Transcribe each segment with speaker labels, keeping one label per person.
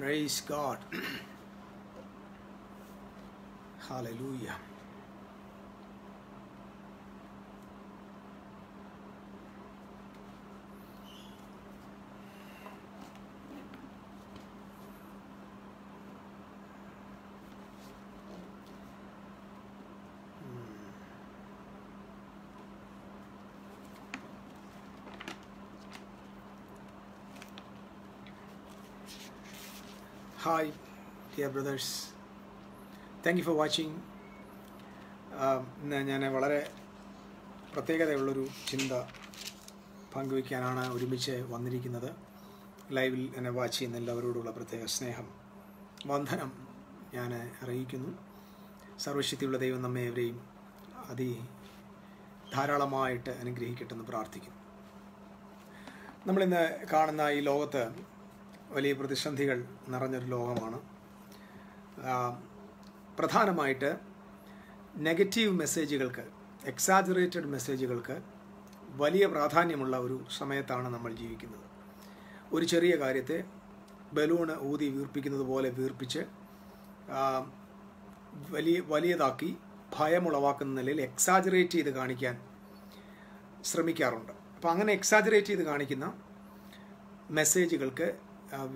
Speaker 1: Praise God. Hallelujah. Thank you for watching. ആം, ഇന്ന് ഞാൻ വളരെ പ്രത്യേകതയുള്ളൊരു ചിന്ത പങ്കുവയ്ക്കാനാണ് ഒരുമിച്ച് വന്നിരിക്കുന്നത്. ലൈവിൽ എന്നെ വാച്ച് ചെയ്യുന്ന എല്ലാവരോടുള്ള പ്രത്യേക സ്നേഹം വന്ദനം ഞാൻ അറിയിക്കുന്നു. സർവശക്തിയുള്ള ദൈവം നമ്മെ എവരെയും അതി ധാരാളമായിട്ട് അനുഗ്രഹിക്കട്ടെന്ന് പ്രാർത്ഥിക്കുന്നു. നമ്മളിന്ന് കാണുന്ന ഈ ലോകത്ത് വലിയ പ്രതിസന്ധികൾ നിറഞ്ഞൊരു ലോകമാണ്. പ്രധാനമായിട്ട് നെഗറ്റീവ് മെസ്സേജുകൾക്ക് എക്സാജറേറ്റഡ് മെസ്സേജുകൾക്ക് വലിയ പ്രാധാന്യമുള്ള ഒരു സമയത്താണ് നമ്മൾ ജീവിക്കുന്നത്. ഒരു ചെറിയ കാര്യത്തെ ബലൂണ് ഊതി വീർപ്പിക്കുന്നത് പോലെ വീർപ്പിച്ച് വലിയ വലിയതാക്കി ഭയമുളവാക്കുന്ന നിലയിൽ എക്സാജറേറ്റ് ചെയ്ത് കാണിക്കാൻ ശ്രമിക്കാറുണ്ട്. അപ്പോൾ അങ്ങനെ എക്സാജറേറ്റ് ചെയ്ത് കാണിക്കുന്ന മെസ്സേജുകൾക്ക്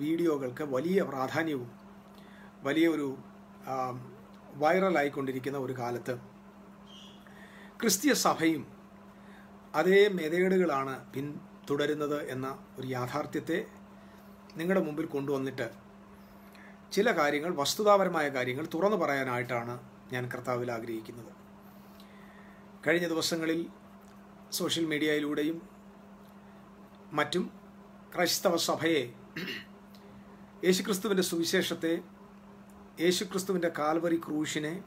Speaker 1: വീഡിയോകൾക്ക് വലിയ പ്രാധാന്യവും വലിയ ഒരു ആ, വൈറലായിക്കൊണ്ടിരിക്കുന്ന ഒരു കാലത്ത് ക്രിസ്തീയ സഭയും അതേ മെതേഡുകളാണ് പിന്തുടരുന്നത് എന്ന ഒരു യാഥാർത്ഥ്യത്തെ നിങ്ങളുടെ മുമ്പിൽ കൊണ്ടുവന്നിട്ട് ചില കാര്യങ്ങൾ വസ്തുതാപരമായ കാര്യങ്ങൾ തുറന്നു പറയാനായിട്ടാണ് ഞാൻ കർത്താവിൽ ആഗ്രഹിക്കുന്നത്. കഴിഞ്ഞ ദിവസങ്ങളിൽ സോഷ്യൽ മീഡിയയിലൂടെയും മറ്റും ക്രൈസ്തവ സഭയെ യേശുക്രിസ്തുവിന്റെ സുവിശേഷത്തെ യേശുക്രിസ്തുവിന്റെ കാൽവറി ക്രൂശിനെ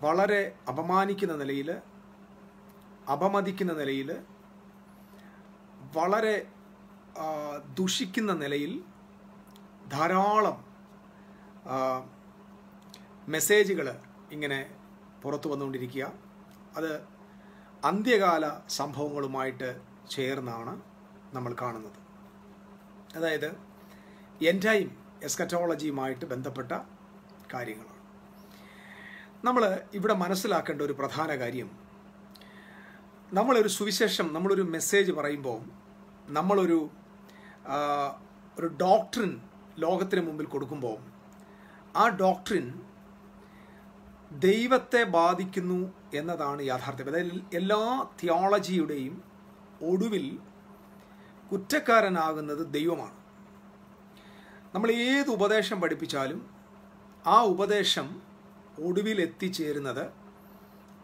Speaker 1: വളരെ അപമാനിക്കുന്ന നിലയിൽ അപമതിക്കുന്ന നിലയിൽ വളരെ ദുഷിക്കുന്ന നിലയിൽ ധാരാളം മെസ്സേജുകൾ ഇങ്ങനെ പുറത്തു വന്നുകൊണ്ടിരിക്കുക. അത് അന്ത്യകാല സംഭവങ്ങളുമായിട്ട് ചേർന്നാണ് നമ്മൾ കാണുന്നത്. അതായത് എന്റൈം എസ്കറ്റോളജിയുമായിട്ട് ബന്ധപ്പെട്ട കാര്യങ്ങളാണ്. നമ്മൾ ഇവിടെ മനസ്സിലാക്കേണ്ട ഒരു പ്രധാന കാര്യം നമ്മളൊരു സുവിശേഷം നമ്മളൊരു മെസ്സേജ് പറയുമ്പോൾ നമ്മളൊരു ഒരു ഡോക്ട്രിൻ ലോകത്തിന് മുമ്പിൽ കൊടുക്കുമ്പോൾ ആ ഡോക്ട്രിൻ ദൈവത്തെ ബാധിക്കുന്നു എന്നതാണ് യാഥാർത്ഥ്യം. അതായത് എല്ലാ തിയോളജിയുടെയും ഒടുവിൽ കുറ്റക്കാരനാകുന്നത് ദൈവമാണ്. നമ്മൾ ഏത് ഉപദേശം പഠിപ്പിച്ചാലും ആ ഉപദേശം ഒടുവിൽ എത്തിച്ചേരുന്നത്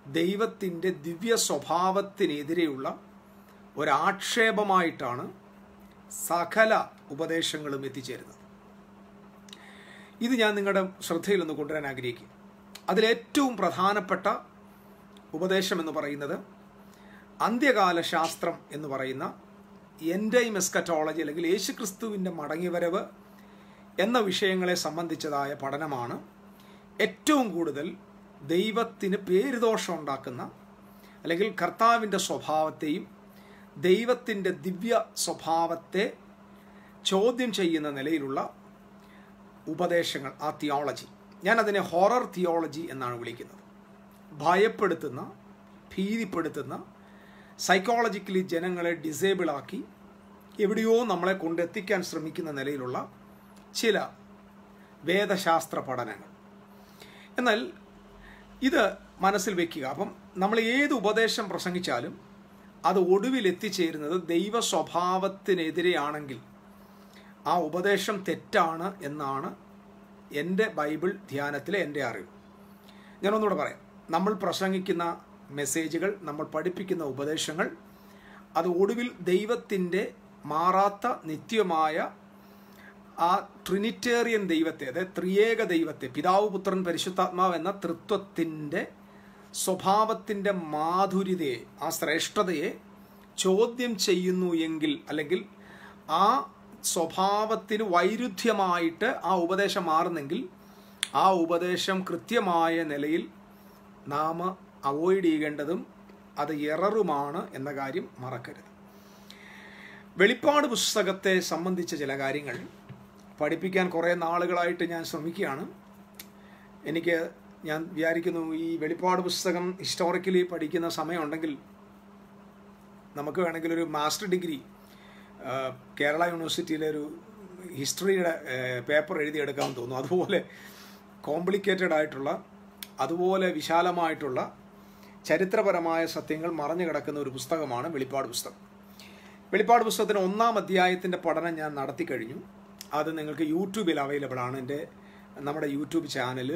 Speaker 1: ദൈവത്തിന്റെ ദിവ്യ സ്വഭാവത്തിനെതിരെയുള്ള ഒരാക്ഷേപമായിട്ടാണ് സകല ഉപദേശങ്ങളും എത്തിച്ചേരുന്നത്. ഇത് ഞാൻ നിങ്ങളുടെ ശ്രദ്ധയിലൊന്ന് കൊണ്ടുവരാൻ ആഗ്രഹിക്കും അതിലേറ്റവും പ്രധാനപ്പെട്ട ഉപദേശം എന്ന് പറയുന്നത് അന്ത്യകാല ശാസ്ത്രം എന്ന് പറയുന്ന എൻഡൈമെസ്കറ്റോളജി അല്ലെങ്കിൽ യേശുക്രിസ്തുവിന്റെ മടങ്ങിവരവ് എന്ന വിഷയങ്ങളെ സംബന്ധിച്ചതായ പഠനമാണ് ഏറ്റവും കൂടുതൽ ദൈവത്തിന് പേരുദോഷം ഉണ്ടാക്കുന്ന അല്ലെങ്കിൽ കർത്താവിന്റെ സ്വഭാവത്തെയും ദൈവത്തിന്റെ ദിവ്യ സ്വഭാവത്തെ ചോദ്യം ചെയ്യുന്ന നിലയിലുള്ള ഉപദേശങ്ങൾ ആ തിയോളജി. ഞാൻ അതിനെ ഹൊറർ തിയോളജി എന്നാണ് വിളിക്കുന്നത്. ഭയപ്പെടുത്തുന്ന ഭീതിപ്പെടുത്തുന്ന സൈക്കോളജിക്കലി ജനങ്ങളെ ഡിസേബിളാക്കി എവിടെയോ നമ്മളെ കൊണ്ടെത്തിക്കാൻ ശ്രമിക്കുന്ന നിലയിലുള്ള ചില വേദശാസ്ത്ര പഠനങ്ങൾ. എന്നാൽ ഇത് മനസ്സിൽ വെക്കുക. അപ്പം നമ്മൾ ഏത് ഉപദേശം പ്രസംഗിച്ചാലും അത് ഒടുവിൽ എത്തിച്ചേരുന്നത് ദൈവ സ്വഭാവത്തിനെതിരെയാണെങ്കിൽ ആ ഉപദേശം തെറ്റാണ് എന്നാണ് എന്റെ ബൈബിൾ ധ്യാനത്തിലെ എന്റെ അറിവ്. ഞാനൊന്നുകൂടെ പറയാം. നമ്മൾ പ്രസംഗിക്കുന്ന മെസ്സേജുകൾ നമ്മൾ പഠിപ്പിക്കുന്ന ഉപദേശങ്ങൾ അത് ഒടുവിൽ ദൈവത്തിന്റെ മാറാത്ത നിത്യമായ ആ ട്രിനിറ്റേറിയൻ ദൈവത്തെ അതായത് ത്രിയേക ദൈവത്തെ പിതാവ് പുത്രൻ പരിശുദ്ധാത്മാവ് എന്ന തൃത്വത്തിന്റെ സ്വഭാവത്തിന്റെ മാധുര്യതയെ ആ ശ്രേഷ്ഠതയെ ചോദ്യം ചെയ്യുന്നു എങ്കിൽ അല്ലെങ്കിൽ ആ സ്വഭാവത്തിന് വൈരുദ്ധ്യമായിട്ട് ആ ഉപദേശം മാറുന്നെങ്കിൽ ആ ഉപദേശം കൃത്യമായ നിലയിൽ നാം അവോയ്ഡ് ചെയ്യേണ്ടതും അത് എററുമാണ് എന്ന കാര്യം മറക്കരുത്. വെളിപ്പാട് പുസ്തകത്തെ സംബന്ധിച്ച ചില കാര്യങ്ങൾ പഠിപ്പിക്കാൻ കുറേ നാളുകളായിട്ട് ഞാൻ ശ്രമിക്കുകയാണ്. എനിക്ക് ഞാൻ വിചാരിക്കുന്നു ഈ വെളിപ്പാട് പുസ്തകം ഹിസ്റ്റോറിക്കലി പഠിക്കുന്ന സമയമുണ്ടെങ്കിൽ നമുക്ക് വേണമെങ്കിൽ ഒരു മാസ്റ്റർ ഡിഗ്രി കേരള യൂണിവേഴ്സിറ്റിയിലെ ഒരു ഹിസ്റ്ററിയുടെ പേപ്പർ എഴുതിയെടുക്കാമെന്ന് തോന്നുന്നു. അതുപോലെ കോംപ്ലിക്കേറ്റഡ് ആയിട്ടുള്ള അതുപോലെ വിശാലമായിട്ടുള്ള ചരിത്രപരമായ സത്യങ്ങൾ മറഞ്ഞു കിടക്കുന്ന ഒരു പുസ്തകമാണ് വെളിപ്പാട് പുസ്തകം. വെളിപ്പാട് പുസ്തകത്തിന് ഒന്നാം അധ്യായത്തിന്റെ പഠനം ഞാൻ നടത്തി കഴിഞ്ഞു. അത് നിങ്ങൾക്ക് യൂട്യൂബിൽ അവൈലബിൾ ആണ്. എന്റെ നമ്മുടെ യൂട്യൂബ് ചാനൽ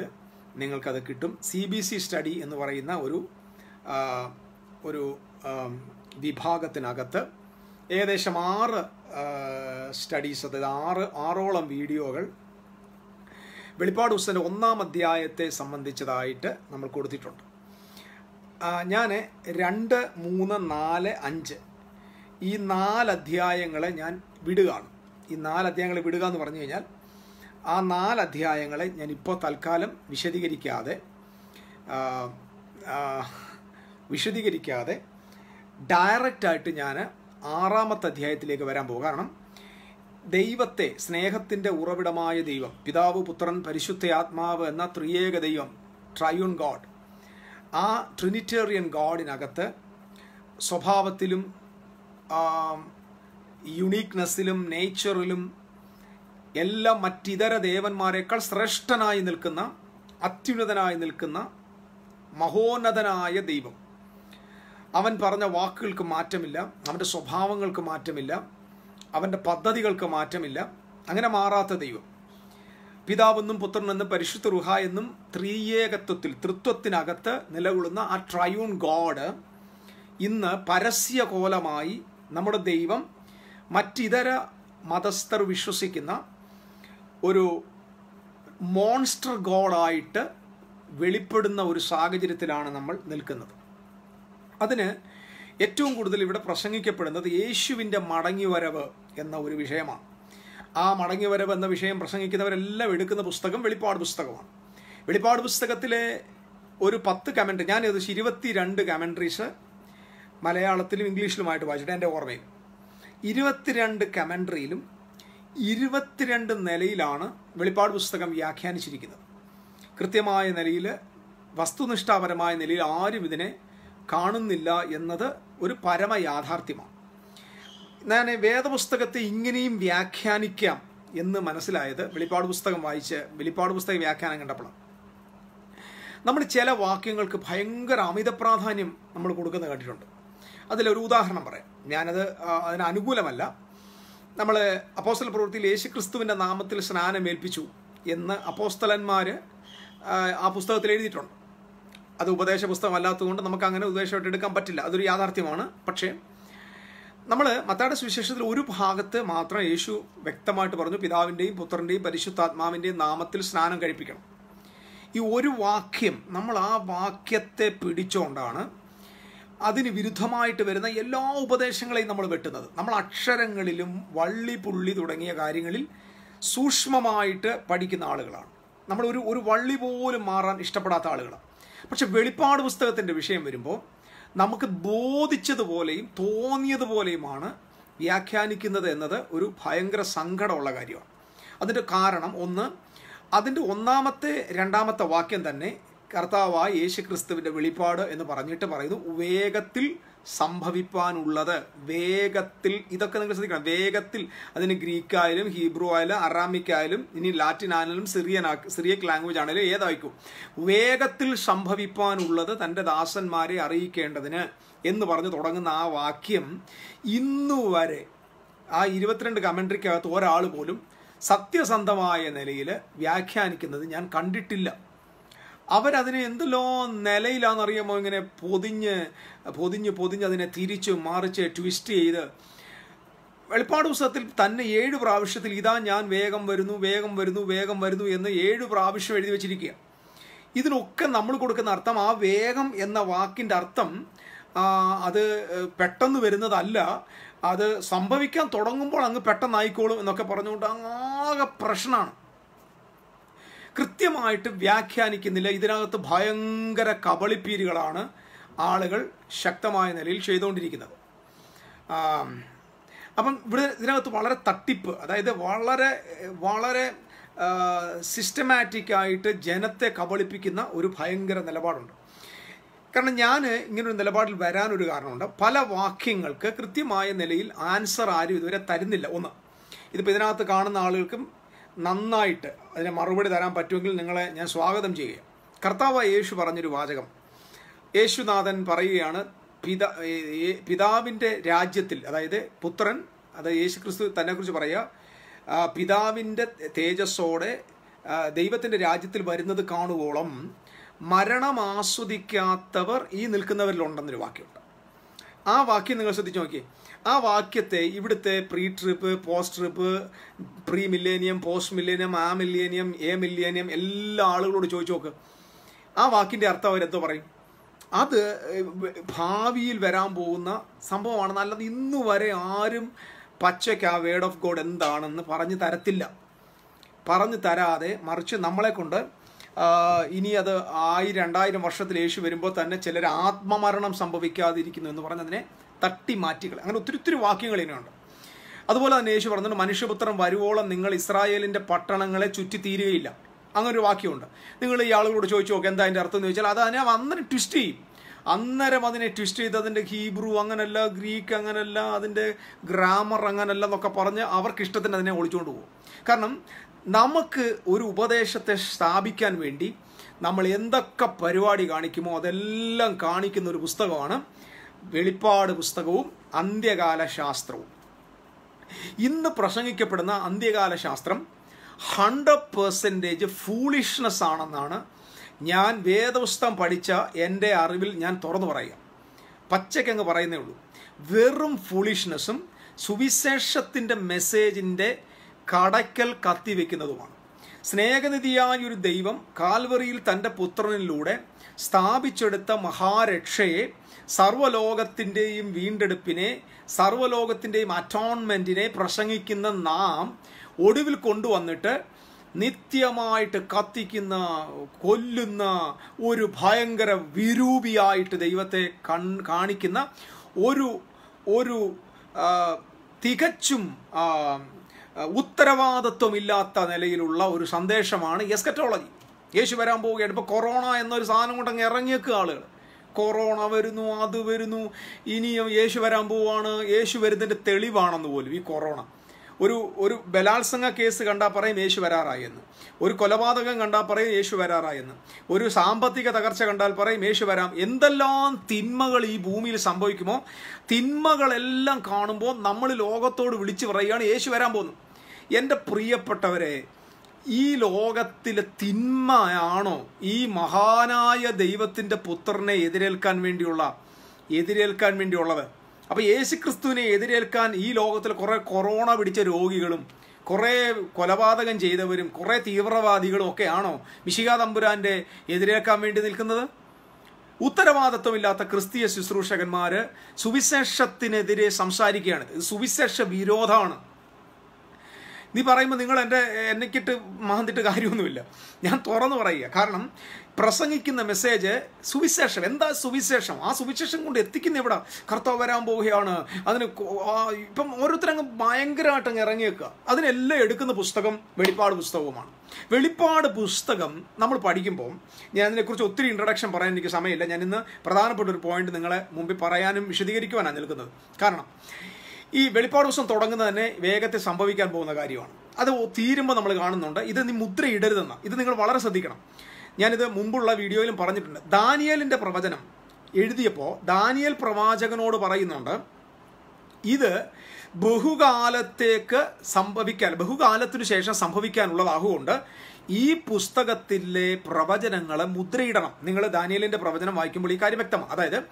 Speaker 1: നിങ്ങൾക്കത് കിട്ടും. സി ബി സി സ്റ്റഡി എന്ന് പറയുന്ന ഒരു ഒരു വിഭാഗത്തിനകത്ത് ഏകദേശം ആറ് സ്റ്റഡീസ് അതായത് ആറ് ആറോളം വീഡിയോകൾ വെളിപ്പാട് ഉസ്സന്റെ ഒന്നാം അധ്യായത്തെ സംബന്ധിച്ചതായിട്ട് നമ്മൾ കൊടുത്തിട്ടുണ്ട്. ഞാൻ രണ്ട് മൂന്ന് നാല് അഞ്ച് ഈ നാല് അധ്യായങ്ങളെ ഞാൻ വിടുകയാണ്. ഈ നാല് അധ്യായങ്ങളെ വിടുക എന്ന് പറഞ്ഞു കഴിഞ്ഞാൽ ആ നാല് അധ്യായങ്ങളെ ഞാൻ ഇപ്പോൾ തൽക്കാലം വിശദീകരിക്കാതെ വിശദീകരിക്കാതെ ഡയറക്റ്റായിട്ട് ഞാൻ ആറാമത്തെ അധ്യായത്തിലേക്ക് വരാൻ പോകും. കാരണം ദൈവത്തെ സ്നേഹത്തിന്റെ ഉറവിടമായ ദൈവം പിതാവ് പുത്രൻ പരിശുദ്ധ ആത്മാവ് എന്ന ത്രിയേക ദൈവം ട്രയൂൺ ഗോഡ് ആ ട്രിനിറ്റേറിയൻ ഗോഡിനകത്ത് സ്വഭാവത്തിലും യുണീക്നെസ്സിലും നേച്ചറിലും എല്ലാം മറ്റിതര ദേവന്മാരെക്കാൾ ശ്രേഷ്ഠനായി നിൽക്കുന്ന അത്യുന്നതനായി നിൽക്കുന്ന മഹോന്നതനായ ദൈവം. അവൻ പറഞ്ഞ വാക്കുകൾക്ക് മാറ്റമില്ല അവന്റെ സ്വഭാവങ്ങൾക്ക് മാറ്റമില്ല അവന്റെ പദ്ധതികൾക്ക് മാറ്റമില്ല അങ്ങനെ മാറാത്ത ദൈവം. പിതാവെന്നും പുത്രനെന്നും പരിശുദ്ധ റുഹ എന്നും ത്രീയേകത്വത്തിൽ തൃത്വത്തിനകത്ത് നിലകൊള്ളുന്ന ആ ട്രയൂൺ ഗോഡ് ഇന്ന് പരസ്യകോലമായി നമ്മുടെ ദൈവം മറ്റിതര മതസ്ഥർ വിശ്വസിക്കുന്ന ഒരു മോൺസ്റ്റർ ഗോഡായിട്ട് വെളിപ്പെടുന്ന ഒരു സാഹചര്യത്തിലാണ് നമ്മൾ നിൽക്കുന്നത്. അതിന് ഏറ്റവും കൂടുതൽ ഇവിടെ പ്രസംഗിക്കപ്പെടുന്നത് യേശുവിന്റെ മടങ്ങിവരവ് എന്ന ഒരു വിഷയമാണ്. ആ മടങ്ങിവരവ് എന്ന വിഷയം പ്രസംഗിക്കുന്നവരെല്ലാം എടുക്കുന്ന പുസ്തകം വെളിപ്പാട് പുസ്തകമാണ്. വെളിപ്പാട് പുസ്തകത്തിലെ ഒരു പത്ത് കമന്ററി ഞാൻ ഏകദേശം ഇരുപത്തിരണ്ട് കമൻട്രീസ് മലയാളത്തിലും ഇംഗ്ലീഷിലുമായിട്ട് വായിച്ചിട്ട് എന്റെ ഓർമ്മയിൽ. ഇരുപത്തിരണ്ട് കമൻട്രിയിലും ഇരുപത്തിരണ്ട് നിലയിലാണ് വെളിപ്പാട് പുസ്തകം വ്യാഖ്യാനിച്ചിരിക്കുന്നത്. കൃത്യമായ നിലയിൽ വസ്തുനിഷ്ഠാപരമായ നിലയിൽ ആരും ഇതിനെ കാണുന്നില്ല എന്നത് ഒരു പരമ യാഥാർത്ഥ്യമാണ്. ഞാൻ വേദപുസ്തകത്തെ ഇങ്ങനെയും വ്യാഖ്യാനിക്കാം എന്ന് മനസ്സിലായത് വെളിപ്പാട് പുസ്തകം വായിച്ച് വെളിപ്പാട് പുസ്തക വ്യാഖ്യാനം കണ്ടപ്പോഴാണ് നമ്മൾ ചില വാക്യങ്ങൾക്ക് ഭയങ്കര അമിത പ്രാധാന്യം നമ്മൾ കൊടുക്കുന്ന കണ്ടിട്ടുണ്ട് അതിലൊരു ഉദാഹരണം പറയാം. ഞാനത് അതിന് അനുകൂലമല്ല. നമ്മൾ അപ്പോസ്തല പ്രവൃത്തിയിൽ യേശു ക്രിസ്തുവിന്റെ നാമത്തിൽ സ്നാനമേൽപ്പിച്ചു എന്ന് അപ്പോസ്തലന്മാർ ആ പുസ്തകത്തിൽ എഴുതിയിട്ടുണ്ട്. അത് ഉപദേശ പുസ്തകമല്ലാത്തതുകൊണ്ട് നമുക്ക് അങ്ങനെ ഉപദേശമായിട്ട് എടുക്കാൻ പറ്റില്ല. അതൊരു യാഥാർത്ഥ്യമാണ്. പക്ഷേ നമ്മൾ മത്തായുടെ സുവിശേഷത്തിൽ ഒരു ഭാഗത്ത് മാത്രം യേശു വ്യക്തമായിട്ട് പറഞ്ഞു പിതാവിന്റെയും പുത്രന്റെയും പരിശുദ്ധാത്മാവിന്റെയും നാമത്തിൽ സ്നാനം കഴിപ്പിക്കണം. ഈ ഒരു വാക്യം നമ്മൾ ആ വാക്യത്തെ പിടിച്ചുകൊണ്ടാണ് അതിന് വിരുദ്ധമായിട്ട് വരുന്ന എല്ലാ ഉപദേശങ്ങളെയും നമ്മൾ വെട്ടുന്നത്. നമ്മൾ അക്ഷരങ്ങളിലും വള്ളി പുള്ളി തുടങ്ങിയ കാര്യങ്ങളിൽ സൂക്ഷ്മമായിട്ട് പഠിക്കുന്ന ആളുകളാണ്. നമ്മൾ ഒരു ഒരു വള്ളി പോലും മാറാൻ ഇഷ്ടപ്പെടാത്ത ആളുകളാണ്. പക്ഷെ വെളിപ്പാട് പുസ്തകത്തിന്റെ വിഷയം വരുമ്പോൾ നമുക്ക് ബോധിച്ചതുപോലെയും തോന്നിയതുപോലെയുമാണ് വ്യാഖ്യാനിക്കുന്നത് എന്നത് ഒരു ഭയങ്കര സങ്കടമുള്ള കാര്യമാണ്. അതിന്റെ കാരണം ഒന്ന് അതിന്റെ ഒന്നാമത്തെ രണ്ടാമത്തെ വാക്യം തന്നെ കർത്താവായ യേശു ക്രിസ്തുവിന്റെ വെളിപ്പാട് എന്ന് പറഞ്ഞിട്ട് പറയുന്നു. വേഗത്തിൽ സംഭവിപ്പാനുള്ളത്. വേഗത്തിൽ ഇതൊക്കെ നിങ്ങൾ ശ്രദ്ധിക്കണം. വേഗത്തിൽ അതിന് ഗ്രീക്ക് ആയാലും ഹീബ്രു ആയാലും അറാമിക് ആയാലും ഇനി ലാറ്റിൻ ആയാലും സിറിയൻ സിറിയക് ലാംഗ്വേജ് ആണെങ്കിലും ഏതായിരിക്കും വേഗത്തിൽ സംഭവിപ്പാനുള്ളത് തന്റെ ദാസന്മാരെ അറിയിക്കേണ്ടതിന് എന്ന് പറഞ്ഞു തുടങ്ങുന്ന ആ വാക്യം ഇന്നു വരെ ആ ഇരുപത്തിരണ്ട് കമൻട്രിക്കകത്ത് ഒരാൾ പോലും സത്യസന്ധമായ നിലയിൽ വ്യാഖ്യാനിക്കുന്നത് ഞാൻ കണ്ടിട്ടില്ല. അവരതിനെ എന്തെല്ലോ നിലയിലാണെന്നറിയാമോ ഇങ്ങനെ പൊതിഞ്ഞ് പൊതിഞ്ഞ് പൊതിഞ്ഞ് അതിനെ തിരിച്ച് മറിച്ച് ട്വിസ്റ്റ് ചെയ്ത്. വെളിപ്പാട് പുസ്തകത്തിൽ തന്നെ ഏഴ് പ്രാവശ്യത്തിൽ ഇതാ ഞാൻ വേഗം വരുന്നു വേഗം വരുന്നു വേഗം വരുന്നു എന്ന് ഏഴ് പ്രാവശ്യം എഴുതി വെച്ചിരിക്കുക. ഇതിനൊക്കെ നമ്മൾ കൊടുക്കുന്ന അർത്ഥം ആ വേഗം എന്ന വാക്കിന്റെ അർത്ഥം അത് പെട്ടെന്ന് വരുന്നതല്ല. അത് സംഭവിക്കാൻ തുടങ്ങുമ്പോൾ അങ്ങ് പെട്ടെന്നായിക്കോളും എന്നൊക്കെ പറഞ്ഞുകൊണ്ട് ആകെ പ്രശ്നമാണ്. കൃത്യമായിട്ട് വ്യാഖ്യാനിക്കുന്നില്ല. ഇതിനകത്ത് ഭയങ്കര കബളിപ്പീരുകളാണ് ആളുകൾ ശക്തമായ നിലയിൽ ചെയ്തുകൊണ്ടിരിക്കുന്നത്. അപ്പം ഇവിടെ ഇതിനകത്ത് വളരെ തട്ടിപ്പ് അതായത് വളരെ വളരെ സിസ്റ്റമാറ്റിക്കായിട്ട് ജനത്തെ കബളിപ്പിക്കുന്ന ഒരു ഭയങ്കര നിലപാടുണ്ട്. കാരണം ഞാൻ ഇങ്ങനൊരു നിലപാടിൽ വരാനൊരു കാരണമുണ്ട്. പല വാക്യങ്ങൾക്ക് കൃത്യമായ നിലയിൽ ആൻസർ ആരും ഇതുവരെ തരുന്നില്ല. ഒന്ന് ഇതിപ്പോൾ ഇതിനകത്ത് കാണുന്ന ആളുകൾക്കും നന്നായിട്ട് അതിന് മറുപടി തരാൻ പറ്റുമെങ്കിൽ നിങ്ങളെ ഞാൻ സ്വാഗതം ചെയ്യുക കർത്താവ് യേശു പറഞ്ഞൊരു വാചകം. യേശുനാഥൻ പറയുകയാണ് പിതാ പിതാവിന്റെ രാജ്യത്തിൽ അതായത് പുത്രൻ അത് യേശു ക്രിസ്തു തന്നെക്കുറിച്ച് പറയുക പിതാവിന്റെ തേജസ്സോടെ ദൈവത്തിന്റെ രാജ്യത്തിൽ വരുന്നത് കാണുവോളം മരണം ആസ്വദിക്കാത്തവർ ഈ നിൽക്കുന്നവരിലുണ്ടെന്നൊരു വാക്യമുണ്ട്. ആ വാക്യം നിങ്ങൾ ശ്രദ്ധിച്ച് നോക്കിയേ. ആ വാക്യത്തെ ഇവിടുത്തെ pre trib post trib pre millennium post millennium a millennium a millennium എല്ലാ ആളുകളോട് ചോദിച്ചു നോക്ക്. ആ വാക്കിന്റെ അർത്ഥം അവരെന്തോ പറയും? അത് ഭാവിയിൽ വരാൻ പോകുന്ന സംഭവമാണ്. നല്ലത് ഇന്നു വരെ ആരും പച്ചയ്ക്ക് ആ വേർഡ് ഓഫ് ഗോഡ് എന്താണെന്ന് പറഞ്ഞു തരത്തില്ല. പറഞ്ഞു തരാതെ മറിച്ച് നമ്മളെ കൊണ്ട് ഇനി അത് ആയിരം രണ്ടായിരം വർഷത്തിൽ യേശു വരുമ്പോൾ തന്നെ ചിലർ ആത്മമരണം സംഭവിക്കാതിരിക്കുന്നു എന്ന് പറഞ്ഞതിനെ തട്ടി മാറ്റികൾ അങ്ങനെ ഒത്തിരി ഒത്തിരി വാക്യങ്ങൾ ഇനിയുണ്ട്. അതുപോലെ തന്നെ യേശു പറഞ്ഞിട്ട് മനുഷ്യപുത്രൻ വരുവോളം നിങ്ങൾ ഇസ്രായേലിന്റെ പട്ടണങ്ങളെ ചുറ്റി തീരുകയില്ല. അങ്ങനെ ഒരു വാക്യമുണ്ട്. നിങ്ങൾ ഈ ആളുകളോട് ചോദിച്ചു നോക്കുക എന്താ അതിന്റെ അർത്ഥം എന്ന് ചോദിച്ചാൽ അത് അതിനെ അന്നേരം ട്വിസ്റ്റ് ചെയ്യും. അന്നേരം അതിനെ ട്വിസ്റ്റ് ചെയ്ത് അതിന്റെ ഹീബ്രു അങ്ങനല്ല ഗ്രീക്ക് അങ്ങനല്ല അതിന്റെ ഗ്രാമർ അങ്ങനല്ല എന്നൊക്കെ പറഞ്ഞ് അവർക്ക് ഇഷ്ടത്തിന് അതിനെ ഒളിച്ചുകൊണ്ട് പോകും. കാരണം നമുക്ക് ഒരു ഉപദേശത്തെ സ്ഥാപിക്കാൻ വേണ്ടി നമ്മൾ എന്തൊക്കെ പരിപാടി കാണിക്കുമോ അതെല്ലാം കാണിക്കുന്ന ഒരു പുസ്തകമാണ് വെളിപ്പാട് പുസ്തകവും അന്ത്യകാല ശാസ്ത്രവും. ഇന്ന് പ്രസംഗിക്കപ്പെടുന്ന അന്ത്യകാല ശാസ്ത്രം ഹൺഡ്രഡ് പേഴ്സന്റേജ് ഫൂളിഷ്നെസ് ആണെന്നാണ് ഞാൻ വേദപുസ്തകം പഠിച്ച എന്റെ അറിവിൽ ഞാൻ തുറന്നു പറയുക. പച്ചക്കങ്ങ് പറയുന്നേ ഉള്ളൂ. വെറും ഫൂളിഷ്നെസ്സും സുവിശേഷത്തിന്റെ മെസ്സേജിന്റെ കടയ്ക്കൽ കത്തിവെക്കുന്നതുമാണ് സ്നേഹനിധിയായ ഒരു ദൈവം കാൽവറിയിൽ തന്റെ പുത്രനിലൂടെ സ്ഥാപിച്ചെടുത്ത മഹാരക്ഷയെ സർവലോകത്തിന്റെയും വീണ്ടെടുപ്പിനെ സർവലോകത്തിന്റെയും അറ്റോൺമെന്റിനെ പ്രസംഗിക്കുന്ന നാം ഒടുവിൽ കൊണ്ടുവന്നിട്ട് നിത്യമായിട്ട് കത്തിക്കുന്ന കൊല്ലുന്ന ഒരു ഭയങ്കര വിരൂപിയായിട്ട് ദൈവത്തെ കൺ കാണിക്കുന്ന ഒരു ഒരു തികച്ചും ഉത്തരവാദിത്വമില്ലാത്ത നിലയിലുള്ള ഒരു സന്ദേശമാണ് എസ്കറ്റോളജി. യേശു വരാൻ പോവുകയാണ്. ഇപ്പോൾ കൊറോണ എന്നൊരു സാധനം കൊണ്ടങ്ങ് ഇറങ്ങിയേക്കുക ആളുകൾ കൊറോണ വരുന്നു അത് വരുന്നു. ഇനിയും യേശു വരാൻ പോവാണ്. യേശു വരുന്നതിന്റെ തെളിവാണെന്ന് പോലും ഈ കൊറോണ. ഒരു ഒരു ബലാത്സംഗ കേസ് കണ്ടാൽ പറയും യേശു വരാറായെന്ന് ഒരു കൊലപാതകം കണ്ടാൽ പറയും യേശു വരാറായെന്ന് ഒരു സാമ്പത്തിക തകർച്ച കണ്ടാൽ പറയും യേശു വരാം. എന്തെല്ലാം തിന്മകൾ ഈ ഭൂമിയിൽ സംഭവിക്കുമോ? തിന്മകളെല്ലാം കാണുമ്പോൾ നമ്മൾ ലോകത്തോട് വിളിച്ചു പറയുകയാണ് യേശു വരാൻ പോകുന്നു. എന്റെ പ്രിയപ്പെട്ടവരെ ഈ ലോകത്തിലെ തിന്മയാണോ ഈ മഹാനായ ദൈവത്തിന്റെ പുത്രനെ എതിരേൽക്കാൻ വേണ്ടിയുള്ള എതിരേൽക്കാൻ വേണ്ടിയുള്ളത്? അപ്പോൾ യേശു ക്രിസ്തുവിനെ എതിരേൽക്കാൻ ഈ ലോകത്തിൽ കുറേ കൊറോണ പിടിച്ച രോഗികളും കുറേ കൊലപാതകം ചെയ്തവരും കുറേ തീവ്രവാദികളും ഒക്കെ ആണോ തമ്പുരാന്റെ എതിരേൽക്കാൻ വേണ്ടി നിൽക്കുന്നത്? ഉത്തരവാദിത്വമില്ലാത്ത ക്രിസ്തീയ ശുശ്രൂഷകന്മാർ സുവിശേഷത്തിനെതിരെ സംസാരിക്കുകയാണ്. സുവിശേഷ വിരോധമാണ്. നീ പറയുമ്പോൾ നിങ്ങൾ എന്റെ എന്നെക്കിട്ട് മാന്തിട്ട് കാര്യമൊന്നുമില്ല. ഞാൻ തുറന്നു പറയുക. കാരണം പ്രസംഗിക്കുന്ന മെസ്സേജ് സുവിശേഷം. എന്താ സുവിശേഷം? ആ സുവിശേഷം കൊണ്ട് എത്തിക്കുന്ന എവിടെ? കർത്താവ് വരാൻ പോവുകയാണ്. അതിന് ഇപ്പം ഓരോരുത്തരങ്ങ് ഭയങ്കരമായിട്ട് അങ്ങ് ഇറങ്ങിയേക്കുക അതിനെല്ലാം എടുക്കുന്ന പുസ്തകം വെളിപ്പാട് പുസ്തകവുമാണ്. വെളിപ്പാട് പുസ്തകം നമ്മൾ പഠിക്കുമ്പോൾ ഞാൻ അതിനെക്കുറിച്ച് ഒത്തിരി ഇൻട്രഡക്ഷൻ പറയാൻ എനിക്ക് സമയമില്ല. ഞാൻ ഇന്ന് പ്രധാനപ്പെട്ട ഒരു പോയിന്റ് നിങ്ങളെ മുമ്പിൽ പറയാനും വിശദീകരിക്കുവാനാണ് നിൽക്കുന്നത്. കാരണം ഈ വെളിപ്പാട് ദിവസം തുടങ്ങുന്നത് തന്നെ വേഗത്തിൽ സംഭവിക്കാൻ പോകുന്ന കാര്യമാണ്. അത് തീരുമ്പോൾ നമ്മൾ കാണുന്നുണ്ട്. ഇത് നീ മുദ്ര ഇടരുതെന്ന. ഇത് നിങ്ങൾ വളരെ ശ്രദ്ധിക്കണം. ഞാനിത് മുമ്പുള്ള വീഡിയോയിലും പറഞ്ഞിട്ടുണ്ട്. ദാനിയലിന്റെ പ്രവചനം എഴുതിയപ്പോൾ ദാനിയൽ പ്രവാചകനോട് പറയുന്നുണ്ട് ഇത് ബഹുകാലത്തേക്ക് സംഭവിക്കാൻ ബഹുകാലത്തിനു ശേഷം സംഭവിക്കാനുള്ളതാകുകൊണ്ട് ഈ പുസ്തകത്തിലെ പ്രവചനങ്ങളെ മുദ്രയിടണം. നിങ്ങൾ ദാനിയലിന്റെ പ്രവചനം വായിക്കുമ്പോൾ ഈ കാര്യം വ്യക്തമാണ് അതായത്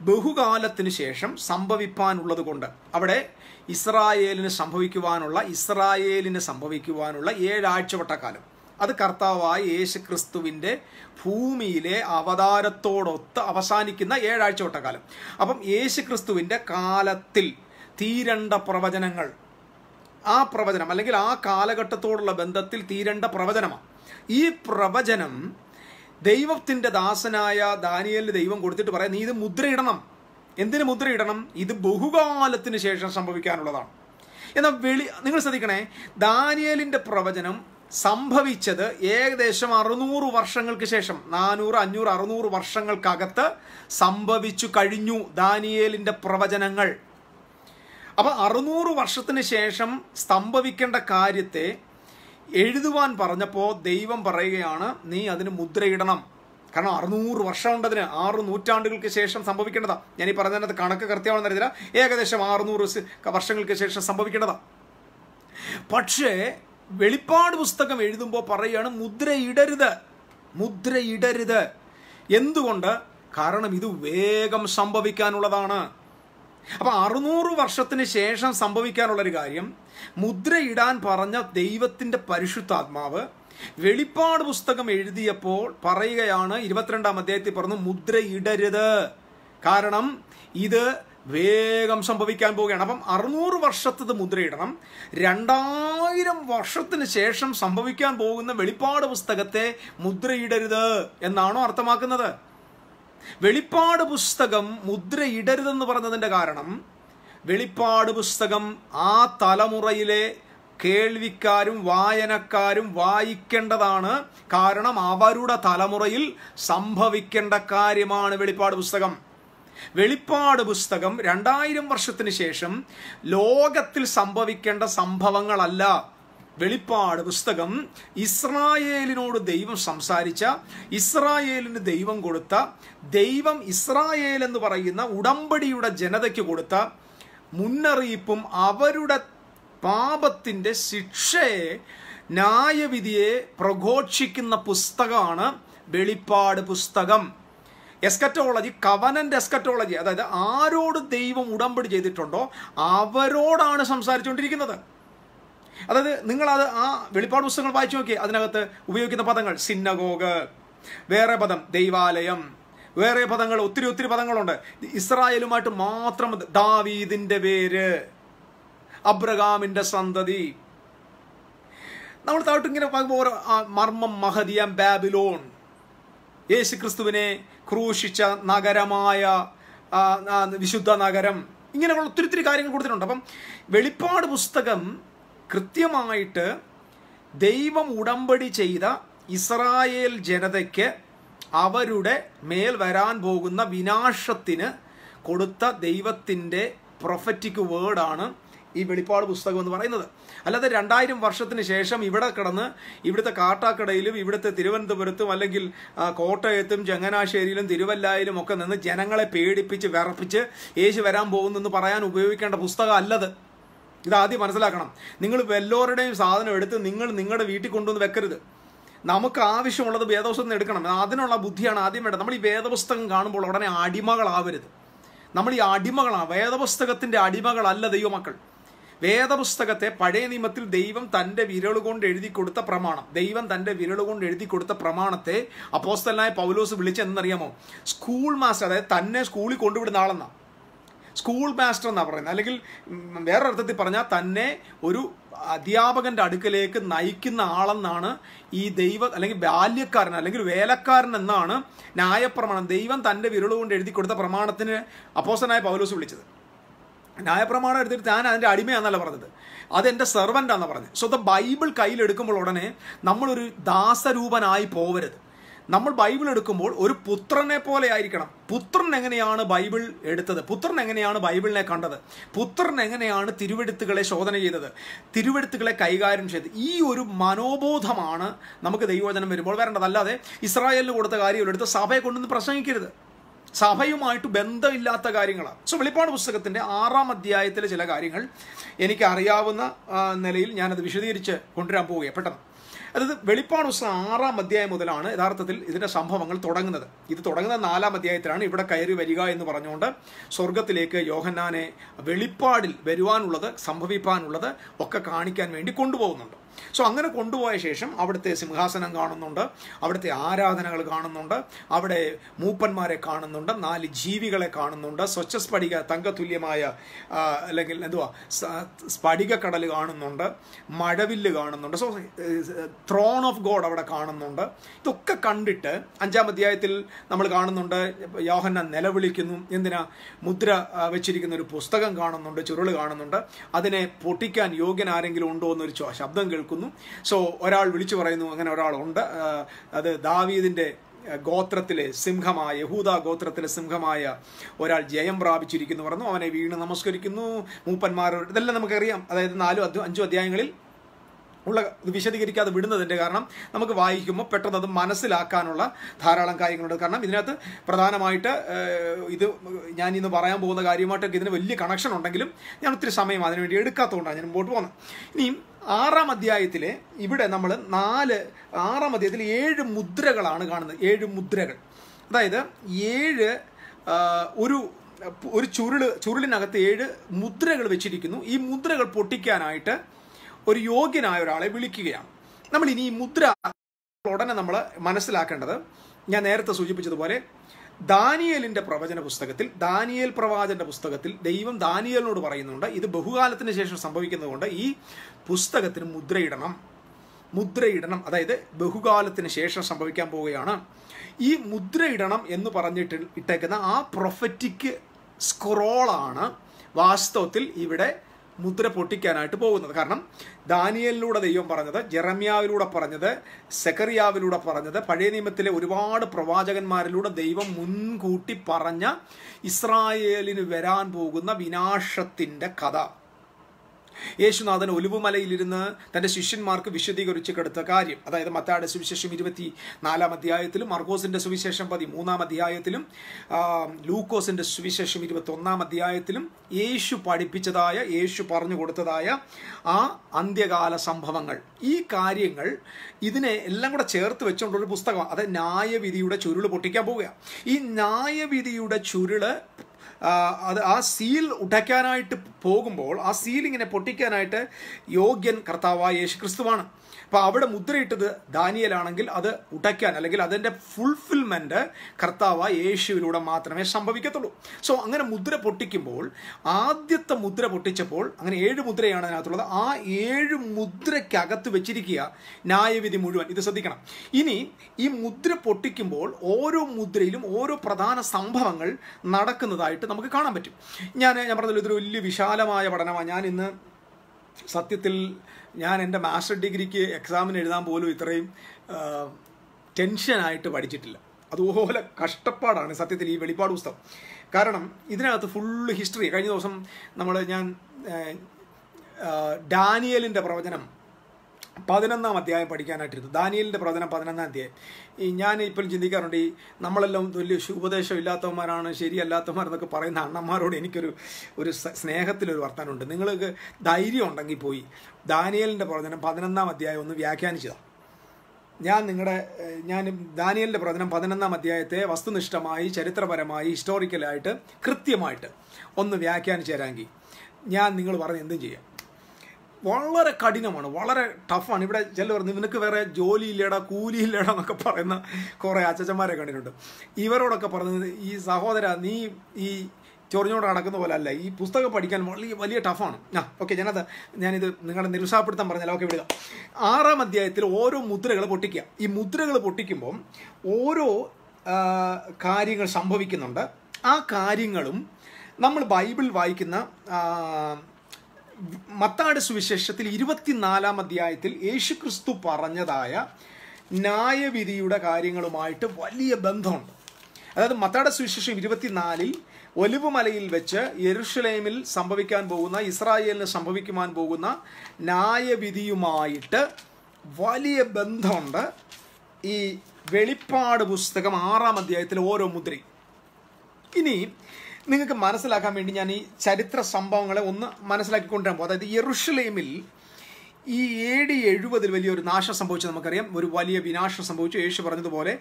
Speaker 1: ബഹുകാലത്തിന് ശേഷം സംഭവിപ്പാനുള്ളത് കൊണ്ട് അവിടെ ഇസ്രായേലിന് സംഭവിക്കുവാനുള്ള ഇസ്രായേലിന് സംഭവിക്കുവാനുള്ള ഏഴാഴ്ചവട്ട കാലം. അത് കർത്താവായ യേശു ക്രിസ്തുവിന്റെ ഭൂമിയിലെ അവതാരത്തോടൊത്ത് അവസാനിക്കുന്ന ഏഴാഴ്ചവട്ട കാലം. അപ്പം യേശു ക്രിസ്തുവിന്റെ കാലത്തിൽ തീരണ്ട പ്രവചനങ്ങൾ ആ പ്രവചനം അല്ലെങ്കിൽ ആ കാലഘട്ടത്തോടുള്ള ബന്ധത്തിൽ തീരേണ്ട പ്രവചനമാണ് ഈ പ്രവചനം ദൈവത്തിന്റെ ദാസനായ ദാനിയലിന് ദൈവം കൊടുത്തിട്ട് പറയാം നീ ഇത് മുദ്രയിടണം. എന്തിന് മുദ്രയിടണം? ഇത് ബഹുകാലത്തിന് ശേഷം സംഭവിക്കാനുള്ളതാണ്. എന്നാൽ വെളി നിങ്ങൾ ശ്രദ്ധിക്കണേ ദാനിയലിന്റെ പ്രവചനം സംഭവിച്ചത് ഏകദേശം അറുന്നൂറ് വർഷങ്ങൾക്ക് ശേഷം നാനൂറ് അഞ്ഞൂറ് അറുന്നൂറ് വർഷങ്ങൾക്കകത്ത് സംഭവിച്ചു കഴിഞ്ഞു ദാനിയേലിന്റെ പ്രവചനങ്ങൾ. അപ്പൊ അറുന്നൂറ് വർഷത്തിന് ശേഷം സംഭവിക്കേണ്ട കാര്യത്തെ എഴുതുവാൻ പറഞ്ഞപ്പോൾ ദൈവം പറയുകയാണ് നീ അതിന് മുദ്രയിടണം. കാരണം അറുന്നൂറ് വർഷം ഉണ്ടതിന് ആറ് നൂറ്റാണ്ടുകൾക്ക് ശേഷം സംഭവിക്കേണ്ടതാ. ഞാൻ ഈ പറഞ്ഞതിനകത്ത് കണക്ക് കൃത്യമാണെന്ന് അറിയില്ല ഏകദേശം ആറുനൂറ് വർഷങ്ങൾക്ക് ശേഷം സംഭവിക്കേണ്ടതാ. പക്ഷേ വെളിപ്പാട് പുസ്തകം എഴുതുമ്പോൾ പറയുകയാണ് മുദ്രയിടരുത് മുദ്രയിടരുത്. എന്തുകൊണ്ട്? കാരണം ഇത് വേഗം സംഭവിക്കാനുള്ളതാണ്. അപ്പൊ അറുന്നൂറ് വർഷത്തിന് ശേഷം സംഭവിക്കാനുള്ളൊരു കാര്യം മുദ്രയിടാൻ പറഞ്ഞ ദൈവത്തിന്റെ പരിശുദ്ധാത്മാവ് വെളിപ്പാട് പുസ്തകം എഴുതിയപ്പോൾ പറയുകയാണ് ഇരുപത്തിരണ്ടാം അധ്യായത്തിൽ പറഞ്ഞു മുദ്രയിടരുത്. കാരണം ഇത് വേഗം സംഭവിക്കാൻ പോവുകയാണ്. അപ്പം അറുന്നൂറ് വർഷത്തത് മുദ്രയിടണം. രണ്ടായിരം വർഷത്തിന് ശേഷം സംഭവിക്കാൻ പോകുന്ന വെളിപ്പാട് പുസ്തകത്തെ മുദ്രയിടരുത് എന്നാണോ അർത്ഥമാക്കുന്നത്? വെളിപ്പാട് പുസ്തകം മുദ്രയിടരുതെന്ന് പറഞ്ഞതിന്റെ കാരണം വെളിപ്പാട് പുസ്തകം ആ തലമുറയിലെ കേൾവിക്കാരും വായനക്കാരും വായിക്കേണ്ടതാണ്. കാരണം അവരുടെ തലമുറയിൽ സംഭവിക്കേണ്ട കാര്യമാണ് വെളിപ്പാട് പുസ്തകം. വെളിപ്പാട് പുസ്തകം രണ്ടായിരം വർഷത്തിന് ശേഷം ലോകത്തിൽ സംഭവിക്കേണ്ട സംഭവങ്ങളല്ല. വെളിപ്പാട് പുസ്തകം ഇസ്രായേലിനോട് ദൈവം സംസാരിച്ച ഇസ്രായേലിന് ദൈവം കൊടുത്ത ദൈവം ഇസ്രായേൽ എന്ന് പറയുന്ന ഉടമ്പടിയുടെ ജനതയ്ക്ക് കൊടുത്ത മുന്നറിയിപ്പും അവരുടെ പാപത്തിന്റെ ശിക്ഷയെ ന്യായവിധിയെ പ്രഘോഷിക്കുന്ന പുസ്തകമാണ് വെളിപ്പാട് പുസ്തകം. എസ്കറ്റോളജി കവനന്റ് എസ്കറ്റോളജി അതായത് ആരോട് ദൈവം ഉടമ്പടി ചെയ്തിട്ടുണ്ടോ അവരോടാണ് സംസാരിച്ചുകൊണ്ടിരിക്കുന്നത്. അതായത് നിങ്ങൾ അത് ആ വെളിപ്പാട് പുസ്തകങ്ങൾ വായിച്ചു നോക്കി അതിനകത്ത് ഉപയോഗിക്കുന്ന പദങ്ങൾ സിന്നഗോഗ് വേറെ പദം ദൈവാലയം വേറെ പദങ്ങൾ ഒത്തിരി ഒത്തിരി പദങ്ങളുണ്ട്. ഇസ്രായേലുമായിട്ട് മാത്രം ദാവീദിന്റെ പേര് അബ്രഹാമിന്റെ സന്തതി. നമ്മൾ താഴോട്ട് ഇങ്ങനെ മർമ്മം മഹദിയം ബാബിലോൺ. യേശു ക്രിസ്തുവിനെ ക്രൂശിച്ച നഗരമായ വിശുദ്ധ നഗരം. ഇങ്ങനെയുള്ള ഒത്തിരി ഒത്തിരി കാര്യങ്ങൾ കൊടുത്തിട്ടുണ്ട്. അപ്പം വെളിപ്പാട് പുസ്തകം കൃത്യമായിട്ട് ദൈവം ഉടമ്പടി ചെയ്ത ഇസ്രായേൽ ജനതയ്ക്ക് അവരുടെ മേൽ വരാൻ പോകുന്ന വിനാശത്തിന് കൊടുത്ത ദൈവത്തിന്റെ പ്രൊഫറ്റിക് വേർഡാണ് ഈ വെളിപ്പാട് പുസ്തകം എന്ന് പറയുന്നത്. അല്ലാതെ രണ്ടായിരം വർഷത്തിന് ശേഷം ഇവിടെ കിടന്ന് ഇവിടുത്തെ കാട്ടാക്കടയിലും ഇവിടുത്തെ തിരുവനന്തപുരത്തും അല്ലെങ്കിൽ കോട്ടയത്തും ചങ്ങനാശ്ശേരിയിലും തിരുവല്ലായിലും ഒക്കെ നിന്ന് ജനങ്ങളെ പേടിപ്പിച്ച് വിറപ്പിച്ച് യേശു വരാൻ പോകുന്നെന്ന് പറയാൻ ഉപയോഗിക്കേണ്ട പുസ്തകം അല്ലത് ഇത് ആദ്യം മനസ്സിലാക്കണം. നിങ്ങൾ വല്ലോരുടെയും സാധനം എടുത്ത് നിങ്ങൾ നിങ്ങളുടെ വീട്ടിൽ കൊണ്ടുവന്ന് വെക്കരുത്. നമുക്ക് ആവശ്യമുള്ളത് വേദപുസ്തകം എടുക്കണം. അതിനുള്ള ബുദ്ധിയാണ് ആദ്യം വേണ്ടത്. നമ്മൾ ഈ വേദപുസ്തകം കാണുമ്പോൾ ഉടനെ അടിമകളാവരുത്. നമ്മൾ ഈ അടിമകളാണ് വേദപുസ്തകത്തിന്റെ അടിമകളല്ല ദൈവമക്കൾ. വേദപുസ്തകത്തെ പഴയ നിയമത്തിൽ ദൈവം തന്റെ വിരൽ കൊണ്ട് എഴുതി കൊടുത്ത പ്രമാണം. ദൈവം തന്റെ വിരൽ കൊണ്ട് എഴുതി കൊടുത്ത പ്രമാണത്തെ അപ്പോസ്തലനായ പൗലോസ് വിളിച്ചെന്നറിയാമോ സ്കൂൾ മാസ്റ്റർ അതായത് തന്നെ സ്കൂളിൽ കൊണ്ടുവിടുന്ന ആളെന്നാ. സ്കൂൾ മാസ്റ്റർ എന്നാണ് പറയുന്നത്. അല്ലെങ്കിൽ വേറൊരർത്ഥത്തിൽ പറഞ്ഞാൽ തന്നെ ഒരു അധ്യാപകന്റെ അടുക്കലേക്ക് നയിക്കുന്ന ആളെന്നാണ് ഈ ദൈവ അല്ലെങ്കിൽ ബാല്യക്കാരൻ അല്ലെങ്കിൽ വേലക്കാരൻ എന്നാണ് ന്യായപ്രമാണം. ദൈവം തന്റെ വിരലുകൊണ്ട് എഴുതി കൊടുത്ത പ്രമാണത്തിന് അപ്പോസനായ പൗലോസ് വിളിച്ചത്. ന്യായപ്രമാണം എടുത്തിട്ട് ഞാൻ അതിന്റെ അടിമയാണെന്നല്ല പറഞ്ഞത്. അതെന്റെ സെർവന്റാണെന്ന് പറഞ്ഞത്. സോ ദ ബൈബിൾ കയ്യിലെടുക്കുമ്പോൾ ഉടനെ നമ്മളൊരു ദാസരൂപനായി പോവരുത്. നമ്മൾ ബൈബിൾ എടുക്കുമ്പോൾ ഒരു പുത്രനെ പോലെ ആയിരിക്കണം. പുത്രൻ എങ്ങനെയാണ് ബൈബിൾ എടുത്തത്? പുത്രൻ എങ്ങനെയാണ് ബൈബിളിനെ കണ്ടത്? പുത്രൻ എങ്ങനെയാണ് തിരുവെടുത്തുകളെ ശോധന ചെയ്തത്? തിരുവെടുത്തുകളെ കൈകാര്യം ചെയ്തത്? ഈ ഒരു മനോബോധമാണ് നമുക്ക് ദൈവവചനം വരുമ്പോൾ വരേണ്ടത്. അല്ലാതെ ഇസ്രായേലിന് കൊടുത്ത കാര്യം എടുത്ത് സഭയെ കൊണ്ടുവന്ന് പ്രസംഗിക്കരുത്. സഭയുമായിട്ട് ബന്ധമില്ലാത്ത കാര്യങ്ങളാണ്. സോ വെളിപ്പാട് പുസ്തകത്തിന്റെ ആറാം അധ്യായത്തിലെ ചില കാര്യങ്ങൾ എനിക്ക് അറിയാവുന്ന നിലയിൽ ഞാനത് വിശദീകരിച്ച് കൊണ്ടുവരാൻ പോവുകയാണ്. പെട്ടെന്ന്. അതായത് വെളിപ്പാട് പുസ്തകം ആറാം അധ്യായം മുതലാണ് യഥാർത്ഥത്തിൽ ഇതിന്റെ സംഭവങ്ങൾ തുടങ്ങുന്നത്. ഇത് തുടങ്ങുന്ന നാലാം അധ്യായത്തിലാണ്. ഇവിടെ കയറി വരിക എന്ന് പറഞ്ഞുകൊണ്ട് സ്വർഗത്തിലേക്ക് യോഹന്നാനെ വെളിപ്പാടിൽ വരുവാനുള്ളത് സംഭവിപ്പാനുള്ളത് ഒക്കെ കാണിക്കാൻ വേണ്ടി കൊണ്ടുപോകുന്നുണ്ട്. സോ അങ്ങനെ കൊണ്ടുപോയ ശേഷം അവിടുത്തെ സിംഹാസനം കാണുന്നുണ്ട് അവിടുത്തെ ആരാധനകൾ കാണുന്നുണ്ട് അവിടെ മൂപ്പന്മാരെ കാണുന്നുണ്ട് നാല് ജീവികളെ കാണുന്നുണ്ട് സ്വച്ഛ സ്ഫടിക തങ്കതുല്യമായ അല്ലെങ്കിൽ എന്തുവാ സ്ഫടികക്കടൽ സ്ഫടിക കടൽ കാണുന്നുണ്ട് മഴവില്ല് കാണുന്നുണ്ട് സോ ത്രോൺ ഓഫ് ഗോഡ് അവിടെ കാണുന്നുണ്ട്. ഇതൊക്കെ കണ്ടിട്ട് അഞ്ചാം അധ്യായത്തിൽ നമ്മൾ കാണുന്നുണ്ട് യോഹന്ന നിലവിളിക്കുന്നു എന്തിനാ മുദ്ര വെച്ചിരിക്കുന്ന ഒരു പുസ്തകം കാണുന്നുണ്ട് ചുരുൾ കാണുന്നുണ്ട് അതിനെ പൊട്ടിക്കാൻ യോഗ്യൻ ആരെങ്കിലും ഉണ്ടോ എന്നൊരു ശബ്ദം ശബ്ദം കേൾക്കുന്നു സോ ഒരാൾ വിളിച്ചു പറയുന്നു അങ്ങനെ ഒരാളുണ്ട്. അത് ദാവീദിന്റെ ഗോത്രത്തിലെ സിംഹമായ യഹൂദ ഗോത്രത്തിലെ സിംഹമായ ഒരാൾ ജയം പ്രാപിച്ചിരിക്കുന്നു പറഞ്ഞു. അവനെ വീണ് നമസ്കരിക്കുന്നു. മൂപ്പന്മാരോട് ഇതെല്ലാം നമുക്കറിയാം. അതായത് നാലും അഞ്ചും അധ്യായങ്ങളിൽ ഉള്ള വിശദീകരിക്കാതെ വിടുന്നതിന്റെ കാരണം നമുക്ക് വായിക്കുമ്പോൾ പെട്ടെന്ന് അത് മനസ്സിലാക്കാനുള്ള ധാരാളം കാര്യങ്ങളുണ്ട്. കാരണം ഇതിനകത്ത് പ്രധാനമായിട്ട് ഇത് ഞാൻ ഇന്ന് പറയാൻ പോകുന്ന കാര്യമായിട്ടൊക്കെ ഇതിന് വലിയ കണക്ഷൻ ഉണ്ടെങ്കിലും ഞാൻ ഒത്തിരി സമയം അതിനുവേണ്ടി എടുക്കാത്തതുകൊണ്ടാണ് ഞാൻ മുമ്പോട്ട് പോകുന്നത്. ഇനിയും ആറാം അധ്യായത്തിൽ ഇവിടെ നമ്മൾ നാല് ആറാം അധ്യായത്തിൽ ഏഴ് മുദ്രകളാണ് കാണുന്നത്. ഏഴ് മുദ്രകൾ. അതായത് ഏഴ് ഒരു ഒരു ചുരുൾ ചുരുളിനകത്ത് ഏഴ് മുദ്രകൾ വെച്ചിരിക്കുന്നു. ഈ മുദ്രകൾ പൊട്ടിക്കാനായിട്ട് ഒരു യോഗ്യനായ ഒരാളെ വിളിക്കുകയാണ്. നമ്മൾ ഇനി ഈ മുദ്ര ഉടനെ നമ്മൾ മനസ്സിലാക്കേണ്ടത് ഞാൻ നേരത്തെ സൂചിപ്പിച്ചതുപോലെ ദാനിയേലിന്റെ പ്രവചന പുസ്തകത്തിൽ ദാനിയേൽ പ്രവാചന്റെ പുസ്തകത്തിൽ ദൈവം ദാനിയലിനോട് പറയുന്നുണ്ട് ഇത് ബഹുകാലത്തിന് ശേഷം സംഭവിക്കുന്നതുകൊണ്ട് ഈ പുസ്തകത്തിന് മുദ്രയിടണം. മുദ്രയിടണം. അതായത് ബഹുകാലത്തിന് ശേഷം സംഭവിക്കാൻ പോവുകയാണ്. ഈ മുദ്രയിടണം എന്ന് പറഞ്ഞിട്ട് ഇട്ടേക്കുന്ന ആ പ്രൊഫറ്റിക് സ്ക്രോളാണ് വാസ്തവത്തിൽ ഇവിടെ മുദ്ര പൊട്ടിക്കാനായിട്ട് പോകുന്നത്. കാരണം ദാനിയലിലൂടെ ദൈവം പറഞ്ഞത് ജെറമ്യാവിലൂടെ പറഞ്ഞത് സെക്കറിയാവിലൂടെ പറഞ്ഞത് പഴയ നിയമത്തിലെ ഒരുപാട് പ്രവാചകന്മാരിലൂടെ ദൈവം മുൻകൂട്ടി പറഞ്ഞ ഇസ്രായേലിന് വരാൻ പോകുന്ന വിനാശത്തിന്റെ കഥ. യേശുനാഥൻ ഒലിവുമലയിലിരുന്ന് തന്റെ ശിഷ്യന്മാർക്ക് വിശദീകരിച്ച് കൊടുത്ത കാര്യം. അതായത് മത്തായുടെ സുവിശേഷം ഇരുപത്തി നാലാം അധ്യായത്തിലും മർഗോസിന്റെ സുവിശേഷം പതിമൂന്നാം അധ്യായത്തിലും ലൂക്കോസിന്റെ സുവിശേഷം ഇരുപത്തി ഒന്നാം അധ്യായത്തിലും യേശു പഠിപ്പിച്ചതായ യേശു പറഞ്ഞു കൊടുത്തതായ ആ അന്ത്യകാല സംഭവങ്ങൾ. ഈ കാര്യങ്ങൾ ഇതിനെ എല്ലാം കൂടെ ചേർത്ത് വെച്ചുകൊണ്ടൊരു പുസ്തകമാണ്. അത് ന്യായവിധിയുടെ ചുരുൾ പൊട്ടിക്കാൻ പോവുക ഈ ന്യായവിധിയുടെ ചുരുൾ അത് ആ സീൽ ഉടയ്ക്കാനായിട്ട് പോകുമ്പോൾ ആ സീൽ ഇങ്ങനെ പൊട്ടിക്കാനായിട്ട് യോഗ്യൻ കർത്താവായ യേശു ക്രിസ്തുവാണ് അപ്പോൾ അവിടെ മുദ്രയിട്ടത് ദാനിയലാണെങ്കിൽ അത് ഉടയ്ക്കാൻ അല്ലെങ്കിൽ അതിന്റെ ഫുൾഫിൽമെന്റ് കർത്താവ് യേശുവിലൂടെ മാത്രമേ സംഭവിക്കത്തുള്ളൂ. സോ അങ്ങനെ മുദ്ര പൊട്ടിക്കുമ്പോൾ ആദ്യത്തെ മുദ്ര പൊട്ടിച്ചപ്പോൾ അങ്ങനെ ഏഴ് മുദ്രയാണ് അതിനകത്തുള്ളത്. ആ ഏഴ് മുദ്രയ്ക്കകത്ത് വെച്ചിരിക്കുക ന്യായവിധി മുഴുവൻ. ഇത് ശ്രദ്ധിക്കണം. ഇനി ഈ മുദ്ര പൊട്ടിക്കുമ്പോൾ ഓരോ മുദ്രയിലും ഓരോ പ്രധാന സംഭവങ്ങൾ നടക്കുന്നതായിട്ട് നമുക്ക് കാണാൻ പറ്റും. ഞാൻ ഞാൻ പറഞ്ഞല്ലോ ഇതൊരു വലിയ വിശാലമായ പഠനമാണ്. ഞാൻ ഇന്ന് സത്യത്തിൽ ഞാൻ എന്റെ മാസ്റ്റർ ഡിഗ്രിക്ക് എക്സാമിന് എഴുതാൻ പോലും ഇത്രയും ടെൻഷനായിട്ട് പഠിച്ചിട്ടില്ല. അതുപോലെ കഷ്ടപ്പാടാണ് സത്യത്തിൽ ഈ വെളിപ്പാട് പുസ്തകം. കാരണം ഇതിനകത്ത് ഫുള്ള് ഹിസ്റ്ററി കഴിഞ്ഞ ദിവസം നമ്മൾ ഞാൻ ഡാനിയലിന്റെ പ്രവചനം പതിനൊന്നാം അധ്യായം പഠിക്കാനായിട്ടിരുന്നു. ദാനിയലിന്റെ പ്രവചനം പതിനൊന്നാം അധ്യായം. ഞാൻ ഇപ്പോഴും ചിന്തിക്കാറുണ്ട് ഈ നമ്മളെല്ലാം വലിയ ഉപദേശം ഇല്ലാത്തവന്മാരാണ് ശരിയല്ലാത്തവന്മാരെന്നൊക്കെ പറയുന്ന അണ്ണന്മാരോട് എനിക്കൊരു ഒരു സ്നേഹത്തിലൊരു വർത്തനമുണ്ട്. നിങ്ങൾക്ക് ധൈര്യം ഉണ്ടെങ്കിൽ പോയി ദാനിയലിന്റെ പ്രവചനം പതിനൊന്നാം അധ്യായം ഒന്ന് വ്യാഖ്യാനിച്ചതാണ് ഞാൻ നിങ്ങളുടെ ഞാൻ ദാനിയലിന്റെ പ്രവചനം പതിനൊന്നാം അധ്യായത്തെ വസ്തുനിഷ്ഠമായി ചരിത്രപരമായി ഹിസ്റ്റോറിക്കലായിട്ട് കൃത്യമായിട്ട് ഒന്ന് വ്യാഖ്യാനിച്ചു തരാമെങ്കിൽ ഞാൻ നിങ്ങൾ പറഞ്ഞ് എന്തും ചെയ്യാം. വളരെ കഠിനമാണ് വളരെ ടഫാണ്. ഇവിടെ ചില പറഞ്ഞു നിനക്ക് വേറെ ജോലി ഇല്ലേടാ കൂലി ഇല്ലേടാ എന്നൊക്കെ പറയുന്ന കുറേ അച്ഛച്ചന്മാരെ കണ്ടിട്ടുണ്ട്. ഇവരോടൊക്കെ പറഞ്ഞത് ഈ സഹോദര നീ ഈ ചൊറിഞ്ഞോട് നടക്കുന്ന പോലെ അല്ല ഈ പുസ്തകം പഠിക്കാൻ വലിയ വലിയ ടഫാണ്. ആ ഓക്കെ ഞാനത് ഞാനിത് നിങ്ങളെ നിരുത്സാഹപ്പെടുത്താൻ പറഞ്ഞാൽ ഓക്കെ വിടുക. ആറാം അധ്യായത്തിൽ ഓരോ മുദ്രകൾ പൊട്ടിക്കുക. ഈ മുദ്രകൾ പൊട്ടിക്കുമ്പോൾ ഓരോ കാര്യങ്ങൾ സംഭവിക്കുന്നുണ്ട്. ആ കാര്യങ്ങളും നമ്മൾ ബൈബിൾ വായിക്കുന്ന മത്താട് സുവിശേഷത്തിൽ ഇരുപത്തിനാലാം അധ്യായത്തിൽ യേശുക്രിസ്തു പറഞ്ഞതായ ന്യായവിധിയുടെ കാര്യങ്ങളുമായിട്ട് വലിയ ബന്ധമുണ്ട്. അതായത് മത്താട് സുവിശേഷം ഇരുപത്തിനാലിൽ ഒലിവുമലയിൽ വെച്ച് യെരുഷലേമിൽ സംഭവിക്കാൻ പോകുന്ന ഇസ്രായേലിന് സംഭവിക്കുവാൻ പോകുന്ന ന്യായവിധിയുമായിട്ട് വലിയ ബന്ധമുണ്ട്. ഈ വെളിപ്പാട് പുസ്തകം ആറാം അധ്യായത്തിലെ ഓരോ മുദ്രയും. ഇനി നിങ്ങൾക്ക് മനസ്സിലാക്കാൻ വേണ്ടി ഞാൻ ഈ ചരിത്ര സംഭവങ്ങളെ ഒന്ന് മനസ്സിലാക്കിക്കൊണ്ടുവരാൻ പോകും. അതായത് യെറുഷലേമിൽ ഈ എ ഡി എഴുപതിൽ വലിയൊരു നാശം സംഭവിച്ചു നമുക്കറിയാം. ഒരു വലിയ വിനാശം സംഭവിച്ചു. യേശു പറഞ്ഞതുപോലെ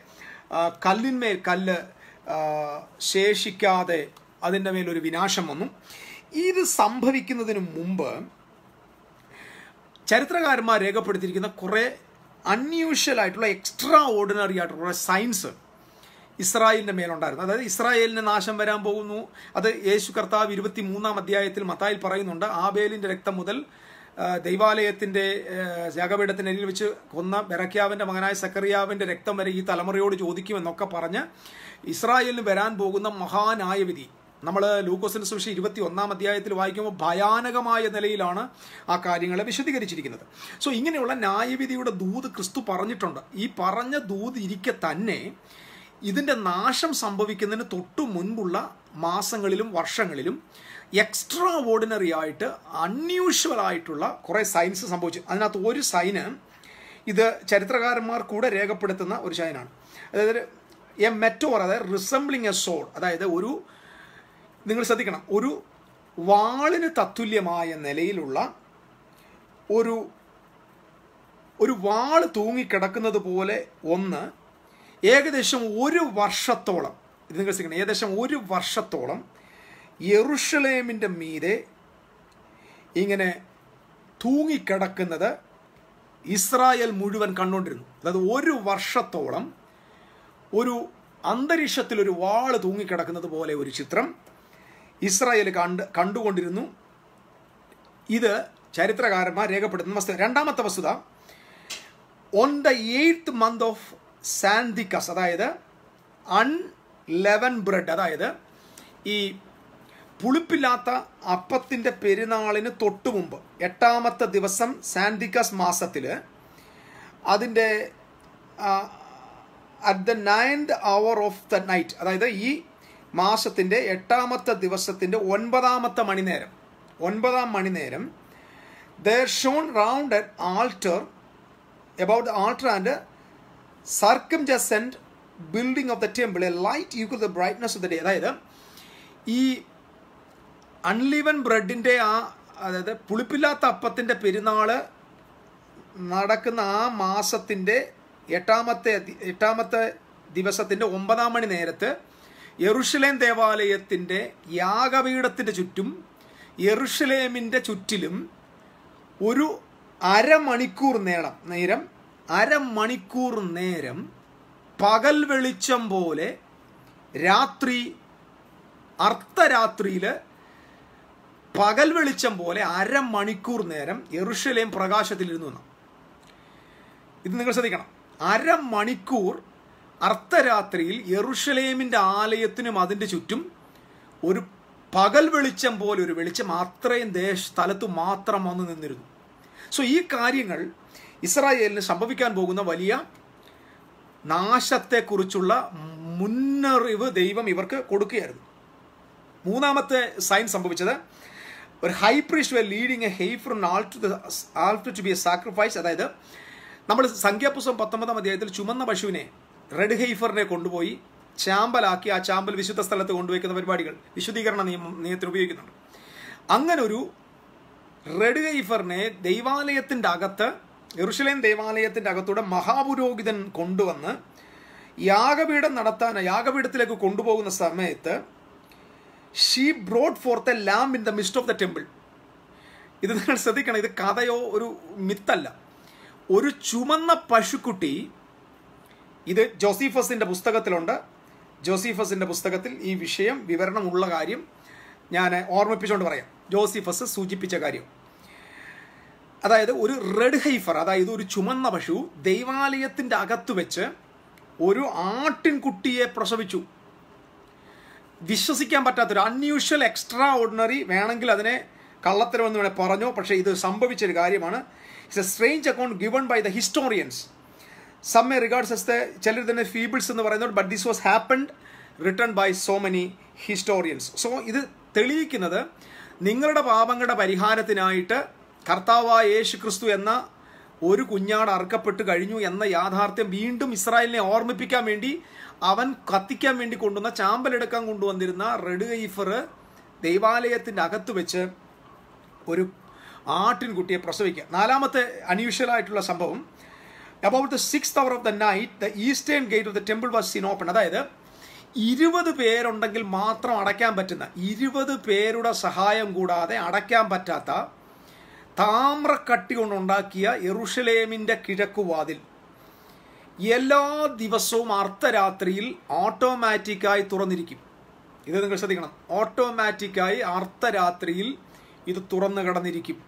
Speaker 1: കല്ലിന്മേൽ കല്ല് ശേഷിക്കാതെ അതിന്റെ മേലൊരു വിനാശം വന്നു. ഇത് സംഭവിക്കുന്നതിന് മുമ്പ് ചരിത്രകാരന്മാർ രേഖപ്പെടുത്തിയിരിക്കുന്ന കുറേ അൺയൂഷ്വൽ ആയിട്ടുള്ള എക്സ്ട്രാ ഓർഡിനറി ആയിട്ടുള്ള സയൻസ് ഇസ്രായേലിന്റെ മേലുണ്ടായിരുന്നു. അതായത് ഇസ്രായേലിന് നാശം വരാൻ പോകുന്നു. അത് യേശു കർത്താവ് ഇരുപത്തി മൂന്നാം അധ്യായത്തിൽ മത്തായിൽ പറയുന്നുണ്ട്. ആബേലിന്റെ രക്തം മുതൽ ദൈവാലയത്തിന്റെ യാഗപീഠത്തിന്റെ അരിയിൽ വെച്ച് കൊന്ന ബെറക്യാവിന്റെ മകനായ സക്കറിയാവിന്റെ രക്തം വരെ ഈ തലമുറയോട് ചോദിക്കുമെന്നൊക്കെ പറഞ്ഞ് ഇസ്രായേലിന് വരാൻ പോകുന്ന മഹാനായ വിധി. നമ്മൾ ലൂക്കോസിന് സുവിശേഷം ഇരുപത്തി ഒന്നാം അധ്യായത്തിൽ വായിക്കുമ്പോൾ ഭയാനകമായ നിലയിലാണ് ആ കാര്യങ്ങളെ വിശദീകരിച്ചിരിക്കുന്നത്. സോ ഇങ്ങനെയുള്ള ന്യായവിധിയുടെ ദൂത് ക്രിസ്തു പറഞ്ഞിട്ടുണ്ട്. ഈ പറഞ്ഞ ദൂത് ഇരിക്കെ തന്നെ ഇതിന്റെ നാശം സംഭവിക്കുന്നതിന് തൊട്ടു മുൻപുള്ള മാസങ്ങളിലും വർഷങ്ങളിലും എക്സ്ട്രാ ഓർഡിനറി ആയിട്ട് അൺയൂഷ്വൽ ആയിട്ടുള്ള കുറേ സൈൻസ് സംഭവിച്ചു. അതിനകത്ത് ഒരു സൈന് ഇത് ചരിത്രകാരന്മാർ കൂടെ രേഖപ്പെടുത്തുന്ന ഒരു സൈനാണ് അതായത് എ മെറ്റോർ അതായത് റിസംബ്ലിങ് എ സോൾ അതായത് ഒരു നിങ്ങൾ ശ്രദ്ധിക്കണം ഒരു വാളിന് തത്തുല്യമായ നിലയിലുള്ള ഒരു ഒരു വാൾ തൂങ്ങിക്കിടക്കുന്നത് പോലെ ഒന്ന് ഏകദേശം ഒരു വർഷത്തോളം ഇത് നിങ്ങൾ ശ്രദ്ധിക്കണം ഏകദേശം ഒരു വർഷത്തോളം യെറുഷലേമിന്റെ മീരെ ഇങ്ങനെ തൂങ്ങിക്കിടക്കുന്നത് ഇസ്രായേൽ മുഴുവൻ കണ്ടുകൊണ്ടിരുന്നു. അതായത് ഒരു വർഷത്തോളം ഒരു അന്തരീക്ഷത്തിൽ ഒരു വാൾ തൂങ്ങിക്കിടക്കുന്നത് പോലെ ഒരു ചിത്രം ഇസ്രായേൽ കണ്ട് കണ്ടുകൊണ്ടിരുന്നു. ഇത് ചരിത്രകാരന്മാർ രേഖപ്പെടുത്തുന്ന വസ്തുത. രണ്ടാമത്തെ വസ്തുത on the eighth month of Xanthicus അതായത് അൺലെവൻ ബ്രെഡ് അതായത് ഈ പുളിപ്പില്ലാത്ത അപ്പത്തിന്റെ പെരുന്നാളിന് തൊട്ടു മുമ്പ് എട്ടാമത്തെ ദിവസം സാന്തിക്കസ് മാസത്തിൽ അതിന്റെ at the ninth hour of the night അതായത് ഈ മാസത്തിന്റെ എട്ടാമത്തെ ദിവസത്തിന്റെ ഒൻപതാമത്തെ മണിനേരം ഒൻപതാം മണിനേരം there shone round at altar about altar altar and building of the temple a light a the brightness of the day അതായത് ഈ അൺലിവൻ ബ്രെഡിന്റെ ആ അതായത് പുളിപ്പില്ലാത്ത അപ്പത്തിന്റെ പെരുന്നാൾ നടക്കുന്ന ആ മാസത്തിന്റെ എട്ടാമത്തെ എട്ടാമത്തെ ദിവസത്തിന്റെ ഒമ്പതാം മണി നേരത്ത് യെറുഷലേം ദേവാലയത്തിന്റെ യാഗപീഠത്തിന്റെ ചുറ്റും യെറുഷലേമിന്റെ ചുറ്റിലും ഒരു അരമണിക്കൂർ നേരം നേരം അരമണിക്കൂർ നേരം പകൽ വെളിച്ചം പോലെ രാത്രി അർദ്ധരാത്രിയിൽ പകൽ വെളിച്ചം പോലെ അരമണിക്കൂർ നേരം എറുഷലേം പ്രകാശത്തിലിരുന്നു എന്നാണ്. ഇത് നിങ്ങൾ ശ്രദ്ധിക്കണം. അരമണിക്കൂർ അർദ്ധരാത്രിയിൽ എറുഷലേമിന്റെ ആലയത്തിനും അതിന്റെ ചുറ്റും ഒരു പകൽ വെളിച്ചം പോലെ ഒരു വെളിച്ചം അത്രയും ദേശ സ്ഥലത്ത് മാത്രം വന്ന് നിന്നിരുന്നു. സോ ഈ കാര്യങ്ങൾ ഇസ്രായേലിന് സംഭവിക്കാൻ പോകുന്ന വലിയ നാശത്തെക്കുറിച്ചുള്ള മുന്നറിവ് ദൈവം ഇവർക്ക് കൊടുക്കുകയായിരുന്നു. മൂന്നാമത്തെ സൈൻ സംഭവിച്ചത് ഒരു high priest leading a heifer all to all to be a sacrifice അതായത് നമ്മൾ സംഖ്യാപുസ്തകം പത്തൊമ്പതാം അധ്യായത്തിൽ ചുമന്ന പശുവിനെ റെഡ് ഹെയ്ഫറിനെ കൊണ്ടുപോയി ചാമ്പലാക്കി ആ ചാമ്പൽ വിശുദ്ധ സ്ഥലത്ത് കൊണ്ടുവയ്ക്കുന്ന പരിപാടികൾ വിശുദ്ധീകരണ നിയമം നിയമത്തിന് ഉപയോഗിക്കുന്നുണ്ട്. അങ്ങനൊരു റെഡ് ഹെയ്ഫറിനെ ദൈവാലയത്തിന്റെ അകത്ത് എറുഷലേം ദേവാലയത്തിന്റെ അകത്തൂടെ മഹാപുരോഹിതൻ കൊണ്ടുവന്ന് യാഗപീഠം നടത്താൻ യാഗപീഠത്തിലേക്ക് കൊണ്ടുപോകുന്ന സമയത്ത് she brought forth a lamb in the midst of the temple ഇത് നിങ്ങൾ ശ്രദ്ധിക്കണം ഇത് കഥയോ ഒരു മിത്തല്ല. ഒരു ചുമന്ന പശുക്കുട്ടി ഇത് ജോസീഫസിന്റെ പുസ്തകത്തിലുണ്ട്. ജോസീഫസിന്റെ പുസ്തകത്തിൽ ഈ വിഷയം വിവരണമുള്ള കാര്യം ഞാൻ ഓർമ്മിപ്പിച്ചുകൊണ്ട് പറയാം. ജോസീഫസ് സൂചിപ്പിച്ച കാര്യം. അതായത് ഒരു റെഡ് ഹൈഫർ അതായത് ഒരു ചുമന്ന പശു ദൈവാലയത്തിന്റെ അകത്ത് വെച്ച് ഒരു ആട്ടിൻകുട്ടിയെ പ്രസവിച്ചു. വിശ്വസിക്കാൻ പറ്റാത്തൊരു അൺയൂഷ്വൽ എക്സ്ട്രാ ഓർഡിനറി വേണമെങ്കിൽ അതിനെ കള്ളത്തരമെന്ന് വേണേൽ പറഞ്ഞു പക്ഷേ ഇത് സംഭവിച്ചൊരു കാര്യമാണ്. It's a strange account given by the historians some a regards as the ചിലർ തന്നെ ഫീബിൾസ് എന്ന് പറയുന്നത് but this was happened written by so many historians so ഇത് തെളിയിക്കുന്നത് നിങ്ങളുടെ പാപങ്ങളുടെ പരിഹാരത്തിനായിട്ട് കർത്താവായ യേശു ക്രിസ്തു എന്ന ഒരു കുഞ്ഞാട് അറുക്കപ്പെട്ട് കഴിഞ്ഞു എന്ന യാഥാർത്ഥ്യം വീണ്ടും ഇസ്രായേലിനെ ഓർമ്മിപ്പിക്കാൻ വേണ്ടി അവൻ കത്തിക്കാൻ വേണ്ടി കൊണ്ടുവന്ന ചാമ്പലെടുക്കാൻ കൊണ്ടുവന്നിരുന്ന റെഡ് ഗൈഫർ ദൈവാലയത്തിന്റെ അകത്ത് വെച്ച് ഒരു ആട്ടിൻകുട്ടിയെ പ്രസവിക്കുക നാലാമത്തെ അൺയൂഷ്വൽ ആയിട്ടുള്ള സംഭവം about the six hour of the night the eastern gate of the temple was seen open അതായത് ഇരുപത് പേരുണ്ടെങ്കിൽ മാത്രം അടയ്ക്കാൻ പറ്റുന്ന ഇരുപത് പേരുടെ സഹായം കൂടാതെ അടയ്ക്കാൻ പറ്റാത്ത താമ്രക്കട്ടി കൊണ്ടുണ്ടാക്കിയ എറുഷലേമിന്റെ കിഴക്കുവാതിൽ എല്ലാ ദിവസവും അർദ്ധരാത്രിയിൽ ഓട്ടോമാറ്റിക്കായി തുറന്നിരിക്കും. ഇത് നിങ്ങൾ ശ്രദ്ധിക്കണം. ഓട്ടോമാറ്റിക്കായി അർദ്ധരാത്രിയിൽ ഇത് തുറന്നു കിടന്നിരിക്കും.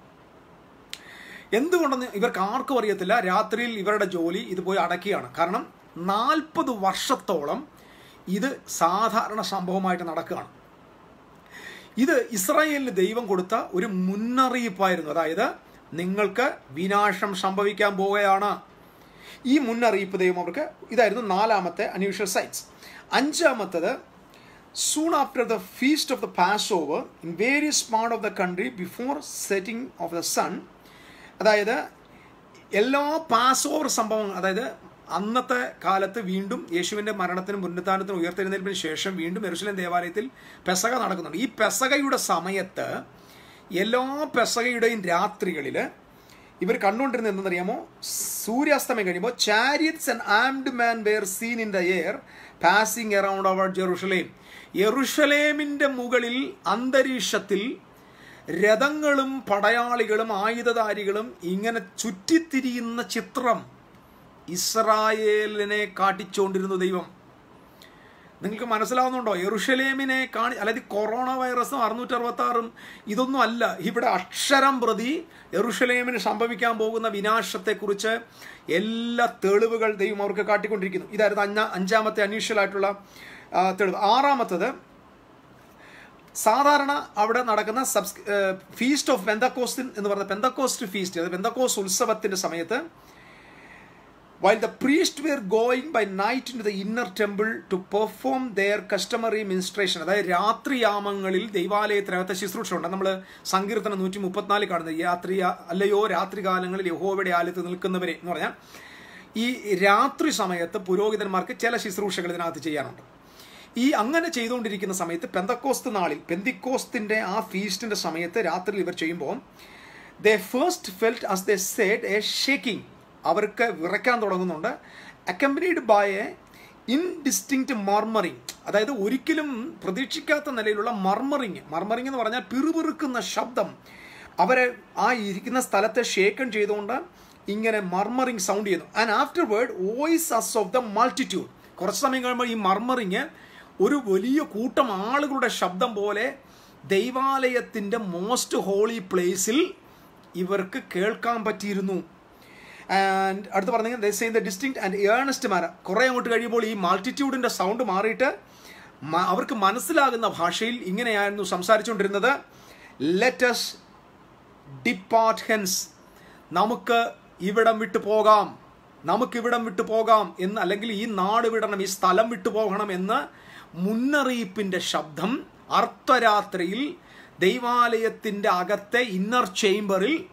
Speaker 1: എന്തുകൊണ്ടെന്ന് ഇവർക്ക് ആർക്കും അറിയത്തില്ല. രാത്രിയിൽ ഇവരുടെ ജോലി ഇത് പോയി അടക്കുകയാണ് കാരണം നാൽപ്പത് വർഷത്തോളം ഇത് സാധാരണ സംഭവമായിട്ട് നടക്കുകയാണ്. ഇത് ഇസ്രായേലിന് ദൈവം കൊടുത്ത ഒരു മുന്നറിയിപ്പായിരുന്നു. അതായത് നിങ്ങൾക്ക് വിനാശം സംഭവിക്കാൻ പോവുകയാണ്. ഈ മുന്നറിയിപ്പ് ദൈവം അവർക്ക് ഇതായിരുന്നു നാലാമത്തെ അൺയൂഷ്വൽ സൈറ്റ്സ് അഞ്ചാമത്തത് soon after the feast of the passover in various part of the country before setting of the sun അതായത് എല്ലാ പാസ് ഓവർ സംഭവങ്ങൾ അതായത് അന്നത്തെ കാലത്ത് വീണ്ടും യേശുവിന്റെ മരണത്തിനും പുനരുത്ഥാനത്തിനും ഉയർത്തെഴുന്നേൽപ്പിന് ശേഷം വീണ്ടും എറുസലേം ദേവാലയത്തിൽ പെസക നടക്കുന്നുണ്ട്. ഈ പെസകയുടെ സമയത്ത് എല്ലാ പെസകയുടെയും രാത്രികളിൽ ഇവർ കണ്ടുകൊണ്ടിരുന്നത് എന്തെന്നറിയാമോ സൂര്യാസ്തമയം കഴിയുമ്പോൾ chariots and armed men were seen in the air passing around over Jerusalem യെറുഷലേമിന്റെ മുകളിൽ അന്തരീക്ഷത്തിൽ രഥങ്ങളും പടയാളികളും ആയുധധാരികളും ഇങ്ങനെ ചുറ്റിത്തിരിയുന്ന ചിത്രം ഇസ്രായേലിനെ കാട്ടിച്ചുകൊണ്ടിരുന്നു ദൈവം. നിങ്ങൾക്ക് മനസ്സിലാവുന്നുണ്ടോ? എറുഷലേമിനെ കാണി അതായത് കൊറോണ വൈറസും അറുന്നൂറ്റി അറുപത്തി ആറും ഇതൊന്നും അല്ല. ഇവിടെ അക്ഷരം പ്രതി എറുഷലേമിന് സംഭവിക്കാൻ പോകുന്ന വിനാശത്തെക്കുറിച്ച് എല്ലാ തെളിവുകൾ ദൈവം അവർക്ക് കാട്ടിക്കൊണ്ടിരിക്കുന്നു. ഇതായിരുന്നു അഞ്ചാ അഞ്ചാമത്തെ അനീഷ്യലായിട്ടുള്ള തെളിവ്. ആറാമത്തത് സാധാരണ അവിടെ നടക്കുന്ന സബ്സ് ഫീസ്റ്റ് ഓഫ് പെന്തക്കോസ്റ്റിൻ എന്ന് പറയുന്ന പെന്തക്കോസ്റ്റ് ഫീസ്റ്റ് അതായത് പെന്തക്കോസ് ഉത്സവത്തിന്റെ സമയത്ത് While the priests were going by night into the inner temple to perform their customary ministration അതായത് രാത്രിയാമങ്ങളിൽ ദൈവാലയത്തിനകത്ത് ശുശ്രൂഷ ഉണ്ട്. നമ്മൾ സങ്കീർത്തനം നൂറ്റി മുപ്പത്തിനാല് കാണുന്നത് രാത്രി അല്ലയോ രാത്രികാലങ്ങളിൽ യഹോവയുടെ ആലയത്ത് നിൽക്കുന്നവരെ എന്ന് പറഞ്ഞാൽ ഈ രാത്രി സമയത്ത് പുരോഹിതന്മാർക്ക് ചില ശുശ്രൂഷകൾ ഇതിനകത്ത് ചെയ്യാനുണ്ട്. ഈ അങ്ങനെ ചെയ്തുകൊണ്ടിരിക്കുന്ന സമയത്ത് പെന്തക്കോസ്ത് നാളിൽ പെന്തിക്കോസ്തിന്റെ ആ ഫീസ്റ്റിന്റെ സമയത്ത് രാത്രിയിൽ ഇവർ ചെയ്യുമ്പോൾ the first felt as the said a shaking അവർക്ക് വിറയ്ക്കാൻ തുടങ്ങുന്നുണ്ട്. Accompanied by a indistinct murmuring അതായത് ഒരിക്കലും പ്രതീക്ഷിക്കാത്ത നിലയിലുള്ള മർമറിങ് മർമറിങ് എന്ന് പറഞ്ഞാൽ പിറുപിറുക്കുന്ന ശബ്ദം. അവരെ ആ ഇരിക്കുന്ന സ്ഥലത്തെ ഷേക്കൺ ചെയ്തുകൊണ്ട് ഇങ്ങനെ മർമറിങ് സൗണ്ട് ചെയ്യുന്നു. And afterward voice as of the multitude കുറച്ച് സമയം കഴിയുമ്പോൾ ഈ മർമറിങ് ഒരു വലിയ കൂട്ടം ആളുകളുടെ ശബ്ദം പോലെ ദൈവാലയത്തിന്റെ മോസ്റ്റ് ഹോളി പ്ലേസിൽ ഇവർക്ക് കേൾക്കാൻ പറ്റിയിരുന്നു. ആൻഡ് അടുത്ത് പറഞ്ഞെങ്കിൽ the same the distinct and earnest manner കുറേ അങ്ങോട്ട് കഴിയുമ്പോൾ ഈ മൾട്ടിറ്റ്യൂഡിന്റെ സൗണ്ട് മാറിയിട്ട് അവർക്ക് മനസ്സിലാകുന്ന ഭാഷയിൽ ഇങ്ങനെയായിരുന്നു സംസാരിച്ചുകൊണ്ടിരുന്നത്. ലെറ്റസ് ഡിപ്പാർട്ട് ഹെൻസ് നമുക്ക് ഇവിടം വിട്ടു പോകാം. നമുക്കിവിടം വിട്ടു പോകാം എന്ന് അല്ലെങ്കിൽ ഈ നാട് വിടണം ഈ സ്ഥലം വിട്ടു പോകണം എന്ന് മുന്നറിയിപ്പിന്റെ ശബ്ദം അർദ്ധരാത്രിയിൽ ദൈവാലയത്തിന്റെ അകത്തെ ഇന്നർ ചേംബറിൽ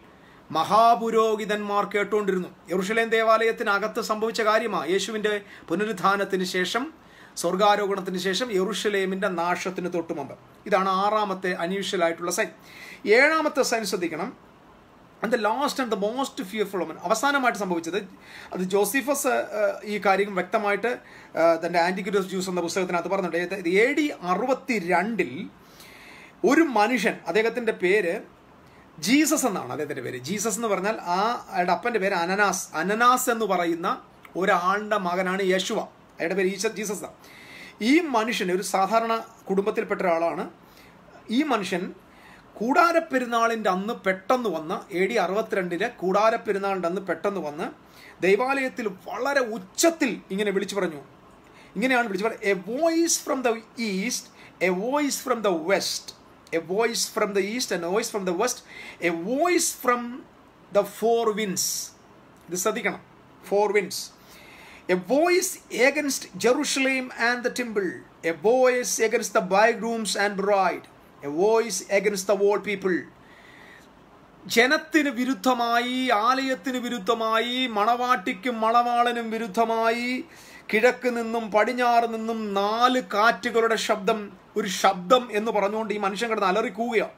Speaker 1: മഹാപുരോഹിതന്മാർ കേട്ടുകൊണ്ടിരുന്നു യെറുഷലേം ദേവാലയത്തിനകത്ത് സംഭവിച്ച കാര്യമാണ്. യേശുവിന്റെ പുനരുദ്ധാനത്തിന് ശേഷം സ്വർഗാരോഹണത്തിന് ശേഷം യറുഷലേമിന്റെ നാശത്തിന് തൊട്ടു മുമ്പ് ഇതാണ് ആറാമത്തെ അൺയൂഷ്വൽ സൈൻ ഏഴാമത്തെ സൈൻ ശ്രദ്ധിക്കണം. And the last and the most fearful omen അവസാനമായിട്ട് സംഭവിച്ചത് അത് ജോസിഫസ് ഈ കാര്യം വ്യക്തമായിട്ട് തന്റെ തന്റെ ആന്റിക്യൂരിയസ് ജ്യൂസ് എന്ന പുസ്തകത്തിനകത്ത് പറഞ്ഞിട്ടുണ്ട്. എ ഡി അറുപത്തി രണ്ടിൽ ഒരു മനുഷ്യൻ അദ്ദേഹത്തിന്റെ പേര് ജീസസ് എന്നാണ് അദ്ദേഹത്തിന്റെ പേര്. ജീസസ് എന്ന് പറഞ്ഞാൽ ആ അയാളുടെ അപ്പന്റെ പേര് അനനാസ്. അനനാസ് എന്ന് പറയുന്ന ഒരാളുടെ മകനാണ് യേശുവ. അയാളുടെ പേര് ഈശ ജീസസ്. ഈ മനുഷ്യൻ ഒരു സാധാരണ കുടുംബത്തിൽപ്പെട്ട ഒരാളാണ്. ഈ മനുഷ്യൻ കൂടാരപ്പെരുന്നാളിന്റെ അന്ന് പെട്ടെന്ന് വന്ന് എ ഡി അറുപത്തിരണ്ടിന് കൂടാരപ്പെരുന്നാളിന്റെ അന്ന് പെട്ടെന്ന് വന്ന് ദൈവാലയത്തിൽ വളരെ ഉച്ചത്തിൽ ഇങ്ങനെ വിളിച്ചു പറഞ്ഞു. ഇങ്ങനെയാണ് വിളിച്ചു പറഞ്ഞത്. A voice from the east a voice from the west a voice from the east and voice from the west a voice from the four winds ഇത് ശ്രദ്ധിക്കണം. Four winds a voice against Jerusalem and the temple a voice against the bridegrooms and bride a voice against the whole people ജനത്തിന് വിരുദ്ധമായി ആലയത്തിന് വിരുദ്ധമായി മണവാട്ടിക്കും മണവാളനും വിരുദ്ധമായി കിഴക്ക് നിന്നും പടിഞ്ഞാറ് നിന്നും നാല് കാറ്റുകളുടെ ശബ്ദം ഒരു ശബ്ദം എന്ന് പറഞ്ഞുകൊണ്ട് ഈ മനുഷ്യൻ കിടന്ന് അലറിക്കൂകയാണ്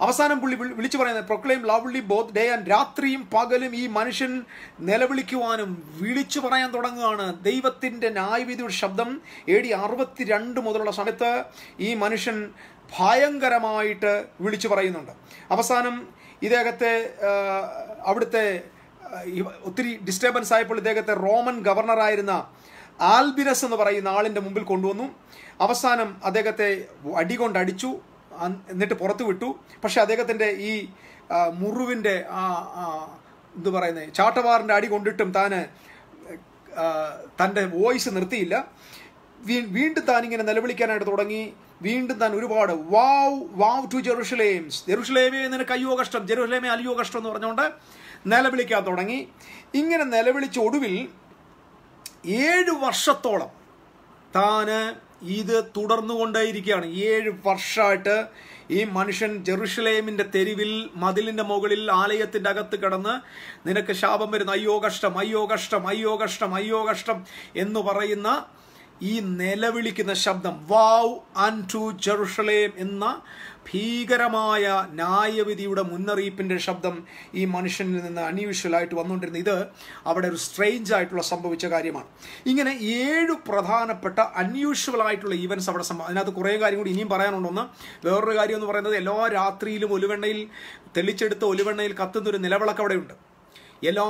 Speaker 1: അവസാനം പുള്ളി വിളിച്ചു പറയുന്നത് proclaim lovely both day and രാത്രിയും പകലും ഈ മനുഷ്യൻ നിലവിളിക്കുവാനും വിളിച്ചു പറയാൻ തുടങ്ങുകയാണ്. ദൈവത്തിന്റെ ന്യായവിധിയുടെ ശബ്ദം എ ഡി അറുപത്തിരണ്ട് മുതലുള്ള സമയത്ത് ഈ മനുഷ്യൻ ഭയങ്കരമായിട്ട് വിളിച്ചു പറയുന്നുണ്ട്. അവസാനം ഇദ്ദേഹത്തെ അവിടുത്തെ ഒത്തിരി ഡിസ്റ്റർബൻസ് ആയപ്പോൾ ഇദ്ദേഹത്തെ റോമൻ ഗവർണറായിരുന്ന ആൽബിനസ് എന്ന് പറയുന്ന ആളിന്റെ മുമ്പിൽ കൊണ്ടുവന്നു. അവസാനം അദ്ദേഹത്തെ അടികൊണ്ട് അടിച്ചു എന്നിട്ട് പുറത്തു വിട്ടു. പക്ഷെ അദ്ദേഹത്തിന്റെ ഈ മുറിവിന്റെ ആ എന്തു പറയുന്നത് ചാട്ടവാറിന്റെ അടി കൊണ്ടിട്ടും താന് തന്റെ വോയിസ് നിർത്തിയില്ല. വീണ്ടും താൻ ഇങ്ങനെ നിലവിളിക്കാനായിട്ട് തുടങ്ങി. വീണ്ടും താൻ ഒരുപാട് വാവ് വാവ് ടു ജെറുഷലേംസ് ജെറുഷലേമേ നിനക്ക് അയ്യോ കഷ്ടം ജെറുഷലേമേ അയ്യോ കഷ്ടം എന്ന് പറഞ്ഞുകൊണ്ട് നിലവിളിക്കാൻ തുടങ്ങി. ഇങ്ങനെ നിലവിളിച്ച ഒടുവിൽ ഏഴ് വർഷത്തോളം താന് ഇത് തുടർന്നുകൊണ്ടേയിരിക്കുകയാണ്. ഏഴ് വർഷമായിട്ട് ഈ മനുഷ്യൻ ജെറുഷലേമിന്റെ തെരുവിൽ മതിലിന്റെ മുകളിൽ ആലയത്തിന്റെ അകത്ത് കിടന്ന് നിനക്ക് ശാപം വരുന്ന. അയ്യോ കഷ്ടം അയ്യോ കഷ്ടം അയ്യോ കഷ്ടം അയ്യോ കഷ്ടം എന്ന് പറയുന്ന ഈ നിലവിളിക്കുന്ന ശബ്ദം വാവ് ആൻഡ് ടു ജെറുഷലേം എന്ന ഭീകരമായ ന്യായവിധിയുടെ മുന്നറിയിപ്പിന്റെ ശബ്ദം ഈ മനുഷ്യനിൽ നിന്ന് അൺയൂഷ്വലായിട്ട് വന്നുകൊണ്ടിരുന്നത്. ഇത് അവിടെ ഒരു സ്ട്രെയിഞ്ച് ആയിട്ടുള്ള സംഭവിച്ച കാര്യമാണ്. ഇങ്ങനെ ഏഴ് പ്രധാനപ്പെട്ട അൺയൂഷ്വൽ ആയിട്ടുള്ള ഈവൻസ് അവിടെ സംഭവം അതിനകത്ത് കുറേ കാര്യം കൂടി ഇനിയും പറയാനുണ്ടെന്ന് വേറൊരു കാര്യം എന്ന് പറയുന്നത് എല്ലാ രാത്രിയിലും ഒലുവെണ്ണയിൽ തെളിച്ചെടുത്ത ഒലുവെണ്ണയിൽ കത്തുന്നൊരു നിലവിളക്ക് അവിടെയുണ്ട്. എല്ലാ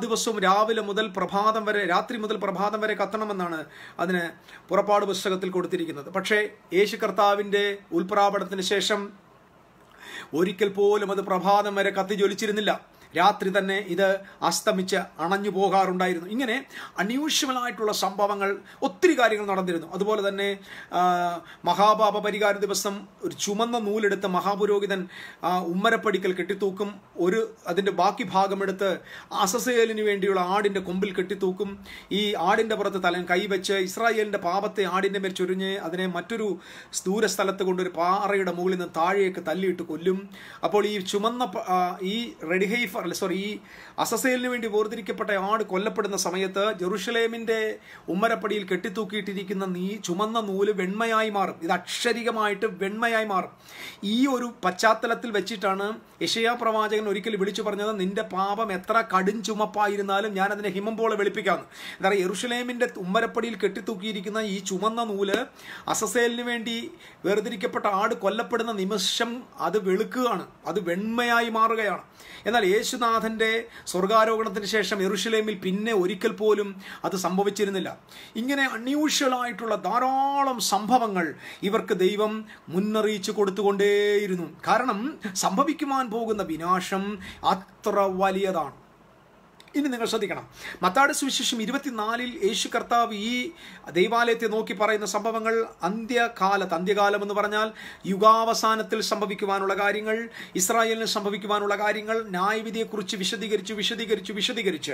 Speaker 1: ദിവസവും രാവിലെ മുതൽ പ്രഭാതം വരെ രാത്രി മുതൽ പ്രഭാതം വരെ കത്തണമെന്നാണ് അതിന് പുറപ്പാട് പുസ്തകത്തിൽ കൊടുത്തിരിക്കുന്നത്. പക്ഷേ യേശു കർത്താവിന്റെ ഉൽപ്രാപണത്തിന് ശേഷം ഒരിക്കൽ പോലും അത് പ്രഭാതം വരെ കത്തി ജ്വലിച്ചിരുന്നില്ല രാത്രി തന്നെ ഇത് അസ്തമിച്ച് അണഞ്ഞു പോകാറുണ്ടായിരുന്നു. ഇങ്ങനെ അന്യൂഷ്യമായിട്ടുള്ള സംഭവങ്ങൾ ഒത്തിരി കാര്യങ്ങൾ നടന്നിരുന്നു. അതുപോലെ തന്നെ മഹാപാപ പരിഹാര ദിവസം ഒരു ചുമന്ന നൂലെടുത്ത് മഹാപുരോഹിതൻ ഉമ്മരപ്പടിക്കൽ കെട്ടിത്തൂക്കും ഒരു അതിന്റെ ബാക്കി ഭാഗമെടുത്ത് അസസേലിന് വേണ്ടിയുള്ള ആടിന്റെ കൊമ്പിൽ കെട്ടിത്തൂക്കും ഈ ആടിന്റെ പുറത്ത് തലൻ കൈവച്ച് ഇസ്രായേലിന്റെ പാപത്തെ ആടിന്റെ മേൽ ചൊരിഞ്ഞ് അതിനെ മറ്റൊരു ദൂരസ്ഥലത്ത് കൊണ്ടൊരു പാറയുടെ മുകളിൽ നിന്ന് താഴേക്ക് തല്ലിയിട്ട് കൊല്ലും. അപ്പോൾ ഈ ചുമന്ന ഈ റെഡിഹൈഫർ അല്ല സോറി ഈ അസസേലിന് വേണ്ടി വേർതിരിക്കപ്പെട്ട ആട് കൊല്ലപ്പെടുന്ന സമയത്ത് ജെറുഷലേമിന്റെ ഉമ്മരപ്പടിയിൽ കെട്ടിത്തൂക്കിയിട്ടിരിക്കുന്ന നീ ചുമന്ന നൂൽ വെണ്മയായി മാറും. ഇത് അക്ഷരികമായിട്ട് വെണ്മയായി മാറും. ഈ ഒരു പശ്ചാത്തലത്തിൽ വെച്ചിട്ടാണ് യഷയാ പ്രവാചകൻ ഒരിക്കൽ വിളിച്ചു പറഞ്ഞത് നിന്റെ പാപം എത്ര കടും ചുമപ്പായിരുന്നാലും ഞാൻ അതിനെ ഹിമം പോലെ വെളുപ്പിക്കാമെന്ന് എന്താ പറയുക യെറുഷലേമിന്റെ ഉമ്മരപ്പടിയിൽ കെട്ടിത്തൂക്കിയിരിക്കുന്ന ഈ ചുമന്ന നൂൽ അസസേലിന് വേണ്ടി വേർതിരിക്കപ്പെട്ട ആട് കൊല്ലപ്പെടുന്ന നിമിഷം അത് വെളുക്കുകയാണ്. അത് വെണ്മയായി മാറുകയാണ്. എന്നാൽ യേശുനാഥന്റെ സ്വർഗാരോഹണത്തിന് ശേഷം യെറുഷലേമിൽ പിന്നെ ഒരിക്കൽ പോലും അത് സംഭവിച്ചിരുന്നില്ല. ഇങ്ങനെ അൺയൂഷ്വൽ ആയിട്ടുള്ള ധാരാളം സംഭവങ്ങൾ ഇവർക്ക് ദൈവം മുന്നറിയിച്ചു കൊടുത്തുകൊണ്ടേയിരുന്നു. കാരണം സംഭവിക്കുവാൻ പോകുന്ന വിനാശം അത്ര വലിയതാണ്. ഇനി നിങ്ങൾ ശ്രദ്ധിക്കണം. മത്താട് സുവിശേഷം ഇരുപത്തിനാലിൽ യേശു കർത്താവ് ഈ ദൈവാലയത്തെ നോക്കി പറയുന്ന സംഭവങ്ങൾ അന്ത്യകാലത്ത് അന്ത്യകാലം എന്ന് പറഞ്ഞാൽ യുഗാവസാനത്തിൽ സംഭവിക്കുവാനുള്ള കാര്യങ്ങൾ ഇസ്രായേലിന് സംഭവിക്കുവാനുള്ള കാര്യങ്ങൾ ന്യായവിധിയെക്കുറിച്ച് വിശദീകരിച്ച് വിശദീകരിച്ച് വിശദീകരിച്ച്.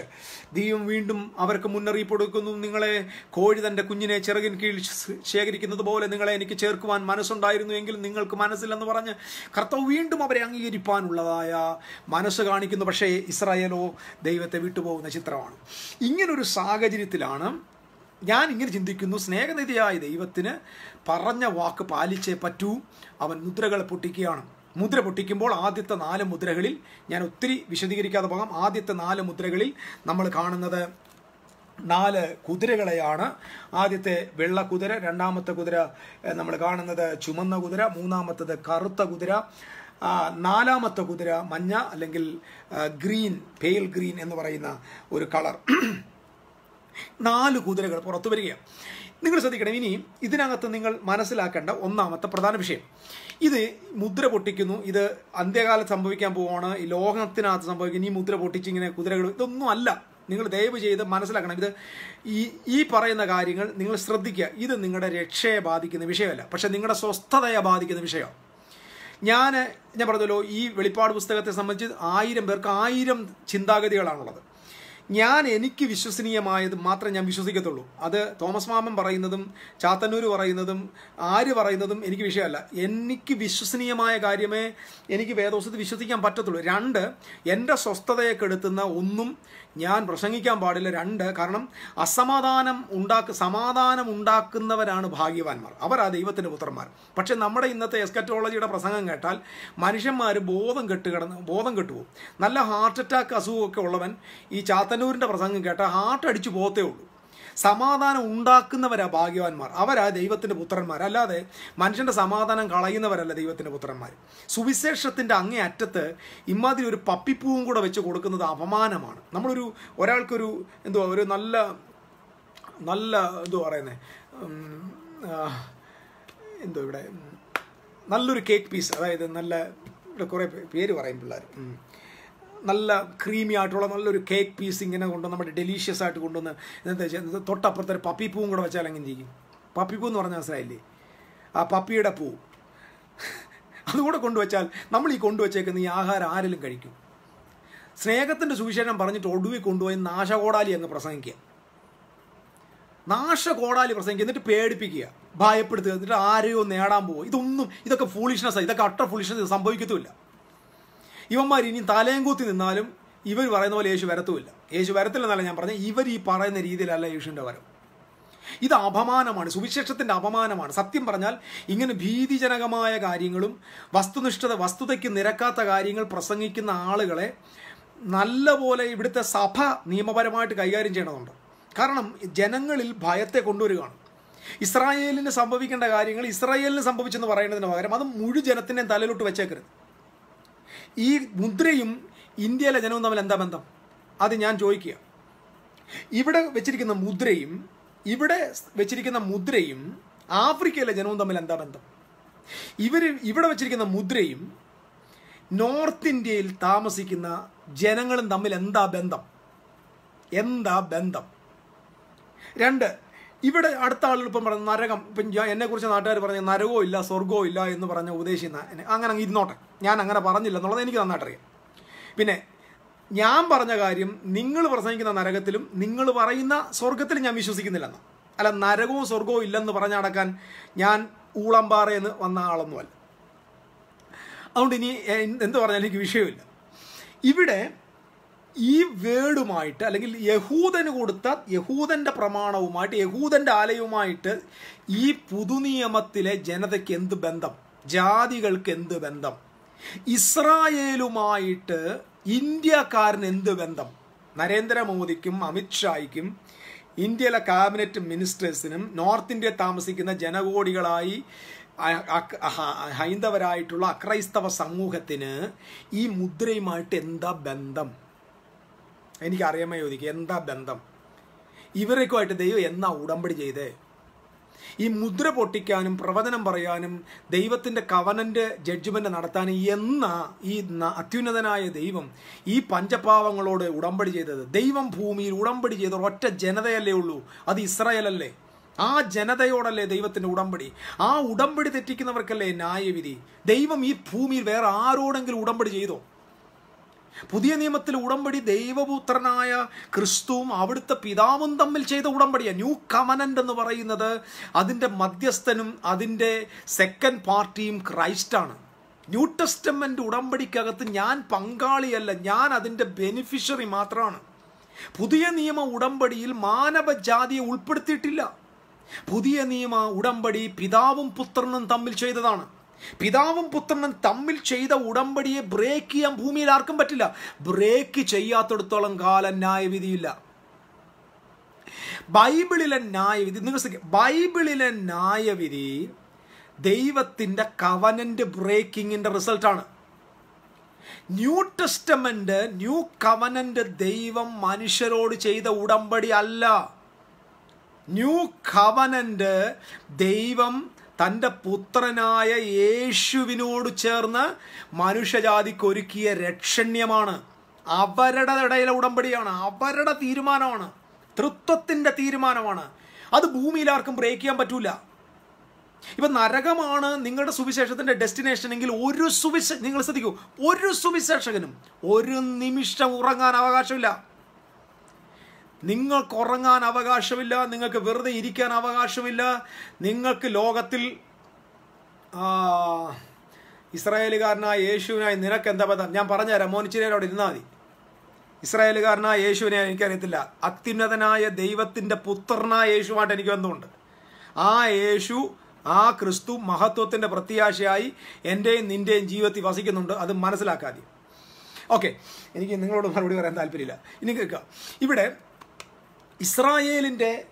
Speaker 1: ദൈവം വീണ്ടും അവർക്ക് മുന്നറിയിപ്പ് കൊടുക്കുന്നു. നിങ്ങളെ കോഴി തന്റെ കുഞ്ഞിനെ ചിറകിൻ കീഴിൽ ശേഖരിക്കുന്നത് പോലെ നിങ്ങളെ എനിക്ക് ചേർക്കുവാൻ മനസ്സുണ്ടായിരുന്നു എങ്കിൽ നിങ്ങൾക്ക് മനസ്സില്ലെന്ന് പറഞ്ഞ് കർത്താവ് വീണ്ടും അവരെ അംഗീകരിപ്പാനുള്ളതായ മനസ്സ് കാണിക്കുന്നു. പക്ഷേ ഇസ്രായേലോ ദൈവത്തെ വിട്ടുപോകുന്ന ചിത്രമാണ്. ഇങ്ങനൊരു സാഹചര്യത്തിലാണ് ഞാൻ ഇങ്ങനെ ചിന്തിക്കുന്നു സ്നേഹനിധിയായ ദൈവത്തിന് പറഞ്ഞ വാക്ക് പാലിച്ചേ പറ്റൂ. അവൻ മുദ്രകൾ പൊട്ടിക്കുകയാണ്. മുദ്ര പൊട്ടിക്കുമ്പോൾ ആദ്യത്തെ നാല് മുദ്രകളിൽ ഞാൻ ഒത്തിരി വിശദീകരിക്കാതെ പോകാം. ആദ്യത്തെ നാല് മുദ്രകളിൽ നമ്മൾ കാണുന്നത് നാല് കുതിരകളെയാണ്. ആദ്യത്തെ വെള്ള കുതിര രണ്ടാമത്തെ കുതിര നമ്മൾ കാണുന്നത് ചുമന്ന കുതിര മൂന്നാമത്തത് കറുത്ത കുതിര നാലാമത്തെ കുതിര മഞ്ഞ അല്ലെങ്കിൽ ഗ്രീൻ പെയിൽ ഗ്രീൻ എന്ന് പറയുന്ന ഒരു കളർ നാല് കുതിരകൾ പുറത്തു വരികയാണ്. നിങ്ങൾ ശ്രദ്ധിക്കണം ഇനി ഇതിനകത്ത് നിങ്ങൾ മനസ്സിലാക്കേണ്ട ഒന്നാമത്തെ പ്രധാന വിഷയം. ഇത് മുദ്ര പൊട്ടിക്കുന്നു ഇത് അന്ത്യകാലത്ത് സംഭവിക്കാൻ പോവാണ് ഈ ലോകത്തിനകത്ത് സംഭവിക്കുന്നു ഈ മുദ്ര പൊട്ടിച്ച് ഇങ്ങനെ കുതിരകൾ ഇതൊന്നും അല്ല. നിങ്ങൾ ദയവ് ചെയ്ത് മനസ്സിലാക്കണം ഇത് ഈ ഈ പറയുന്ന കാര്യങ്ങൾ നിങ്ങൾ ശ്രദ്ധിക്കുക. ഇത് നിങ്ങളുടെ രക്ഷയെ ബാധിക്കുന്ന വിഷയമല്ല പക്ഷെ നിങ്ങളുടെ സ്വസ്ഥതയെ ബാധിക്കുന്ന വിഷയമാണ്. ഞാൻ ഞാൻ പറഞ്ഞല്ലോ ഈ വെളിപ്പാട് പുസ്തകത്തെ സംബന്ധിച്ച് ആയിരം പേർക്ക് ആയിരം ചിന്താഗതികളാണുള്ളത്. ഞാൻ എനിക്ക് വിശ്വസനീയമായത് മാത്രമേ ഞാൻ വിശ്വസിക്കത്തുള്ളൂ. അത് തോമസ് മാമൻ പറയുന്നതും ചാത്തന്നൂർ പറയുന്നതും ആര് പറയുന്നതും എനിക്ക് വിഷയമല്ല. എനിക്ക് വിശ്വസനീയമായ കാര്യമേ എനിക്ക് വേദോസത്തിൽ വിശ്വസിക്കാൻ പറ്റത്തുള്ളൂ. രണ്ട് എന്റെ സ്വസ്ഥതയെ കെടുത്തുന്ന ഒന്നും ഞാൻ പ്രസംഗിക്കാൻ പാടില്ല രണ്ട്. കാരണം അസമാധാനം ഉണ്ടാക്ക സമാധാനം ഉണ്ടാക്കുന്നവരാണ് ഭാഗ്യവാന്മാർ. അവരാ ദൈവത്തിന്റെ പുത്രന്മാർ. പക്ഷേ നമ്മുടെ ഇന്നത്തെ എസ്കറ്റോളജിയുടെ പ്രസംഗം കേട്ടാൽ മനുഷ്യന്മാർ ബോധം കെട്ട് കിടന്ന് ബോധം കെട്ടുപോകും നല്ല ഹാർട്ട് അറ്റാക്ക് അസുഖമൊക്കെ ഉള്ളവൻ ഈ ചാത്തന്നൂരിന്റെ പ്രസംഗം കേട്ടാൽ ഹാർട്ട് അടിച്ചു പോകത്തേ ഉള്ളൂ. സമാധാനം ഉണ്ടാക്കുന്നവരാ ഭാഗ്യവാന്മാർ. അവരാ ദൈവത്തിന്റെ പുത്രന്മാർ. അല്ലാതെ മനുഷ്യന്റെ സമാധാനം കളയുന്നവരല്ല ദൈവത്തിന്റെ പുത്രന്മാർ. സുവിശേഷത്തിന്റെ അങ്ങേ അറ്റത്ത് ഇമാതിരി ഒരു പപ്പിപ്പൂവും കൂടെ വെച്ച് കൊടുക്കുന്നത് അപമാനമാണ്. നമ്മളൊരു ഒരാൾക്കൊരു എന്തുവാ ഒരു നല്ല നല്ല എന്തുവാ പറയുന്നത് എന്തോ ഇവിടെ? നല്ലൊരു കേക്ക് പീസ്. അതായത് നല്ല ഇവിടെ കുറേ പേര് പറയും പിള്ളേർ. നല്ല ക്രീമി ആയിട്ടുള്ള നല്ലൊരു കേക്ക് പീസ് ഇങ്ങനെ കൊണ്ടു നമ്മുടെ ഡെലീഷ്യസ് ആയിട്ട് കൊണ്ടുവന്ന് എന്താ തൊട്ടപ്പുറത്തെ ഒരു പപ്പിപ്പൂവും കൂടെ വെച്ചാൽ എങ്ങനെ ഇരിക്കും? പപ്പിപ്പൂ എന്ന് പറഞ്ഞാൽ മനസ്സിലായില്ലേ? ആ പപ്പിയുടെ പൂ. അതുകൂടെ കൊണ്ടുവച്ചാൽ നമ്മൾ ഈ കൊണ്ടുവച്ചേക്കുന്ന ഈ ആഹാരം ആരെങ്കിലും കഴിക്കും. സ്നേഹത്തിന്റെ സുവിശേഷം പറഞ്ഞിട്ട് ഒടുവിൽ കൊണ്ടുപോയി നാശകോടാലി അങ്ങ് പ്രസംഗിക്കുക. നാശകോടാലി പ്രസംഗിക്കുക. എന്നിട്ട് പേടിപ്പിക്കുക. ഭയപ്പെടുത്തുക. എന്നിട്ട് ആരെയോ നേടാൻ പോകും ഇതൊന്നും ഇതൊക്കെ ഫൂളിഷ്നെസ് ഇതൊക്കെ അട്ട ഫൂളിഷ്നെസ് സംഭവിക്കത്തുമില്ല. ഇവന്മാർ ഇനി തലയും കൂത്തി നിന്നാലും ഇവർ പറയുന്ന പോലെ യേശു വരത്തുമില്ല. യേശു വരത്തില്ലെന്നല്ല ഞാൻ പറഞ്ഞത്. ഇവർ ഈ പറയുന്ന രീതിയിലല്ല യേശുവിന്റെ വരം ഇത് അപമാനമാണ് സുവിശേഷത്തിന്റെ അപമാനമാണ്. സത്യം പറഞ്ഞാൽ ഇങ്ങനെ ഭീതിജനകമായ കാര്യങ്ങളും വസ്തുനിഷ്ഠത വസ്തുതയ്ക്ക് നിരക്കാത്ത കാര്യങ്ങൾ പ്രസംഗിക്കുന്ന ആളുകളെ നല്ലപോലെ ഇവിടുത്തെ സഭ നിയമപരമായിട്ട് കൈകാര്യം ചെയ്യണമെന്നുണ്ട് കാരണം ജനങ്ങളിൽ ഭയത്തെ കൊണ്ടുവരികയാണ്. ഇസ്രായേലിന് സംഭവിക്കേണ്ട കാര്യങ്ങൾ ഇസ്രായേലിന് സംഭവിച്ചെന്ന് പറയുന്നതിന് പകരം അത് മുഴുവൻ ജനത്തിന്റെയും തലയിലോട്ട് വെച്ചേക്കരുത്. ഈ മുദ്രയും ഇന്ത്യയിലെ ജനവും തമ്മിൽ എന്താ ബന്ധം? അത് ഞാൻ ചോദിക്കുക. ഇവിടെ വെച്ചിരിക്കുന്ന മുദ്രയും ഇവിടെ വെച്ചിരിക്കുന്ന മുദ്രയും ആഫ്രിക്കയിലെ ജനവും തമ്മിൽ എന്താ ബന്ധം? ഇവർ ഇവിടെ വെച്ചിരിക്കുന്ന മുദ്രയും നോർത്ത് ഇന്ത്യയിൽ താമസിക്കുന്ന ജനങ്ങളും തമ്മിൽ എന്താ ബന്ധം? എന്താ ബന്ധം? രണ്ട് ഇവിടെ അടുത്ത ആളുകൾ ഇപ്പം പറഞ്ഞു നരകം ഇപ്പം എന്നെ എന്നെക്കുറിച്ച് നാട്ടുകാർ പറഞ്ഞ നരകവും ഇല്ല സ്വർഗവും ഇല്ല എന്ന് പറഞ്ഞ ഉപദേശിക്കുന്ന അങ്ങനെ അങ്ങ് ഇരുന്നോട്ടെ. ഞാൻ അങ്ങനെ പറഞ്ഞില്ല എന്നുള്ളത് എനിക്ക് നന്നായിട്ടറിയാം. പിന്നെ ഞാൻ പറഞ്ഞ കാര്യം നിങ്ങൾ പ്രസംഗിക്കുന്ന നരകത്തിലും നിങ്ങൾ പറയുന്ന സ്വർഗത്തിലും ഞാൻ വിശ്വസിക്കുന്നില്ലെന്ന്. അല്ല നരകവും സ്വർഗവും ഇല്ലെന്ന് പറഞ്ഞടക്കാൻ ഞാൻ ഊളമ്പാറയെന്ന് വന്ന ആളൊന്നുമല്ല. അതുകൊണ്ട് ഇനി എന്ത് പറഞ്ഞാലും എനിക്ക് വിഷയമില്ല. ഇവിടെ ഈ വേർഡുമായിട്ട് അല്ലെങ്കിൽ യഹൂദന് കൊടുത്ത യഹൂദന്റെ പ്രമാണവുമായിട്ട് യഹൂദന്റെ ആലയവുമായിട്ട് ഈ പുതുനിയമത്തിലെ ജനതയ്ക്ക് എന്ത് ബന്ധം? ജാതികൾക്ക് എന്ത് ബന്ധം? ഇസ്രായേലുമായിട്ട് ഇന്ത്യക്കാരന് എന്ത് ബന്ധം? നരേന്ദ്രമോദിക്കും അമിത്ഷായ്ക്കും ഇന്ത്യയിലെ കാബിനറ്റ് മിനിസ്റ്റേഴ്സിനും നോർത്ത് ഇന്ത്യ താമസിക്കുന്ന ജനകോടികളായി ഹൈന്ദവരായിട്ടുള്ള അക്രൈസ്തവ സമൂഹത്തിന് ഈ മുദ്രയുമായിട്ട് എന്താ ബന്ധം? എനിക്കറിയാമോ ചോദിക്കുക എന്താ ബന്ധം? ഇവരൊക്കെയായിട്ട് ദൈവം എന്നാ ഉടമ്പടി ചെയ്തേ? ഈ മുദ്ര പൊട്ടിക്കാനും പ്രവചനം പറയാനും ദൈവത്തിന്റെ കവനന്റെ ജഡ്ജ്മെന്റ് നടത്താനും എന്നാ ഈ അത്യുന്നതനായ ദൈവം ഈ പഞ്ചപാവങ്ങളോട് ഉടമ്പടി ചെയ്തത്? ദൈവം ഭൂമിയിൽ ഉടമ്പടി ചെയ്ത ഒറ്റ ജനതയല്ലേ ഉള്ളൂ. അത് ഇസ്രായേലല്ലേ? ആ ജനതയോടല്ലേ ദൈവത്തിന്റെ ഉടമ്പടി? ആ ഉടമ്പടി തെറ്റിക്കുന്നവർക്കല്ലേ ന്യായവിധി? ദൈവം ഈ ഭൂമിയിൽ വേറെ ആരോടെങ്കിലും ഉടമ്പടി ചെയ്തോ? പുതിയ നിയമത്തിൽ ഉടമ്പടി ദൈവപുത്രനായ ക്രിസ്തുവും അവിടുത്തെ പിതാവും തമ്മിൽ ചെയ്ത ഉടമ്പടിയാണ് ന്യൂ കമനന്റ് എന്ന് പറയുന്നത് അതിന്റെ മധ്യസ്ഥനും അതിന്റെ സെക്കൻഡ് പാർട്ടിയും ക്രൈസ്റ്റാണ്. ന്യൂ ടെസ്റ്റമെന്റ് ഉടമ്പടിക്കകത്ത് ഞാൻ പങ്കാളിയല്ല ഞാൻ അതിന്റെ ബെനിഫിഷ്യറി മാത്രമാണ് പുതിയ നിയമ ഉടമ്പടിയിൽ മാനവജാതിയെ ഉൾപ്പെടുത്തിയിട്ടില്ല. പുതിയ നിയമ ഉടമ്പടി പിതാവും പുത്രനും തമ്മിൽ ചെയ്തതാണ്. പിതാവും പുത്രനും തമ്മിൽ ചെയ്ത ഉടമ്പടിയെ ബ്രേക്ക് ചെയ്യാൻ ഭൂമിയിൽ ആർക്കും പറ്റില്ല. ബ്രേക്ക് ചെയ്യാത്തിടത്തോളം കാലം ന്യായവിധിയില്ല. ബൈബിളിലെ ന്യായവിധി നിങ്ങൾ ബൈബിളിലെ ന്യായവിധി ദൈവത്തിന്റെ കവനന്റ് ബ്രേക്കിങ്ങിന്റെ റിസൾട്ടാണ് ന്യൂ ടെസ്റ്റമെന്റ് ന്യൂ കവനന്റ് ദൈവം മനുഷ്യരോട് ചെയ്ത ഉടമ്പടി അല്ല. ന്യൂ കവനന്റ് ദൈവം തന്റെ പുത്രനായ യേശുവിനോട് ചേർന്ന് മനുഷ്യജാതിക്ക് ഒരുക്കിയ രക്ഷണ്യമാണ്. അവരുടെ ഇടയിലെ ഉടമ്പടിയാണ്. അവരുടെ തീരുമാനമാണ്. തൃത്വത്തിന്റെ തീരുമാനമാണ്. അത് ഭൂമിയിൽ ആർക്കും ബ്രേക്ക് ചെയ്യാൻ പറ്റൂല. ഇപ്പൊ നരകമാണ് നിങ്ങളുടെ സുവിശേഷത്തിന്റെ ഡെസ്റ്റിനേഷൻ എങ്കിൽ ഒരു സുവിശേഷ നിങ്ങൾ ശ്രദ്ധിക്കൂ. ഒരു സുവിശേഷകനും ഒരു നിമിഷം ഉറങ്ങാൻ അവകാശമില്ല. നിങ്ങൾക്ക് ഉറങ്ങാൻ അവകാശമില്ല നിങ്ങൾക്ക് വെറുതെ ഇരിക്കാൻ അവകാശമില്ല. നിങ്ങൾക്ക് ലോകത്തിൽ ഇസ്രായേലുകാരനായ യേശുവിനായി നിനക്ക് എന്താ ബന്ധം ഞാൻ പറഞ്ഞുതരാം മോനിച്ചിനെ ഇരുന്നാൽ മതി. ഇസ്രായേലുകാരനായ യേശുവിനെ എനിക്കറിയത്തില്ല. അത്യുന്നതനായ ദൈവത്തിന്റെ പുത്രനായ യേശുവായിട്ട് എനിക്ക് ബന്ധമുണ്ട്. ആ യേശു ആ ക്രിസ്തു മഹത്വത്തിന്റെ പ്രത്യാശയായി എന്റെയും നിന്റെയും ജീവിതത്തിൽ വസിക്കുന്നുണ്ട്. അത് മനസ്സിലാക്കാതെ. ഓക്കെ. എനിക്ക് നിങ്ങളോട് മറുപടി പറയാൻ താല്പര്യമില്ല. ഇനി കേൾക്കാം. ഇവിടെ ഇസ്രായേലിന്റെ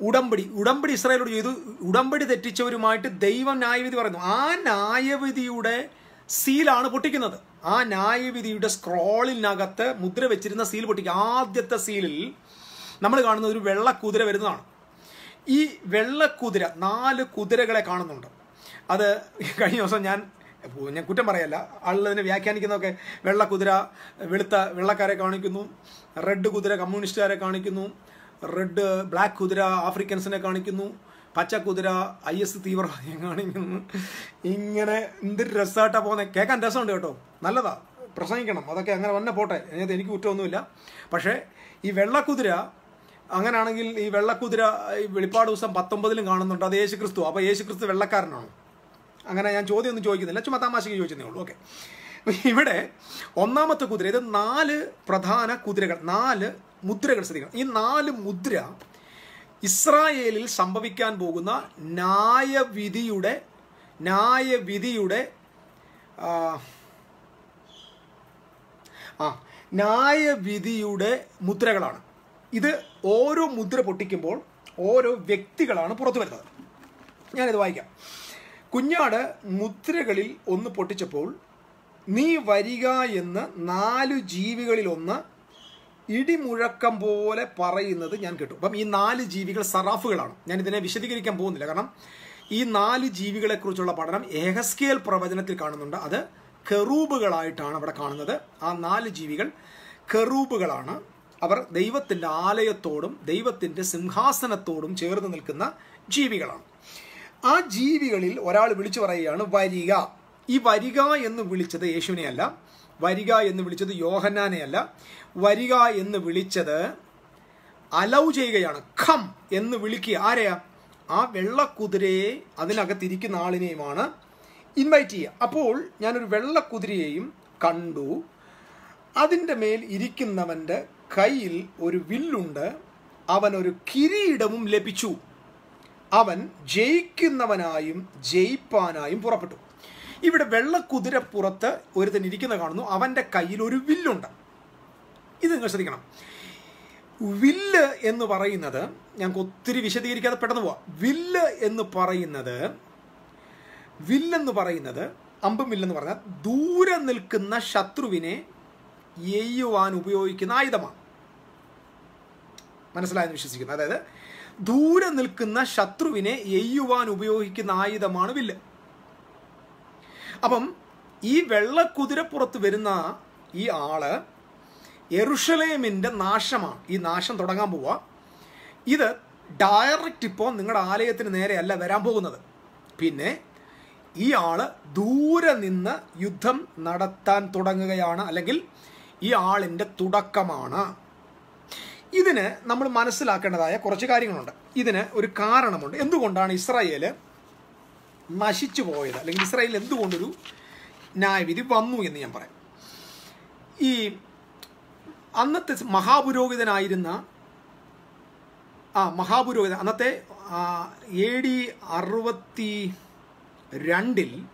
Speaker 1: ഉടമ്പടി ഉടമ്പടി ഇസ്രായേലോട് ചെയ്തു. ഉടമ്പടി തെറ്റിച്ചവരുമായിട്ട് ദൈവം ന്യായവിധി പറയുന്നു. ആ ന്യായവിധിയുടെ സീലാണ് പൊട്ടിക്കുന്നത്. ആ ന്യായവിധിയുടെ സ്ക്രോളിനകത്ത് മുദ്ര വെച്ചിരുന്ന സീൽ പൊട്ടിക്കുക ആദ്യത്തെ സീലിൽ നമ്മൾ കാണുന്ന ഒരു വെള്ളക്കുതിര വരുന്നതാണ്. ഈ വെള്ളക്കുതിര നാല് കുതിരകളെ കാണുന്നുണ്ട്. അത് കഴിഞ്ഞ ദിവസം ഞാൻ ഞാൻ കുറ്റം പറയല്ല. ആളുള്ളതിനെ വ്യാഖ്യാനിക്കുന്നതൊക്കെ വെള്ളക്കുതിര വെളുത്ത വെള്ളക്കാരെ കാണിക്കുന്നു റെഡ് കുതിര കമ്മ്യൂണിസ്റ്റുകാരെ കാണിക്കുന്നു റെഡ് ബ്ലാക്ക് കുതിര ആഫ്രിക്കൻസിനെ കാണിക്കുന്നു. പച്ച കുതിര ഐ എസ് തീവ്രവാദിയെ കാണിക്കുന്നു. ഇങ്ങനെ എന്തൊരു രസമായിട്ടാ പോകുന്നത് കേൾക്കാൻ രസമുണ്ട് കേട്ടോ. നല്ലതാ. പ്രസംഗിക്കണം. അതൊക്കെ അങ്ങനെ വന്നെ പോട്ടെ. അതിനകത്ത് എനിക്ക് കുറ്റമൊന്നുമില്ല. പക്ഷേ ഈ വെള്ളക്കുതിര അങ്ങനെയാണെങ്കിൽ ഈ വെള്ളക്കുതിര ഈ വെളിപ്പാട് ദിവസം പത്തൊമ്പതിലും കാണുന്നുണ്ട്. അത് യേശു ക്രിസ്തു അപ്പോൾ യേശു ക്രിസ്തു വെള്ളക്കാരനാണ്. അങ്ങനെ ഞാൻ ചോദ്യമൊന്നും ചോദിക്കുന്നില്ല. ചുമ്മാ തമാശയ്ക്ക് ചോദിച്ചതേ ഉള്ളൂ. ഓക്കെ. ഇവിടെ ഒന്നാമത്തെ കുതിര ഇത് നാല് പ്രധാന കുതിരകൾ. നാല് മുദ്രകൾ ശ്രദ്ധിക്കണം. ഈ നാല് മുദ്ര ഇസ്രായേലിൽ സംഭവിക്കാൻ പോകുന്ന ന്യായവിധിയുടെ ന്യായവിധിയുടെ ആ, ന്യായവിധിയുടെ മുദ്രകളാണ്. ഇത് ഓരോ മുദ്ര പൊട്ടിക്കുമ്പോൾ ഓരോ വ്യക്തികളാണ് പുറത്തു വരുന്നത്. ഞാനിത് വായിക്കാം. കുഞ്ഞാട് മുദ്രകളിൽ ഒന്ന് പൊട്ടിച്ചപ്പോൾ നീ വരിക എന്ന് നാലു ജീവികളിൽ ഒന്ന് ഇടിമുഴക്കം പോലെ പറയുന്നത് ഞാൻ കേട്ടു. അപ്പം ഈ നാല് ജീവികൾ സറാഫുകളാണ്. ഞാൻ ഇതിനെ വിശദീകരിക്കാൻ പോകുന്നില്ല. കാരണം ഈ നാല് ജീവികളെക്കുറിച്ചുള്ള പഠനം ഏഹസ്കേൽ പ്രവചനത്തിൽ കാണുന്നുണ്ട്. അത് കെറൂബുകളായിട്ടാണ് അവിടെ കാണുന്നത്. ആ നാല് ജീവികൾ കെറൂബുകളാണ്. അവർ ദൈവത്തിന്റെ ആലയത്തോടും ദൈവത്തിന്റെ സിംഹാസനത്തോടും ചേർന്ന് നിൽക്കുന്ന ജീവികളാണ്. ആ ജീവികളിൽ ഒരാൾ വിളിച്ചു പറയുകയാണ് വരിക. ഈ വരിക എന്ന് വിളിച്ചത് യേശുവിനെയല്ല. വരിക എന്ന് വിളിച്ചത് യോഹന്നാനെയല്ല. വരിക എന്ന് വിളിച്ചത് അലൗ ചെയ്യുകയാണ്. ഖം എന്ന് വിളിക്കുക. ആരെയാ ആ വെള്ളക്കുതിരയെ അതിനകത്തിരിക്കുന്ന ആളിനെയുമാണ് ഇൻവൈറ്റ് ചെയ്യുക. അപ്പോൾ ഞാനൊരു വെള്ളക്കുതിരയെയും കണ്ടു. അതിന്റെ മേൽ ഇരിക്കുന്നവന്റെ കയ്യിൽ ഒരു വില്ലുണ്ട്. അവനൊരു കിരീടവും ലഭിച്ചു. അവൻ ജയിക്കുന്നവനായും ജയിപ്പാനായും പുറപ്പെട്ടു. ഇവിടെ വെള്ളക്കുതിരപ്പുറത്ത് ഒരുത്തൻ ഇരിക്കുന്ന കാണുന്നു. അവന്റെ കയ്യിൽ ഒരു വില്ലുണ്ട്. ഇത് നിങ്ങൾ ശ്രദ്ധിക്കണം. വില്ല് എന്ന് പറയുന്നത് ഞങ്ങൾക്ക് ഒത്തിരി വിശദീകരിക്കാതെ പെട്ടെന്ന് പോവാം. വില്ല് എന്ന് പറയുന്നത് വില്ലെന്ന് പറയുന്നത് അമ്പും വില്ലെന്ന് പറഞ്ഞാൽ ദൂരെ നിൽക്കുന്ന ശത്രുവിനെ എയ്യുവാൻ ഉപയോഗിക്കുന്ന ആയുധമാണ്. മനസ്സിലായെന്ന് വിശ്വസിക്കുന്നു. അതായത് ദൂരെ നിൽക്കുന്ന ശത്രുവിനെ എയ്യുവാൻ ഉപയോഗിക്കുന്ന ആയുധമാണ് വില്ല് അപ്പം ഈ വെള്ളക്കുതിരപ്പുറത്ത് വരുന്ന ഈ ആൾ എറുഷലേമിന്റെ നാശമാണ്. ഈ നാശം തുടങ്ങാൻ പോവുക ഇത് ഡയറക്റ്റ് ഇപ്പോൾ നിങ്ങളുടെ ആലയത്തിന് നേരെയല്ല വരാൻ പോകുന്നത്. പിന്നെ ഈ ആൾ ദൂരെ നിന്ന് യുദ്ധം നടത്താൻ തുടങ്ങുകയാണ്. അല്ലെങ്കിൽ ഈ ആളിന്റെ തുടക്കമാണ്. ഇതിന് നമ്മൾ മനസ്സിലാക്കേണ്ടതായ കുറച്ച് കാര്യങ്ങളുണ്ട്. ഇതിന് ഒരു കാരണമുണ്ട്. എന്തുകൊണ്ടാണ് ഇസ്രായേൽ നശിച്ചു പോയത്? അല്ലെങ്കിൽ ഇസ്രായേൽ എന്തുകൊണ്ടൊരു ന്യായവിധി വന്നു എന്ന് ഞാൻ പറയാം. ഈ അന്നത്തെ മഹാപുരോഹിതനായിരുന്ന ആ മഹാപുരോഹിതൻ അന്നത്തെ എ ഡി അറുപത്തി രണ്ടിൽ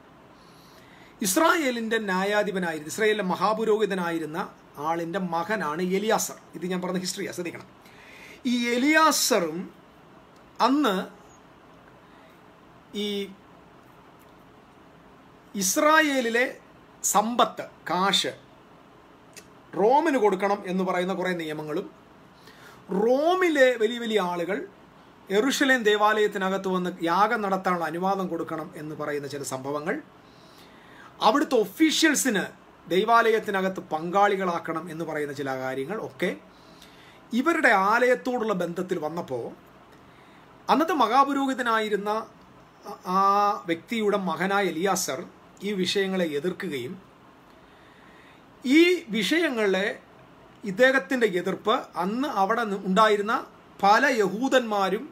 Speaker 1: ഇസ്രായേലിന്റെ ന്യായാധിപനായിരുന്നു ഇസ്രായേലിലെ മഹാപുരോഹിതനായിരുന്ന ആളിന്റെ മകനാണ് എലിയാസർ. ഇത് ഞാൻ പറഞ്ഞ ഹിസ്റ്ററിയാണ് ശ്രദ്ധിക്കണം. ഈ എലിയാസറും അന്ന് ഈ ഇസ്രായേലിലെ സമ്പത്ത് കാശ് റോമിന് കൊടുക്കണം എന്ന് പറയുന്ന കുറേ നിയമങ്ങളും. റോമിലെ വലിയ വലിയ ആളുകൾ എറുഷലേം ദേവാലയത്തിനകത്ത് വന്ന് യാഗം നടത്താനുള്ള അനുവാദം കൊടുക്കണം എന്ന് പറയുന്ന ചില സംഭവങ്ങൾ. അവിടുത്തെ ഒഫീഷ്യൽസിന് ദൈവാലയത്തിനകത്ത് പങ്കാളികളാക്കണം എന്ന് പറയുന്ന ചില കാര്യങ്ങൾ ഒക്കെ ഇവരുടെ ആലയത്തോടുള്ള ബന്ധത്തിൽ വന്നപ്പോൾ അന്നത്തെ മഹാപുരോഹിതനായിരുന്ന ആ വ്യക്തിയുടെ മകനായ എലിയാസർ ഈ വിഷയങ്ങളെ എതിർക്കുകയും ഈ വിഷയങ്ങളെ ഇദ്ദേഹത്തിന്റെ എതിർപ്പ് അന്ന് അവിടെ ഉണ്ടായിരുന്ന പല യഹൂദന്മാരും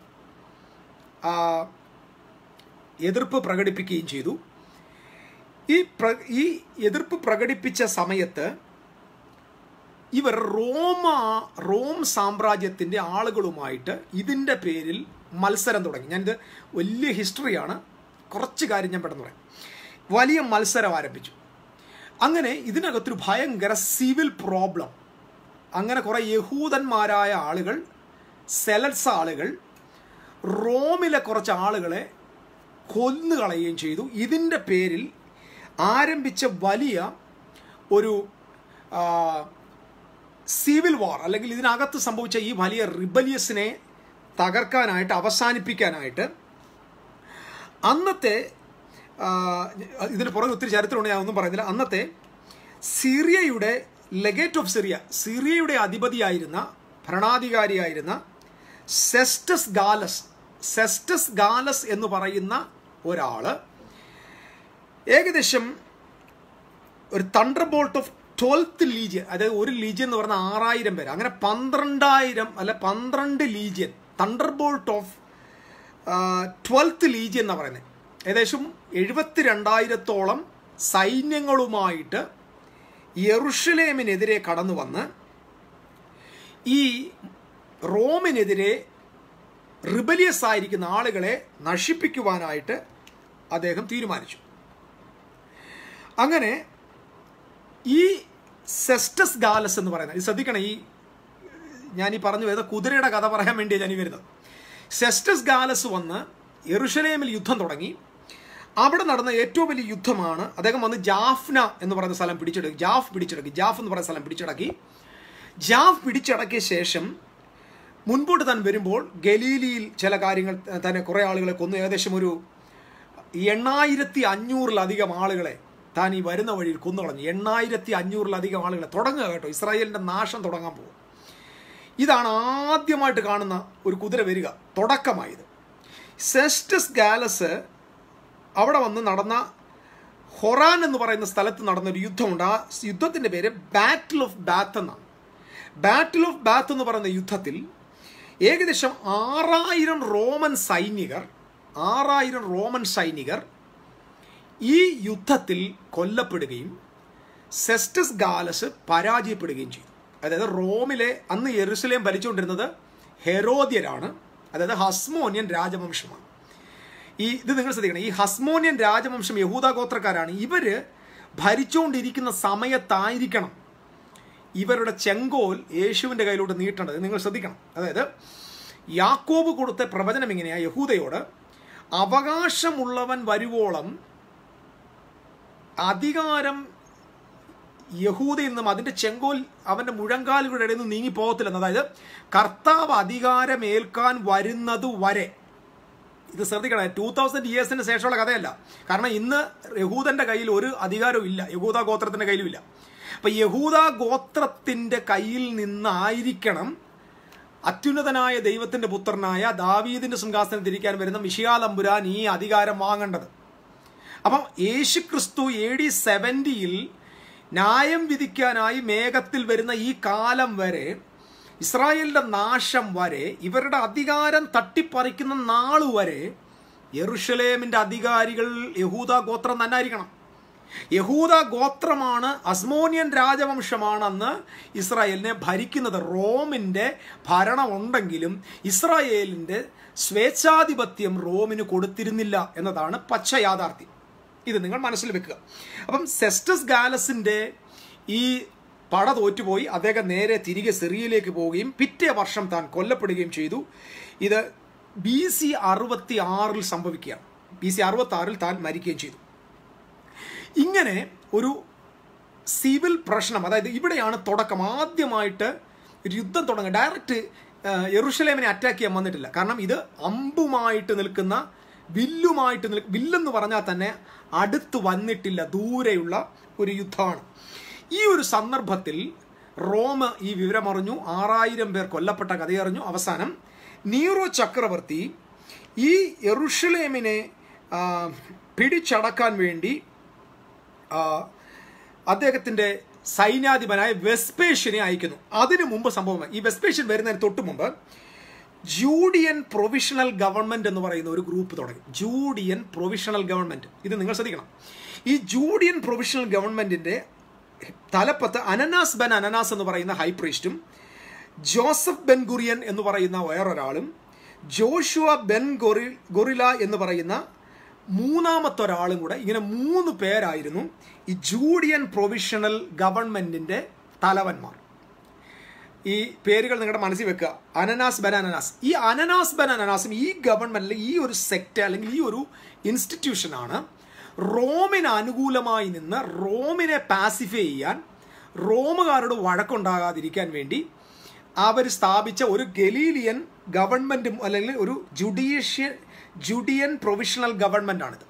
Speaker 1: എതിർപ്പ് പ്രകടിപ്പിക്കുകയും ചെയ്തു. ഈ പ്ര ഈ എതിർപ്പ് പ്രകടിപ്പിച്ച സമയത്ത് ഇവർ റോമ റോം സാമ്രാജ്യത്തിന്റെ ആളുകളുമായിട്ട് ഇതിന്റെ പേരിൽ മത്സരം തുടങ്ങി. ഞാനിത് വലിയ ഹിസ്റ്ററിയാണ് കുറച്ച് കാര്യം ഞാൻ പെട്ടെന്ന് പറയാം. വലിയ മത്സരം ആരംഭിച്ചു. അങ്ങനെ ഇതിനകത്തൊരു ഭയങ്കര സിവിൽ പ്രോബ്ലം അങ്ങനെ കുറേ യഹൂദന്മാരായ ആളുകൾ സെലറ്റ്സ് ആളുകൾ റോമിലെ കുറച്ച് ആളുകളെ കൊന്നു കളയുകയും ചെയ്തു. ഇതിന്റെ പേരിൽ ആരംഭിച്ച വലിയ ഒരു സിവിൽ വാർ അല്ലെങ്കിൽ ഇതിനകത്ത് സംഭവിച്ച ഈ വലിയ റിബലിയസിനെ തകർക്കാനായിട്ട് അവസാനിപ്പിക്കാനായിട്ട് അന്നത്തെ ഇതിന് പുറകെ ഒത്തിരി ചരിത്രമുണ്ട് ഞാൻ ഒന്നും പറയുന്നില്ല. അന്നത്തെ സിറിയയുടെ ലെഗേറ്റ് ഓഫ് സിറിയ സിറിയയുടെ അധിപതിയായിരുന്ന ഭരണാധികാരിയായിരുന്ന സെസ്റ്റസ് ഗാലസ് സെസ്റ്റസ് ഗാലസ് എന്ന് പറയുന്ന ഒരാൾ ഏകദേശം ഒരു thunder bolt of twelfth legion അതായത് ഒരു ലീജിയൻ എന്ന് പറഞ്ഞാൽ ആറായിരം പേര്. അങ്ങനെ പന്ത്രണ്ടായിരം അല്ല പന്ത്രണ്ട് legion thunderbolt of twelfth legion എന്നാണ് പറയുന്നത്. ഏകദേശം എഴുപത്തി രണ്ടായിരത്തോളം സൈന്യങ്ങളുമായിട്ട് യെറുഷലേമിനെതിരെ കടന്നു വന്ന് ഈ റോമിനെതിരെ റിബലിയസ് ആയിരിക്കുന്ന ആളുകളെ നശിപ്പിക്കുവാനായിട്ട് അദ്ദേഹം തീരുമാനിച്ചു. അങ്ങനെ ഈ സെസ്റ്റസ് ഗാലസ് എന്ന് പറയുന്നത് ശ്രദ്ധിക്കണം ഈ ഞാൻ ഈ പറഞ്ഞു വരുന്ന കുതിരയുടെ കഥ പറയാൻ വേണ്ടിയാണ് ഞാൻ ഈ വരുന്നത്. സെസ്റ്റസ് ഗാലസ് വന്ന് എറുഷലേമിൽ യുദ്ധം തുടങ്ങി. അവിടെ നടന്ന ഏറ്റവും വലിയ യുദ്ധമാണ് അദ്ദേഹം വന്ന് ജാഫ്ന എന്ന് പറയുന്ന സ്ഥലം പിടിച്ചെടുക്കും ജാഫ് പിടിച്ചെടുക്കി ജാഫ് എന്ന് പറയുന്ന സ്ഥലം പിടിച്ചടക്കി. ജാഫ് പിടിച്ചടക്കിയ ശേഷം മുൻപോട്ട് താൻ വരുമ്പോൾ ഗലീലിയിൽ ചില കാര്യങ്ങൾ തന്നെ കുറേ ആളുകളെ കൊന്നു. ഏകദേശം ഒരു എണ്ണായിരത്തി അഞ്ഞൂറിലധികം ആളുകളെ താൻ ഈ വരുന്ന വഴിയിൽ കൊന്നു കളഞ്ഞു. എണ്ണായിരത്തി അഞ്ഞൂറിലധികം ആളുകളെ തുടങ്ങുക കേട്ടോ. ഇസ്രായേലിന്റെ നാശം തുടങ്ങാൻ പോകും. ഇതാണ് ആദ്യമായിട്ട് കാണുന്ന ഒരു കുതിര വരിക. തുടക്കമായത്. സെസ്റ്റസ് ഗാലസ് അവിടെ വന്ന് നടന്ന ഹൊറാൻ എന്ന് പറയുന്ന സ്ഥലത്ത് നടന്ന ഒരു യുദ്ധമുണ്ട്. ആ യുദ്ധത്തിന്റെ പേര് ബാറ്റിൽ ഓഫ് ബാത്ത് എന്നാണ്. ബാറ്റിൽ ഓഫ് ബാത്ത് എന്ന് പറയുന്ന യുദ്ധത്തിൽ ഏകദേശം ആറായിരം റോമൻ സൈനികർ ആറായിരം റോമൻ സൈനികർ ഈ യുദ്ധത്തിൽ കൊല്ലപ്പെടുകയും സെസ്റ്റസ് ഗാലസ് പരാജയപ്പെടുകയും ചെയ്തു. അതായത് റോമിലെ അന്ന് യെറുസലേം ഭരിച്ചുകൊണ്ടിരുന്നത് ഹെറോദ്യരാണ് അതായത് ഹസ്മോനിയൻ രാജവംശമാണ്. ഈ ഇത് നിങ്ങൾ ശ്രദ്ധിക്കണം. ഈ ഹസ്മോനിയൻ രാജവംശം യഹൂദ ഗോത്രക്കാരാണ്. ഇവർ ഭരിച്ചുകൊണ്ടിരിക്കുന്ന സമയത്തായിരിക്കണം ഇവരുടെ ചെങ്കോൽ യേശുവിന്റെ കയ്യിലോട്ട് നീട്ടേണ്ടത്. നിങ്ങൾ ശ്രദ്ധിക്കണം. അതായത് യാക്കോബ് കൊടുത്ത പ്രവചനം ഇങ്ങനെയാ. യഹൂദയോട് അവകാശമുള്ളവൻ വരുവോളം അധികാരം യഹൂദയിൽ നിന്നും അതിന്റെ ചെങ്കോൽ അവന്റെ മുഴങ്കാലുകളുടെ ഇടയിൽ നിന്ന് നീങ്ങിപ്പോകത്തില്ലെന്ന് അതായത് കർത്താവ് അധികാരമേൽക്കാൻ വരുന്നത് വരെ ഇത് ശ്രദ്ധിക്കണം. ടൂ തൗസൻഡ് ഇയേഴ്സിന് ശേഷമുള്ള കഥയല്ല. കാരണം ഇന്ന് യഹൂദന്റെ കയ്യിൽ ഒരു അധികാരവും ഇല്ല. യഹൂദ ഗോത്രത്തിന്റെ കയ്യിലും ഇല്ല. അപ്പൊ യഹൂദ ഗോത്രത്തിന്റെ കയ്യിൽ നിന്നായിരിക്കണം അത്യുന്നതനായ ദൈവത്തിന്റെ പുത്രനായ ദാവീദിന്റെ സിംഹാസനത്തിൽ ഇരിക്കാൻ വരുന്ന മിഷിയാലമ്പുരാൻ ഈ അധികാരം വാങ്ങേണ്ടത്. അപ്പം യേശു ക്രിസ്തു എ ഡി സെവന്റിയിൽ ന്യായം വിധിക്കാനായി മേഘത്തിൽ വരുന്ന ഈ കാലം വരെ ഇസ്രായേലിന്റെ നാശം വരെ ഇവരുടെ അധികാരം തട്ടിപ്പറിക്കുന്ന നാൾ വരെ യെറുഷലേമിന്റെ അധികാരികൾ യഹൂദ ഗോത്രം തന്നെ ആയിരിക്കണം. യഹൂദ ഗോത്രമാണ് അസ്മോനിയൻ രാജവംശമാണെന്ന് ഇസ്രായേലിനെ ഭരിക്കുന്നത്. റോമിന്റെ ഭരണം ഉണ്ടെങ്കിലും ഇസ്രായേലിന്റെ സ്വേച്ഛാധിപത്യം റോമിന് കൊടുത്തിരുന്നില്ല എന്നതാണ് പച്ച യാഥാർത്ഥ്യം. ഇത് നിങ്ങൾ മനസ്സിൽ വെക്കുക. അപ്പം സെസ്റ്റസ് ഗാലസിന്റെ ഈ പട തോറ്റുപോയി. അദ്ദേഹം നേരെ തിരികെ സിറിയയിലേക്ക് പോവുകയും പിറ്റേ വർഷം താൻ കൊല്ലപ്പെടുകയും ചെയ്തു. ഇത് ബി സി അറുപത്തി ആറിൽ സംഭവിക്കുകയാണ്. ബി സി അറുപത്തി ആറിൽ താൻ മരിക്കുകയും ചെയ്തു. ഇങ്ങനെ ഒരു സിവിൽ പ്രശ്നം അതായത് ഇവിടെയാണ് തുടക്കം. ആദ്യമായിട്ട് യുദ്ധം തുടങ്ങുക. ഡയറക്റ്റ് എറുഷലേമിനെ അറ്റാക്ക് ചെയ്യാൻ വന്നിട്ടില്ല. കാരണം ഇത് അമ്പുമായിട്ട് നിൽക്കുന്ന വില്ലുമായിട്ട് നിൽ വില്ലെന്ന് പറഞ്ഞാൽ തന്നെ അടുത്ത് വന്നിട്ടില്ല ദൂരെയുള്ള ഒരു യുദ്ധമാണ്. ഈ ഒരു സന്ദർഭത്തിൽ റോം ഈ വിവരമറിഞ്ഞു. ആറായിരം പേർ കൊല്ലപ്പെട്ട കഥയറിഞ്ഞു. അവസാനം നീറോ ചക്രവർത്തി ഈ എറുഷലേമിനെ പിടിച്ചടക്കാൻ വേണ്ടി അദ്ദേഹത്തിന്റെ സൈന്യാധിപനായ വെസ്പേഷ്യനെ അയക്കുന്നു. അതിനു മുമ്പ് സംഭവം ഈ വെസ്പേഷ്യൻ വരുന്നതിന് തൊട്ട് മുമ്പ് ജൂഡിയൻ പ്രൊവിഷണൽ ഗവൺമെന്റ് എന്ന് പറയുന്ന ഒരു ഗ്രൂപ്പ് തുടങ്ങി. ജൂഡിയൻ പ്രൊവിഷണൽ ഗവൺമെന്റ് ഇത് നിങ്ങൾ ശ്രദ്ധിക്കണം. ഈ ജൂഡിയൻ പ്രൊവിഷണൽ ഗവൺമെന്റിന്റെ തലപ്പത്ത് അനനാസ് ബൻ അനനാസ് എന്ന് പറയുന്ന ഹൈ പ്രീസ്റ്റും ജോസഫ് ബെൻ ഗുറിയൻ എന്ന് പറയുന്ന വേറൊരാളും ജോഷുവ ബെൻ ഗൊറി ഗൊറില എന്ന് പറയുന്ന മൂന്നാമത്തെ ഒരാളും കൂടെ ഇങ്ങനെ മൂന്ന് പേരായിരുന്നു ഈ ജൂഡിയൻ പ്രൊവിഷണൽ ഗവൺമെന്റിന്റെ തലവന്മാർ. ഈ പേരുകൾ നിങ്ങളുടെ മനസ്സിൽ വെക്കുക. അനനാസ് ബൻ അനനാസ്. ഈ അനനാസ് ബൻ അനനാസും ഈ ഗവൺമെന്റിൽ ഈ ഒരു സെക്ട് അല്ലെങ്കിൽ ഈ ഒരു ഇൻസ്റ്റിറ്റ്യൂഷനാണ് റോമിന് അനുകൂലമായി നിന്ന് റോമിനെ പാസിഫൈ ചെയ്യാൻ റോമുകാരോട് വഴക്കുണ്ടാകാതിരിക്കാൻ വേണ്ടി അവർ സ്ഥാപിച്ച ഒരു ഗലീലിയൻ ഗവൺമെന്റും അല്ലെങ്കിൽ ഒരു ജുഡീഷ്യൻ ജുഡിയൻ പ്രൊവിഷണൽ ഗവൺമെന്റാണിത്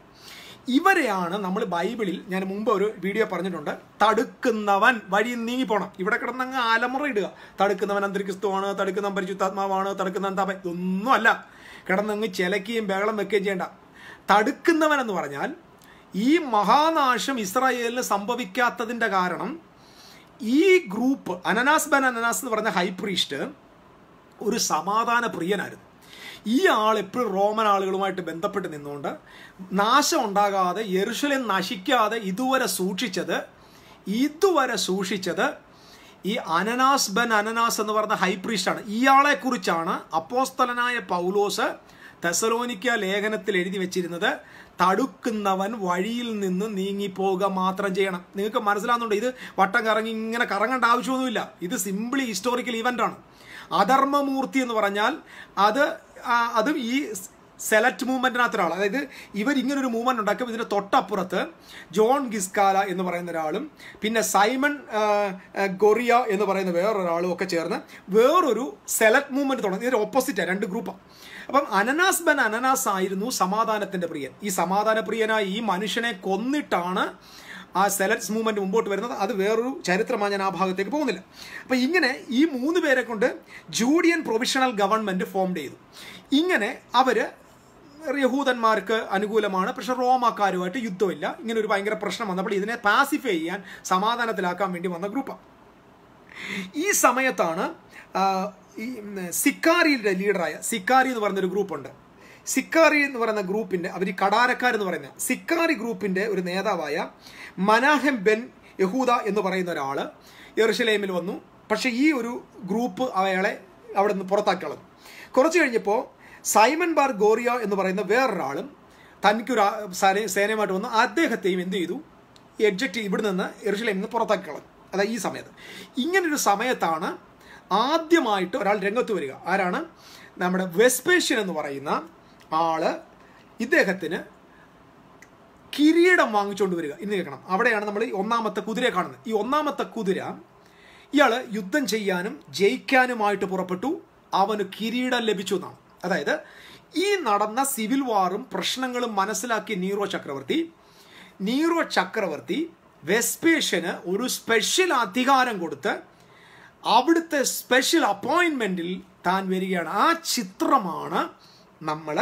Speaker 1: ഇവരെയാണ് നമ്മൾ ബൈബിളിൽ ഞാൻ മുമ്പ് ഒരു വീഡിയോ പറഞ്ഞിട്ടുണ്ട്. തടുക്കുന്നവൻ വഴി നീങ്ങി പോണം ഇവിടെ കിടന്നങ്ങ് ആലമുറ ഇടുക. തടുക്കുന്നവൻ അന്തരിക്രിസ്തുവാണ് തടുക്കുന്നവൻ പരിശുദ്ധാത്മാവാണ് തടുക്കുന്നവൻ തപ ഇതൊന്നുമല്ല. കിടന്നങ്ങ് ചിലക്കുകയും ബഹളം വെക്കുകയും ചെയ്യേണ്ട. തടുക്കുന്നവൻ എന്ന് പറഞ്ഞാൽ ഈ മഹാനാശം ഇസ്രായേലിന് സംഭവിക്കാത്തതിന്റെ കാരണം ഈ ഗ്രൂപ്പ് അനനാസ് ബൻ അനനാസ് എന്ന് പറഞ്ഞ ഹൈപ്രീസ്റ്റ് ഒരു സമാധാന പ്രിയനായിരുന്നു ഈ ആൾ എപ്പോഴും റോമൻ ആളുകളുമായിട്ട് ബന്ധപ്പെട്ട് നിന്നുകൊണ്ട് നാശം ഉണ്ടാകാതെ യെറുഷലേം നശിക്കാതെ ഇതുവരെ സൂക്ഷിച്ചത് ഇതുവരെ സൂക്ഷിച്ചത് ഈ അനനാസ് ബൻ അനനാസ് എന്ന് പറഞ്ഞ ഹൈപ്രീസ്റ്റാണ് ഇയാളെക്കുറിച്ചാണ് അപ്പോസ്തലനായ പൗലോസ് തെസലോനിക്ക ലേഖനത്തിൽ എഴുതി വെച്ചിരുന്നത് തടുക്കുന്നവൻ വഴിയിൽ നിന്ന് നീങ്ങിപ്പോവുക മാത്രം ചെയ്യണം. നിങ്ങൾക്ക് മനസ്സിലാകുന്നുണ്ട് ഇത് വട്ടം കറങ്ങി ഇങ്ങനെ കറങ്ങേണ്ട ആവശ്യമൊന്നുമില്ല. ഇത് സിംപിളി ഹിസ്റ്റോറിക്കൽ ഇവന്റാണ് അധർമ്മമൂർത്തി എന്ന് പറഞ്ഞാൽ അത് അതും ഈ സെലക്ട് മൂവ്മെന്റിനകത്ത് ഒരാൾ അതായത് ഇവർ ഇങ്ങനെ ഒരു മൂവ്മെന്റ് ഉണ്ടാക്കും ഇതിന്റെ തൊട്ടപ്പുറത്ത് ജോൺ ഗിസ്കാല എന്ന് പറയുന്ന ഒരാളും പിന്നെ സൈമൺ ഗൊറിയ എന്ന് പറയുന്ന വേറൊരാളും ഒക്കെ ചേർന്ന് വേറൊരു സെലക്ട് മൂവ്മെന്റ് തുടങ്ങി. ഇതിന്റെ ഓപ്പോസിറ്റാണ് രണ്ട് ഗ്രൂപ്പാണ് അപ്പം അനനാസ് ബൻ അനനാസ് ആയിരുന്നു സമാധാനത്തിന്റെ പ്രിയൻ. ഈ സമാധാന പ്രിയനായ ഈ മനുഷ്യനെ കൊന്നിട്ടാണ് ആ സെലക്ട്സ് മൂവ്മെന്റ് മുമ്പോട്ട് വരുന്നത്. അത് വേറൊരു ചരിത്രമാണ് ഞാൻ ആ ഭാഗത്തേക്ക് പോകുന്നില്ല. അപ്പം ഇങ്ങനെ ഈ മൂന്ന് പേരെ കൊണ്ട് ജൂഡിയൻ പ്രൊവിഷണൽ ഗവൺമെന്റ് ഫോം ചെയ്തു. ഇങ്ങനെ അവർ യഹൂദന്മാർക്ക് അനുകൂലമാണ്. പക്ഷെ റോമാക്കാരുമായിട്ട് യുദ്ധമില്ല. ഇങ്ങനെ ഒരു ഭയങ്കര പ്രശ്നം വന്നപ്പോൾ ഇതിനെ പാസിഫൈ ചെയ്യാൻ സമാധാനത്തിലാക്കാൻ വേണ്ടി വന്ന ഗ്രൂപ്പാണ് ഈ സമയത്താണ് ഈ സിക്കാരിയുടെ ലീഡറായ സിക്കാരി എന്ന് പറയുന്നൊരു ഗ്രൂപ്പുണ്ട്. സിക്കാരി എന്ന് പറയുന്ന ഗ്രൂപ്പിന്റെ അവർ കടാരക്കാരെന്ന് പറയുന്ന സിക്കാരി ഗ്രൂപ്പിന്റെ ഒരു നേതാവായ മനാഹം ബെൻ യഹൂദ എന്ന് പറയുന്ന ഒരാൾ യെറുഷലേമിൽ വന്നു. പക്ഷേ ഈ ഒരു ഗ്രൂപ്പ് അയാളെ അവിടെ നിന്ന് പുറത്താക്കി കളഞ്ഞു. കുറച്ച് കഴിഞ്ഞപ്പോൾ സൈമൺ ബാർ ഗോറിയ എന്ന് പറയുന്ന വേറൊരാളും തനിക്കൊരു സേനയുമായിട്ട് വന്ന് അദ്ദേഹത്തെയും എന്ത് ചെയ്തു? എഡ്ജക്റ്റ് ഇവിടെ നിന്ന് എറുഷലേമിൽ നിന്ന് പുറത്താക്കി കളഞ്ഞു. അതായത് ഈ സമയത്ത്. ഇങ്ങനൊരു സമയത്താണ് ആദ്യമായിട്ട് ഒരാൾ രംഗത്ത് വരിക. ആരാണ്? നമ്മുടെ വെസ്പേഷ്യൻ എന്ന് പറയുന്ന ആൾ ഇദ്ദേഹത്തിന് കിരീടം വാങ്ങിച്ചുകൊണ്ട് വരിക. ഇന്ന് കേൾക്കണം. അവിടെയാണ് നമ്മൾ ഒന്നാമത്തെ കുതിരയെ കാണുന്നത്. ഈ ഒന്നാമത്തെ കുതിര ഇയാൾ യുദ്ധം ചെയ്യാനും ജയിക്കാനുമായിട്ട് പുറപ്പെട്ടു. അവന് കിരീടം ലഭിച്ചു എന്നാണ്. അതായത് ഈ നടന്ന സിവിൽ വാറും പ്രശ്നങ്ങളും മനസ്സിലാക്കിയ നീറോ ചക്രവർത്തി നീറോ ചക്രവർത്തി വെസ്പേഷ്യന് ഒരു സ്പെഷ്യൽ അധികാരം കൊടുത്ത് അവിടുത്തെ സ്പെഷ്യൽ അപ്പോയിൻമെന്റിൽ താൻ വരികയാണ്. ആ ചിത്രമാണ് നമ്മൾ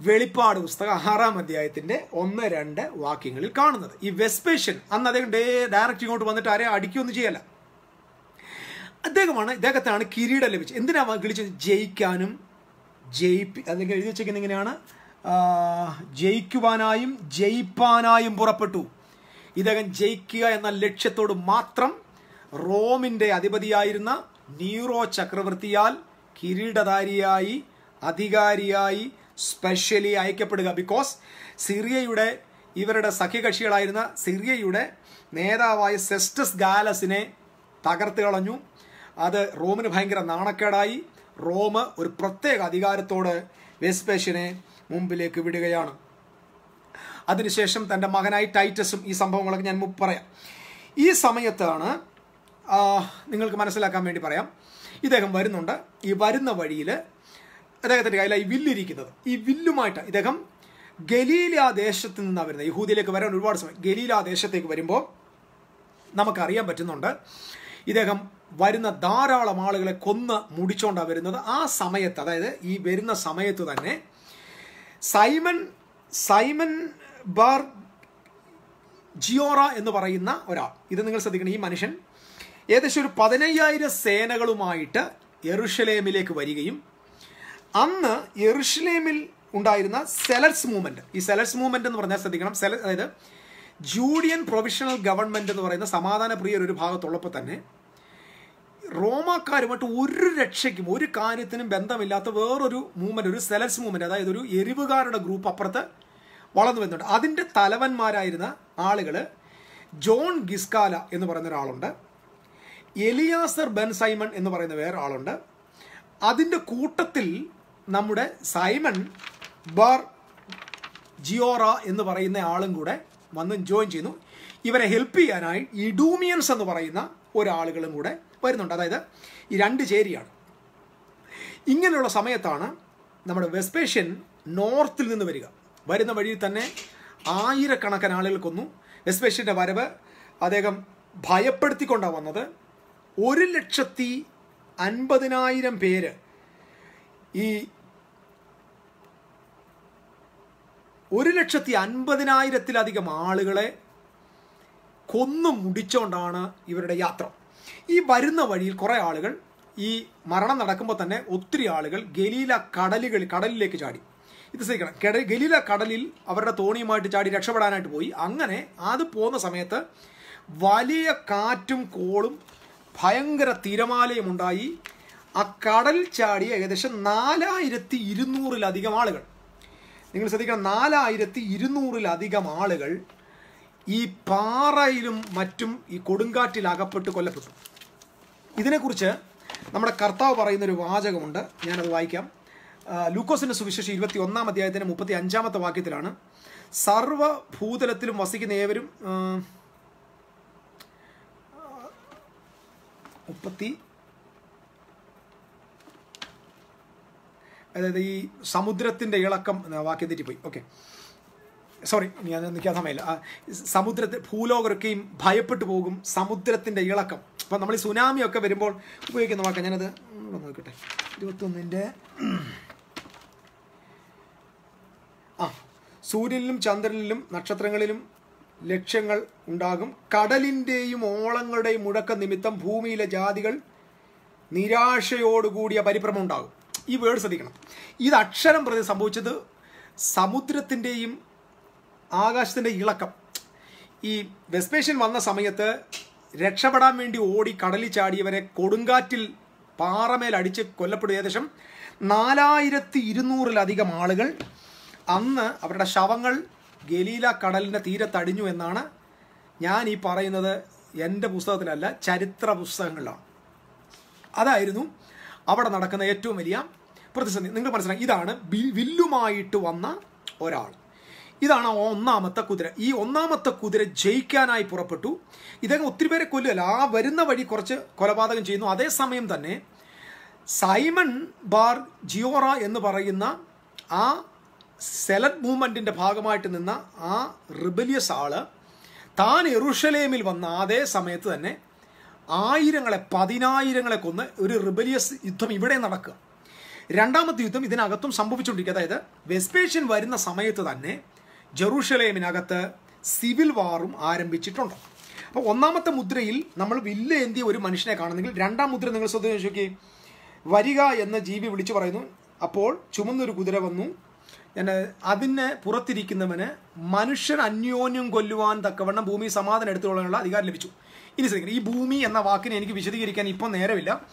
Speaker 1: വെളിപ്പാട് പുസ്തകം ആറാം അധ്യായത്തിന്റെ ഒന്ന് രണ്ട് വാക്യങ്ങളിൽ കാണുന്നത്. ഈ വെസ്പേഷ്യൻ അന്ന് അദ്ദേഹം ഡേ ഡയറക്റ്റ് ഇങ്ങോട്ട് വന്നിട്ട് ആരെയും അടിക്കുകയൊന്നും ചെയ്യല്ല. അദ്ദേഹമാണ് ഇദ്ദേഹത്താണ് കിരീടം ലഭിച്ചത്. എന്തിനാ വിളിച്ചത്? ജയിക്കാനും ജയിപ്പി അല്ലെങ്കിൽ എഴുതി വെച്ചിരിക്കുന്നത് എങ്ങനെയാണ്? ജയിക്കുവാനായും ജയിപ്പാനായും പുറപ്പെട്ടു. ഇദ്ദേഹം ജയിക്കുക എന്ന ലക്ഷ്യത്തോട് മാത്രം റോമിന്റെ അധിപതിയായിരുന്ന നീറോ ചക്രവർത്തിയാൽ കിരീടധാരിയായി അധികാരിയായി സ്പെഷ്യലി അയക്കപ്പെടുക. ബിക്കോസ് സിറിയയുടെ ഇവരുടെ സഖ്യകക്ഷികളായിരുന്ന സിറിയയുടെ നേതാവായ സെസ്റ്റസ് ഗാലസിനെ തകർത്ത് കളഞ്ഞു. അത് റോമിന് ഭയങ്കര നാണക്കേടായി. റോം ഒരു പ്രത്യേക അധികാരത്തോട് വെസ്പേഷ്യനെ മുമ്പിലേക്ക് വിടുകയാണ്. അതിനുശേഷം തന്റെ മകനായി ടൈറ്റസും ഈ സംഭവങ്ങളൊക്കെ ഞാൻ പറയാം. ഈ സമയത്താണ് നിങ്ങൾക്ക് മനസ്സിലാക്കാൻ വേണ്ടി പറയാം. ഇദ്ദേഹം വരുന്നുണ്ട്. ഈ വരുന്ന വഴിയിൽ അദ്ദേഹത്തിന്റെ കയ്യിലായി വില്ലിരിക്കുന്നത്. ഈ വില്ലുമായിട്ട് ഇദ്ദേഹം ഗലീല ദേശത്ത് നിന്നാണ് വരുന്നത്. യഹൂദിയിലേക്ക് വരാൻ ഒരുപാട് സമയം. ഗലീല ദേശത്തേക്ക് വരുമ്പോൾ നമുക്കറിയാൻ പറ്റുന്നുണ്ട്. ഇദ്ദേഹം വരുന്ന ധാരാളം ആളുകളെ കൊന്ന് മുടിച്ചോണ്ടാണ് വരുന്നത് ആ സമയത്ത് അതായത് ഈ വരുന്ന സമയത്ത് തന്നെ സൈമൺ സൈമൺ ബാർ ജിയോറ എന്ന് പറയുന്ന ഒരാൾ. ഇത് നിങ്ങൾ ശ്രദ്ധിക്കണം ഈ മനുഷ്യൻ ഏകദേശം ഒരു പതിനയ്യായിരം സേനകളുമായിട്ട് എറുഷലേമിലേക്ക് വരികയും അന്ന് എറുഷലേമിൽ ഉണ്ടായിരുന്ന സെലറ്റ്സ് മൂവ്മെന്റ് ഈ സെലറ്റ്സ് മൂവ്മെന്റ് എന്ന് പറഞ്ഞാൽ ശ്രദ്ധിക്കണം സെല അതായത് ജൂഡിയൻ പ്രൊവിഷണൽ ഗവൺമെന്റ് എന്ന് പറയുന്ന സമാധാന പ്രിയ ഒരു ഭാഗത്തുള്ളപ്പോൾ തന്നെ റോമാക്കാരുമായിട്ട് ഒരു രക്ഷയ്ക്കും ഒരു കാര്യത്തിനും ബന്ധമില്ലാത്ത വേറൊരു മൂവ്മെന്റ് ഒരു സെലസ് മൂവ്മെന്റ് അതായത് ഒരു എരിവുകാരുടെ ഗ്രൂപ്പ് അപ്പുറത്ത് വളർന്നു വരുന്നുണ്ട്. അതിന്റെ തലവന്മാരായിരുന്ന ആളുകൾ ജോൺ ഗിസ്കാല എന്ന് പറയുന്ന ഒരാളുണ്ട് എലിയാസർ ബെൻ സൈമൺ എന്ന് പറയുന്ന വേറൊരാളുണ്ട് അതിന്റെ കൂട്ടത്തിൽ നമ്മുടെ സൈമൺ ബാർ ജിയോറ എന്ന് പറയുന്ന ആളും കൂടെ വന്ന് ജോയിൻ ചെയ്യുന്നു. ഇവരെ ഹെൽപ്പ് ചെയ്യാനായി ഇഡൂമിയൻസ് എന്ന് പറയുന്ന ഒരാളുകളും കൂടെ വരുന്നുണ്ട്. അതായത് ഈ രണ്ട് ചേരിയാണ്. ഇങ്ങനെയുള്ള സമയത്താണ് നമ്മുടെ വെസ്പേഷ്യൻ നോർത്തിൽ നിന്ന് വരിക. വരുന്ന വഴിയിൽ തന്നെ ആയിരക്കണക്കിന് ആളുകൾ കൊന്നു. വെസ്പേഷ്യന്റെ വരവ് അദ്ദേഹം ഭയപ്പെടുത്തിക്കൊണ്ടാണ് വന്നത്. ഒരു ലക്ഷത്തി അൻപതിനായിരം പേര് ഈ ഒരു ലക്ഷത്തി അൻപതിനായിരത്തിലധികം ആളുകളെ കൊന്നു മുടിച്ചുകൊണ്ടാണ് ഇവരുടെ യാത്ര. ഈ വരുന്ന വഴിയിൽ കുറേ ആളുകൾ ഈ മരണം നടക്കുമ്പോൾ തന്നെ ഒത്തിരി ആളുകൾ ഗലീല കടലുകൾ കടലിലേക്ക് ചാടി. ഇത് ശ്രദ്ധിക്കണം. ഗലീല കടലിൽ അവരുടെ തോണിയുമായിട്ട് ചാടി രക്ഷപ്പെടാനായിട്ട് പോയി. അങ്ങനെ അത് പോകുന്ന സമയത്ത് വലിയ കാറ്റും കോളും ഭയങ്കര തിരമാലയും ഉണ്ടായി. ആ കടൽ ചാടി ഏകദേശം നാലായിരത്തി ഇരുന്നൂറിലധികം ആളുകൾ. നിങ്ങൾ ശ്രദ്ധിക്കണം നാലായിരത്തി ഇരുന്നൂറിലധികം ആളുകൾ ഈ പാറയിലും മറ്റും ഈ കൊടുങ്കാറ്റിൽ അകപ്പെട്ട് കൊല്ലപ്പെട്ടു. ഇതിനെക്കുറിച്ച് നമ്മുടെ കർത്താവ് പറയുന്നൊരു വാചകമുണ്ട്. ഞാനത് വായിക്കാം. ലൂക്കോസിന്റെ സുവിശേഷം ഇരുപത്തി ഒന്നാം അധ്യായത്തിന്റെ മുപ്പത്തി അഞ്ചാമത്തെ വാക്യത്തിലാണ്. സർവഭൂതലത്തിലും വസിക്കുന്ന ഏവരും മുപ്പത്തി അതായത് ഈ സമുദ്രത്തിന്റെ ഇളക്കം വാക്യം തെറ്റിപ്പോയി. ഓക്കെ സോറി ഞാൻ നിൽക്കാൻ സമയമില്ല. ആ, സമുദ്രത്തിൽ ഭൂലോകരൊക്കെയും ഭയപ്പെട്ടു പോകും സമുദ്രത്തിന്റെ ഇളക്കം. അപ്പം നമ്മൾ ഈ സുനാമിയൊക്കെ വരുമ്പോൾ ഉപയോഗിക്കുന്ന വാക്കം. ഞാനത് നോക്കട്ടെ. ഇരുപത്തൊന്നിന്റെ ആ സൂര്യനിലും ചന്ദ്രനിലും നക്ഷത്രങ്ങളിലും ലക്ഷ്യങ്ങൾ ഉണ്ടാകും. കടലിന്റെയും ഓളങ്ങളുടെയും മുഴക്ക നിമിത്തം ഭൂമിയിലെ ജാതികൾ നിരാശയോടുകൂടിയ പരിഭ്രമം ഉണ്ടാകും. ഈ വേർഡ് ശ്രദ്ധിക്കണം. ഇത് അക്ഷരം പ്രതി സംഭവിച്ചത് സമുദ്രത്തിന്റെയും ആകാശത്തിന്റെ ഇളക്കം. ഈ വെസ്പേഷ്യൻ വന്ന സമയത്ത് രക്ഷപ്പെടാൻ വേണ്ടി ഓടി കടലിൽ ചാടിയവരെ കൊടുങ്കാറ്റിൽ പാറമേൽ അടിച്ച് കൊല്ലപ്പെടും ഏകദേശം നാലായിരത്തി ഇരുന്നൂറിലധികം ആളുകൾ അന്ന് അവരുടെ ശവങ്ങൾ ഗലീല കടലിന്റെ തീരത്തടിഞ്ഞു എന്നാണ് ഞാൻ ഈ പറയുന്നത് എന്റെ പുസ്തകത്തിലല്ല ചരിത്ര പുസ്തകങ്ങളിലാണ്. അതായിരുന്നു അവിടെ നടക്കുന്ന ഏറ്റവും വലിയ പ്രതിസന്ധി. നിങ്ങൾ മനസ്സിലാക്കി ഇതാണ് വില്ലുമായിട്ട് വന്ന ഒരാൾ. ഇതാണ് ആ ഒന്നാമത്തെ കുതിര. ഈ ഒന്നാമത്തെ കുതിര ജയിക്കാനായി പുറപ്പെട്ടു. ഇദ്ദേഹം ഒത്തിരി പേരെ കൊല്ലുകയല്ല. ആ വരുന്ന വഴി കുറച്ച് കൊലപാതകം ചെയ്യുന്നു. അതേസമയം തന്നെ സൈമൺ ബാർ ജിയോറ എന്ന് പറയുന്ന ആ സെലറ്റ് മൂവ്മെന്റിന്റെ ഭാഗമായിട്ട് നിന്ന ആ റിബലിയസ് ആൾ താൻ എറുഷലേമിൽ വന്ന അതേ സമയത്ത് തന്നെ ആയിരങ്ങളെ പതിനായിരങ്ങളെ കൊന്ന് ഒരു റിബലിയസ് യുദ്ധം ഇവിടെ നടക്കുക. രണ്ടാമത്തെ യുദ്ധം ഇതിനകത്തും സംഭവിച്ചുകൊണ്ടിരിക്കുക. അതായത് വെസ്പേഷ്യൻ വരുന്ന സമയത്ത് തന്നെ ജെറൂഷലേമിനകത്ത് സിവിൽ വാറും ആരംഭിച്ചിട്ടുണ്ട്. അപ്പോൾ ഒന്നാമത്തെ മുദ്രയിൽ നമ്മൾ വില്ല് എന്തിയ ഒരു മനുഷ്യനെ കാണുന്നെങ്കിൽ രണ്ടാം മുദ്ര നിങ്ങൾ ശ്രദ്ധിച്ച് നോക്കി വരിക എന്ന ജീവി വിളിച്ചു പറയുന്നു. അപ്പോൾ ചുമന്നൊരു കുതിര വന്നു. അതിന് പുറത്തിരിക്കുന്നവന് മനുഷ്യൻ അന്യോന്യം കൊല്ലുവാൻ തക്കവണ്ണം ഭൂമി സമാധാനം എടുത്തുകൊള്ളാനുള്ള അധികാരം ലഭിച്ചു. ഇനി ശ്രദ്ധിക്കണം. ഈ ഭൂമി എന്ന വാക്കിനെ എനിക്ക് വിശദീകരിക്കാൻ ഇപ്പം നേരമില്ല.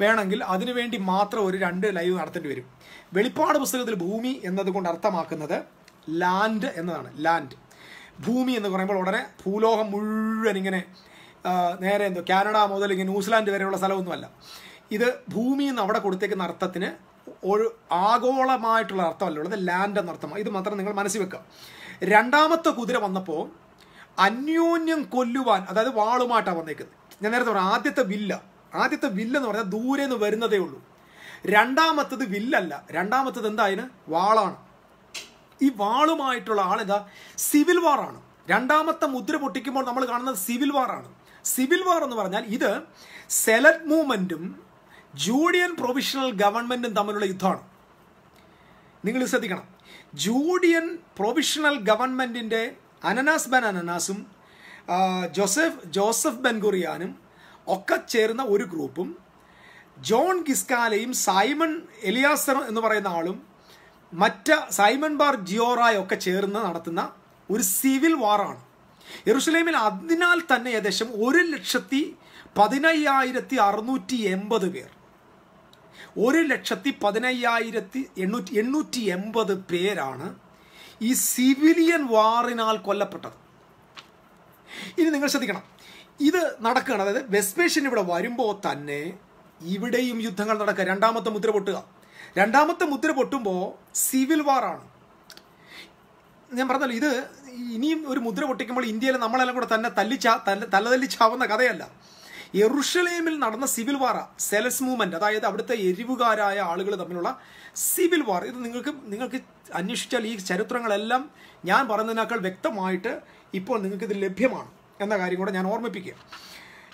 Speaker 1: വേണമെങ്കിൽ അതിനുവേണ്ടി മാത്രം ഒരു രണ്ട് ലൈവ് നടത്തേണ്ടി വരും. വെളിപ്പാട് പുസ്തകത്തിൽ ഭൂമി എന്നതുകൊണ്ട് അർത്ഥമാക്കുന്നത് ലാൻഡ് എന്നതാണ്. ലാൻഡ് ഭൂമി എന്ന് പറയുമ്പോൾ ഉടനെ ഭൂലോകം മുഴുവൻ ഇങ്ങനെ നേരെ എന്തോ കാനഡ മുതൽ ഇങ്ങനെ ന്യൂസിലാൻഡ് വരെയുള്ള സ്ഥലമൊന്നുമല്ല. ഇത് ഭൂമി എന്ന് അവിടെ കൊടുത്തേക്കുന്ന അർത്ഥത്തിന് ഒരു ആഗോളമായിട്ടുള്ള അർത്ഥമല്ല ഉള്ളത്. ലാൻഡ് എന്ന അർത്ഥമാണ്. ഇത് മാത്രം നിങ്ങൾ മനസ്സിൽ വെക്കുക. രണ്ടാമത്തെ കുതിര വന്നപ്പോൾ അന്യോന്യം കൊല്ലുവാൻ അതായത് വാളുമായിട്ടാണ് വന്നേക്കുന്നത്. ഞാൻ നേരത്തെ പറഞ്ഞു ആദ്യത്തെ വില്ല. ആദ്യത്തെ വില്ലെന്ന് പറഞ്ഞാൽ ദൂരെ നിന്ന് വരുന്നതേ ഉള്ളൂ. രണ്ടാമത്തത് വില്ലല്ല. രണ്ടാമത്തത് എന്തായാലും വാളാണ്. ഈ വാളുമായിട്ടുള്ള ആളിതാ സിവിൽ വാറാണ് രണ്ടാമത്തെ മുദ്ര പൊട്ടിക്കുമ്പോൾ നമ്മൾ കാണുന്നത് സിവിൽ വാറാണ് സിവിൽ വാർ എന്ന് പറഞ്ഞാൽ ഇത് സെലറ്റ് മൂവ്മെന്റും ജൂഡിയൻ പ്രൊവിഷണൽ ഗവൺമെന്റും തമ്മിലുള്ള യുദ്ധമാണ്. നിങ്ങൾ ശ്രദ്ധിക്കണം. ജൂഡിയൻ പ്രൊവിഷണൽ ഗവൺമെന്റിന്റെ അനനാസ് ബൻ അനനാസും ജോസഫ് ജോസഫ് ബെൻഗുറിയാനും ഒക്കെ ചേർന്ന ഒരു ഗ്രൂപ്പും ജോൺ ഗിസ്കാലയും സൈമൺ എലിയാസർ എന്ന് പറയുന്ന ആളും മറ്റ് സൈമൺ ബാർ ജിയോറായ ഒക്കെ ചേർന്ന് നടത്തുന്ന ഒരു സിവിൽ വാറാണ്. യെറുസലേമിൽ അതിനാൽ തന്നെ ഏകദേശം ഒരു ലക്ഷത്തി പതിനയ്യായിരത്തി അറുന്നൂറ്റി എൺപത് പേർ. ഒരു ലക്ഷത്തി പതിനയ്യായിരത്തി എണ്ണൂറ്റി എണ്ണൂറ്റി എൺപത് പേരാണ് ഈ സിവിലിയൻ വാറിനാൽ കൊല്ലപ്പെട്ടത്. ഇനി നിങ്ങൾ ശ്രദ്ധിക്കണം. ഇത് നടക്കുകയാണ്. അതായത് വെസ്പേഷ്യൻ ഇവിടെ വരുമ്പോൾ തന്നെ ഇവിടെയും യുദ്ധങ്ങൾ നടക്കുക. രണ്ടാമത്തെ മുദ്ര പൊട്ടുക. രണ്ടാമത്തെ മുദ്ര പൊട്ടുമ്പോൾ സിവിൽ വാറാണ് ഞാൻ പറഞ്ഞല്ലോ ഇത് ഇനിയും ഒരു മുദ്ര പൊട്ടിക്കുമ്പോൾ ഇന്ത്യയിൽ നമ്മളെല്ലാം കൂടെ തന്നെ തല്ലിച്ചാ തല്ല തല്ലതല്ലിച്ചാവുന്ന കഥയല്ല. എറുഷലേമിൽ നടന്ന സിവിൽ വാറ സെലസ് മൂവ്മെന്റ് അതായത് അവിടുത്തെ എരിവുകാരായ ആളുകൾ തമ്മിലുള്ള സിവിൽ വാർ ഇത് നിങ്ങൾക്ക് നിങ്ങൾക്ക് അന്വേഷിച്ചാൽ ഈ ചരിത്രങ്ങളെല്ലാം ഞാൻ പറയുന്നതിനേക്കാൾ വ്യക്തമായിട്ട് ഇപ്പോൾ നിങ്ങൾക്ക് ലഭ്യമാണ് എന്ന കാര്യം കൂടെ ഞാൻ ഓർമ്മിപ്പിക്കുക.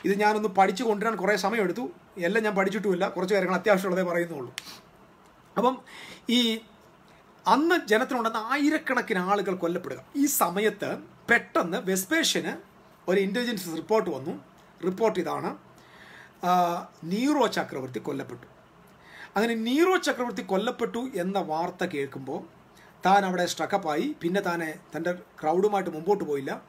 Speaker 1: ഇത് ഞാനൊന്ന് പഠിച്ചു കൊണ്ടുവരാൻ കുറേ സമയമെടുത്തു. എല്ലാം ഞാൻ പഠിച്ചിട്ടുമില്ല. കുറച്ച് കാര്യങ്ങൾ അത്യാവശ്യമുള്ളതേ പറയുന്നുള്ളൂ. അപ്പം ഈ അന്ന് ജനത്തിനുണ്ടെന്ന ആയിരക്കണക്കിന് ആളുകൾ കൊല്ലപ്പെടുക. ഈ സമയത്ത് പെട്ടെന്ന് വെസ്പേഷ്യന് ഒരു ഇന്റലിജൻസ് റിപ്പോർട്ട് വന്നു. റിപ്പോർട്ട് ഇതാണ്. നീറോ ചക്രവർത്തി കൊല്ലപ്പെട്ടു. അങ്ങനെ നീറോ ചക്രവർത്തി കൊല്ലപ്പെട്ടു എന്ന വാർത്ത കേൾക്കുമ്പോൾ താൻ അവിടെ സ്ട്രക്കപ്പായി പിന്നെ താനെ തന്റെ ക്രൗഡുമായിട്ട് മുമ്പോട്ട് പോയില്ല.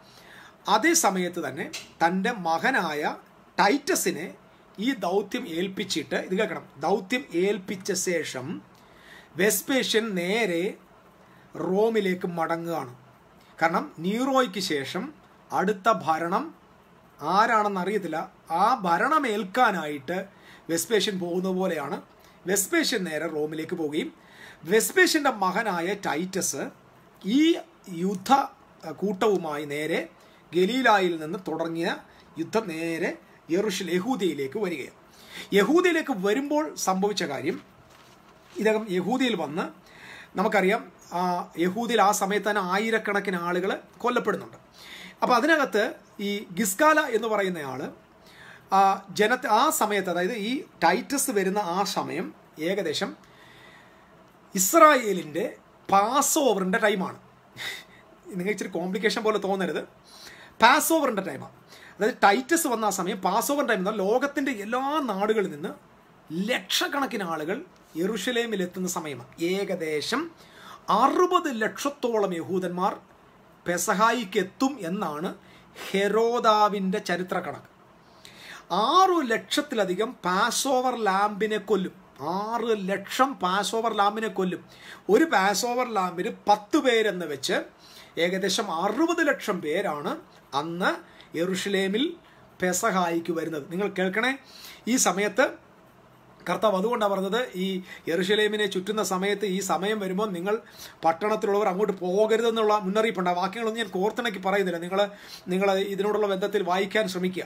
Speaker 1: അതേ സമയത്ത് തന്നെ തന്റെ മകനായ ടൈറ്റസിനെ ഈ ദൗത്യം ഏൽപ്പിച്ചിട്ട് ഇത് കേൾക്കണം. ദൗത്യം ഏൽപ്പിച്ച ശേഷം വെസ്പേഷ്യൻ നേരെ റോമിലേക്ക് മടങ്ങുകയാണ്. കാരണം നീറോയ്ക്ക് ശേഷം അടുത്ത ഭരണം ആരാണെന്ന് അറിയത്തില്ല. ആ ഭരണം ഏൽക്കാനായിട്ട് വെസ്പേഷ്യൻ പോകുന്ന പോലെയാണ്. വെസ്പേഷ്യൻ നേരെ റോമിലേക്ക് പോവുകയും വെസ്പേഷ്യന്റെ മകനായ ടൈറ്റസ് ഈ യുദ്ധ കൂട്ടവുമായി നേരെ ഗലീലായിൽ നിന്ന് തുടങ്ങിയ യുദ്ധം നേരെ യെറുഷൽ യഹൂദയിലേക്ക് വരികയാണ്. യഹൂദയിലേക്ക് വരുമ്പോൾ സംഭവിച്ച കാര്യം ഇദ്ദേഹം യഹൂദിയിൽ വന്ന് നമുക്കറിയാം യഹൂദിയിൽ ആ സമയത്ത് തന്നെ ആയിരക്കണക്കിന് ആളുകൾ കൊല്ലപ്പെടുന്നുണ്ട്. അപ്പോൾ അതിനകത്ത് ഈ ഗിസ്കാല എന്ന് പറയുന്നയാൾ ജനത്തെ ആ സമയത്ത് അതായത് ഈ ടൈറ്റസ് വരുന്ന ആ സമയം ഏകദേശം ഇസ്രായേലിന്റെ പാസ് ഓവറിന്റെ ടൈമാണ്. നിങ്ങൾ ഇച്ചിരി കോംപ്ലിക്കേഷൻ പോലെ തോന്നരുത്. പാസ് ഓവറിന്റെ ടൈമാണ് അതായത് ടൈറ്റസ് വന്ന ആ സമയം പാസ് ഓവർ ടൈം എന്നാൽ ലോകത്തിന്റെ എല്ലാ നാടുകളിൽ നിന്ന് ലക്ഷക്കണക്കിന് ആളുകൾ യെറുഷലേമിൽ എത്തുന്ന സമയമാണ് ഏകദേശം അറുപത് ലക്ഷത്തോളം യഹൂദന്മാർ പെസഹായിക്ക് എത്തും എന്നാണ് ഹെരോദാവിന്റെ ചരിത്ര കണക്ക് ആറു ലക്ഷത്തിലധികം പാസ് ഓവർ ലാമ്പിനെ കൊല്ലും. ആറ് ലക്ഷം പാസ് ഓവർ ലാമ്പിനെ കൊല്ലും. ഒരു പാസ് ഓവർ ലാമ്പിന് പത്ത് പേരെന്ന് വെച്ച് ഏകദേശം അറുപത് ലക്ഷം പേരാണ് അന്ന് യെറുഷലേമിൽ പെസഹായിക്ക് വരുന്നത്. നിങ്ങൾ കേൾക്കണേ? ഈ സമയത്ത് കർത്താവ് അതുകൊണ്ടാണ് പറഞ്ഞത് ഈ എറുഷലേമിനെ ചുറ്റുന്ന സമയത്ത് ഈ സമയം വരുമ്പോൾ നിങ്ങൾ പട്ടണത്തിലുള്ളവർ അങ്ങോട്ട് പോകരുതെന്നുള്ള മുന്നറിയിപ്പുണ്ട്. ആ വാക്യങ്ങളൊന്നും ഞാൻ കോർത്തിണക്കി പറയുന്നില്ല. നിങ്ങൾ നിങ്ങൾ ഇതിനോടുള്ള ബന്ധത്തിൽ വായിക്കാൻ ശ്രമിക്കുക.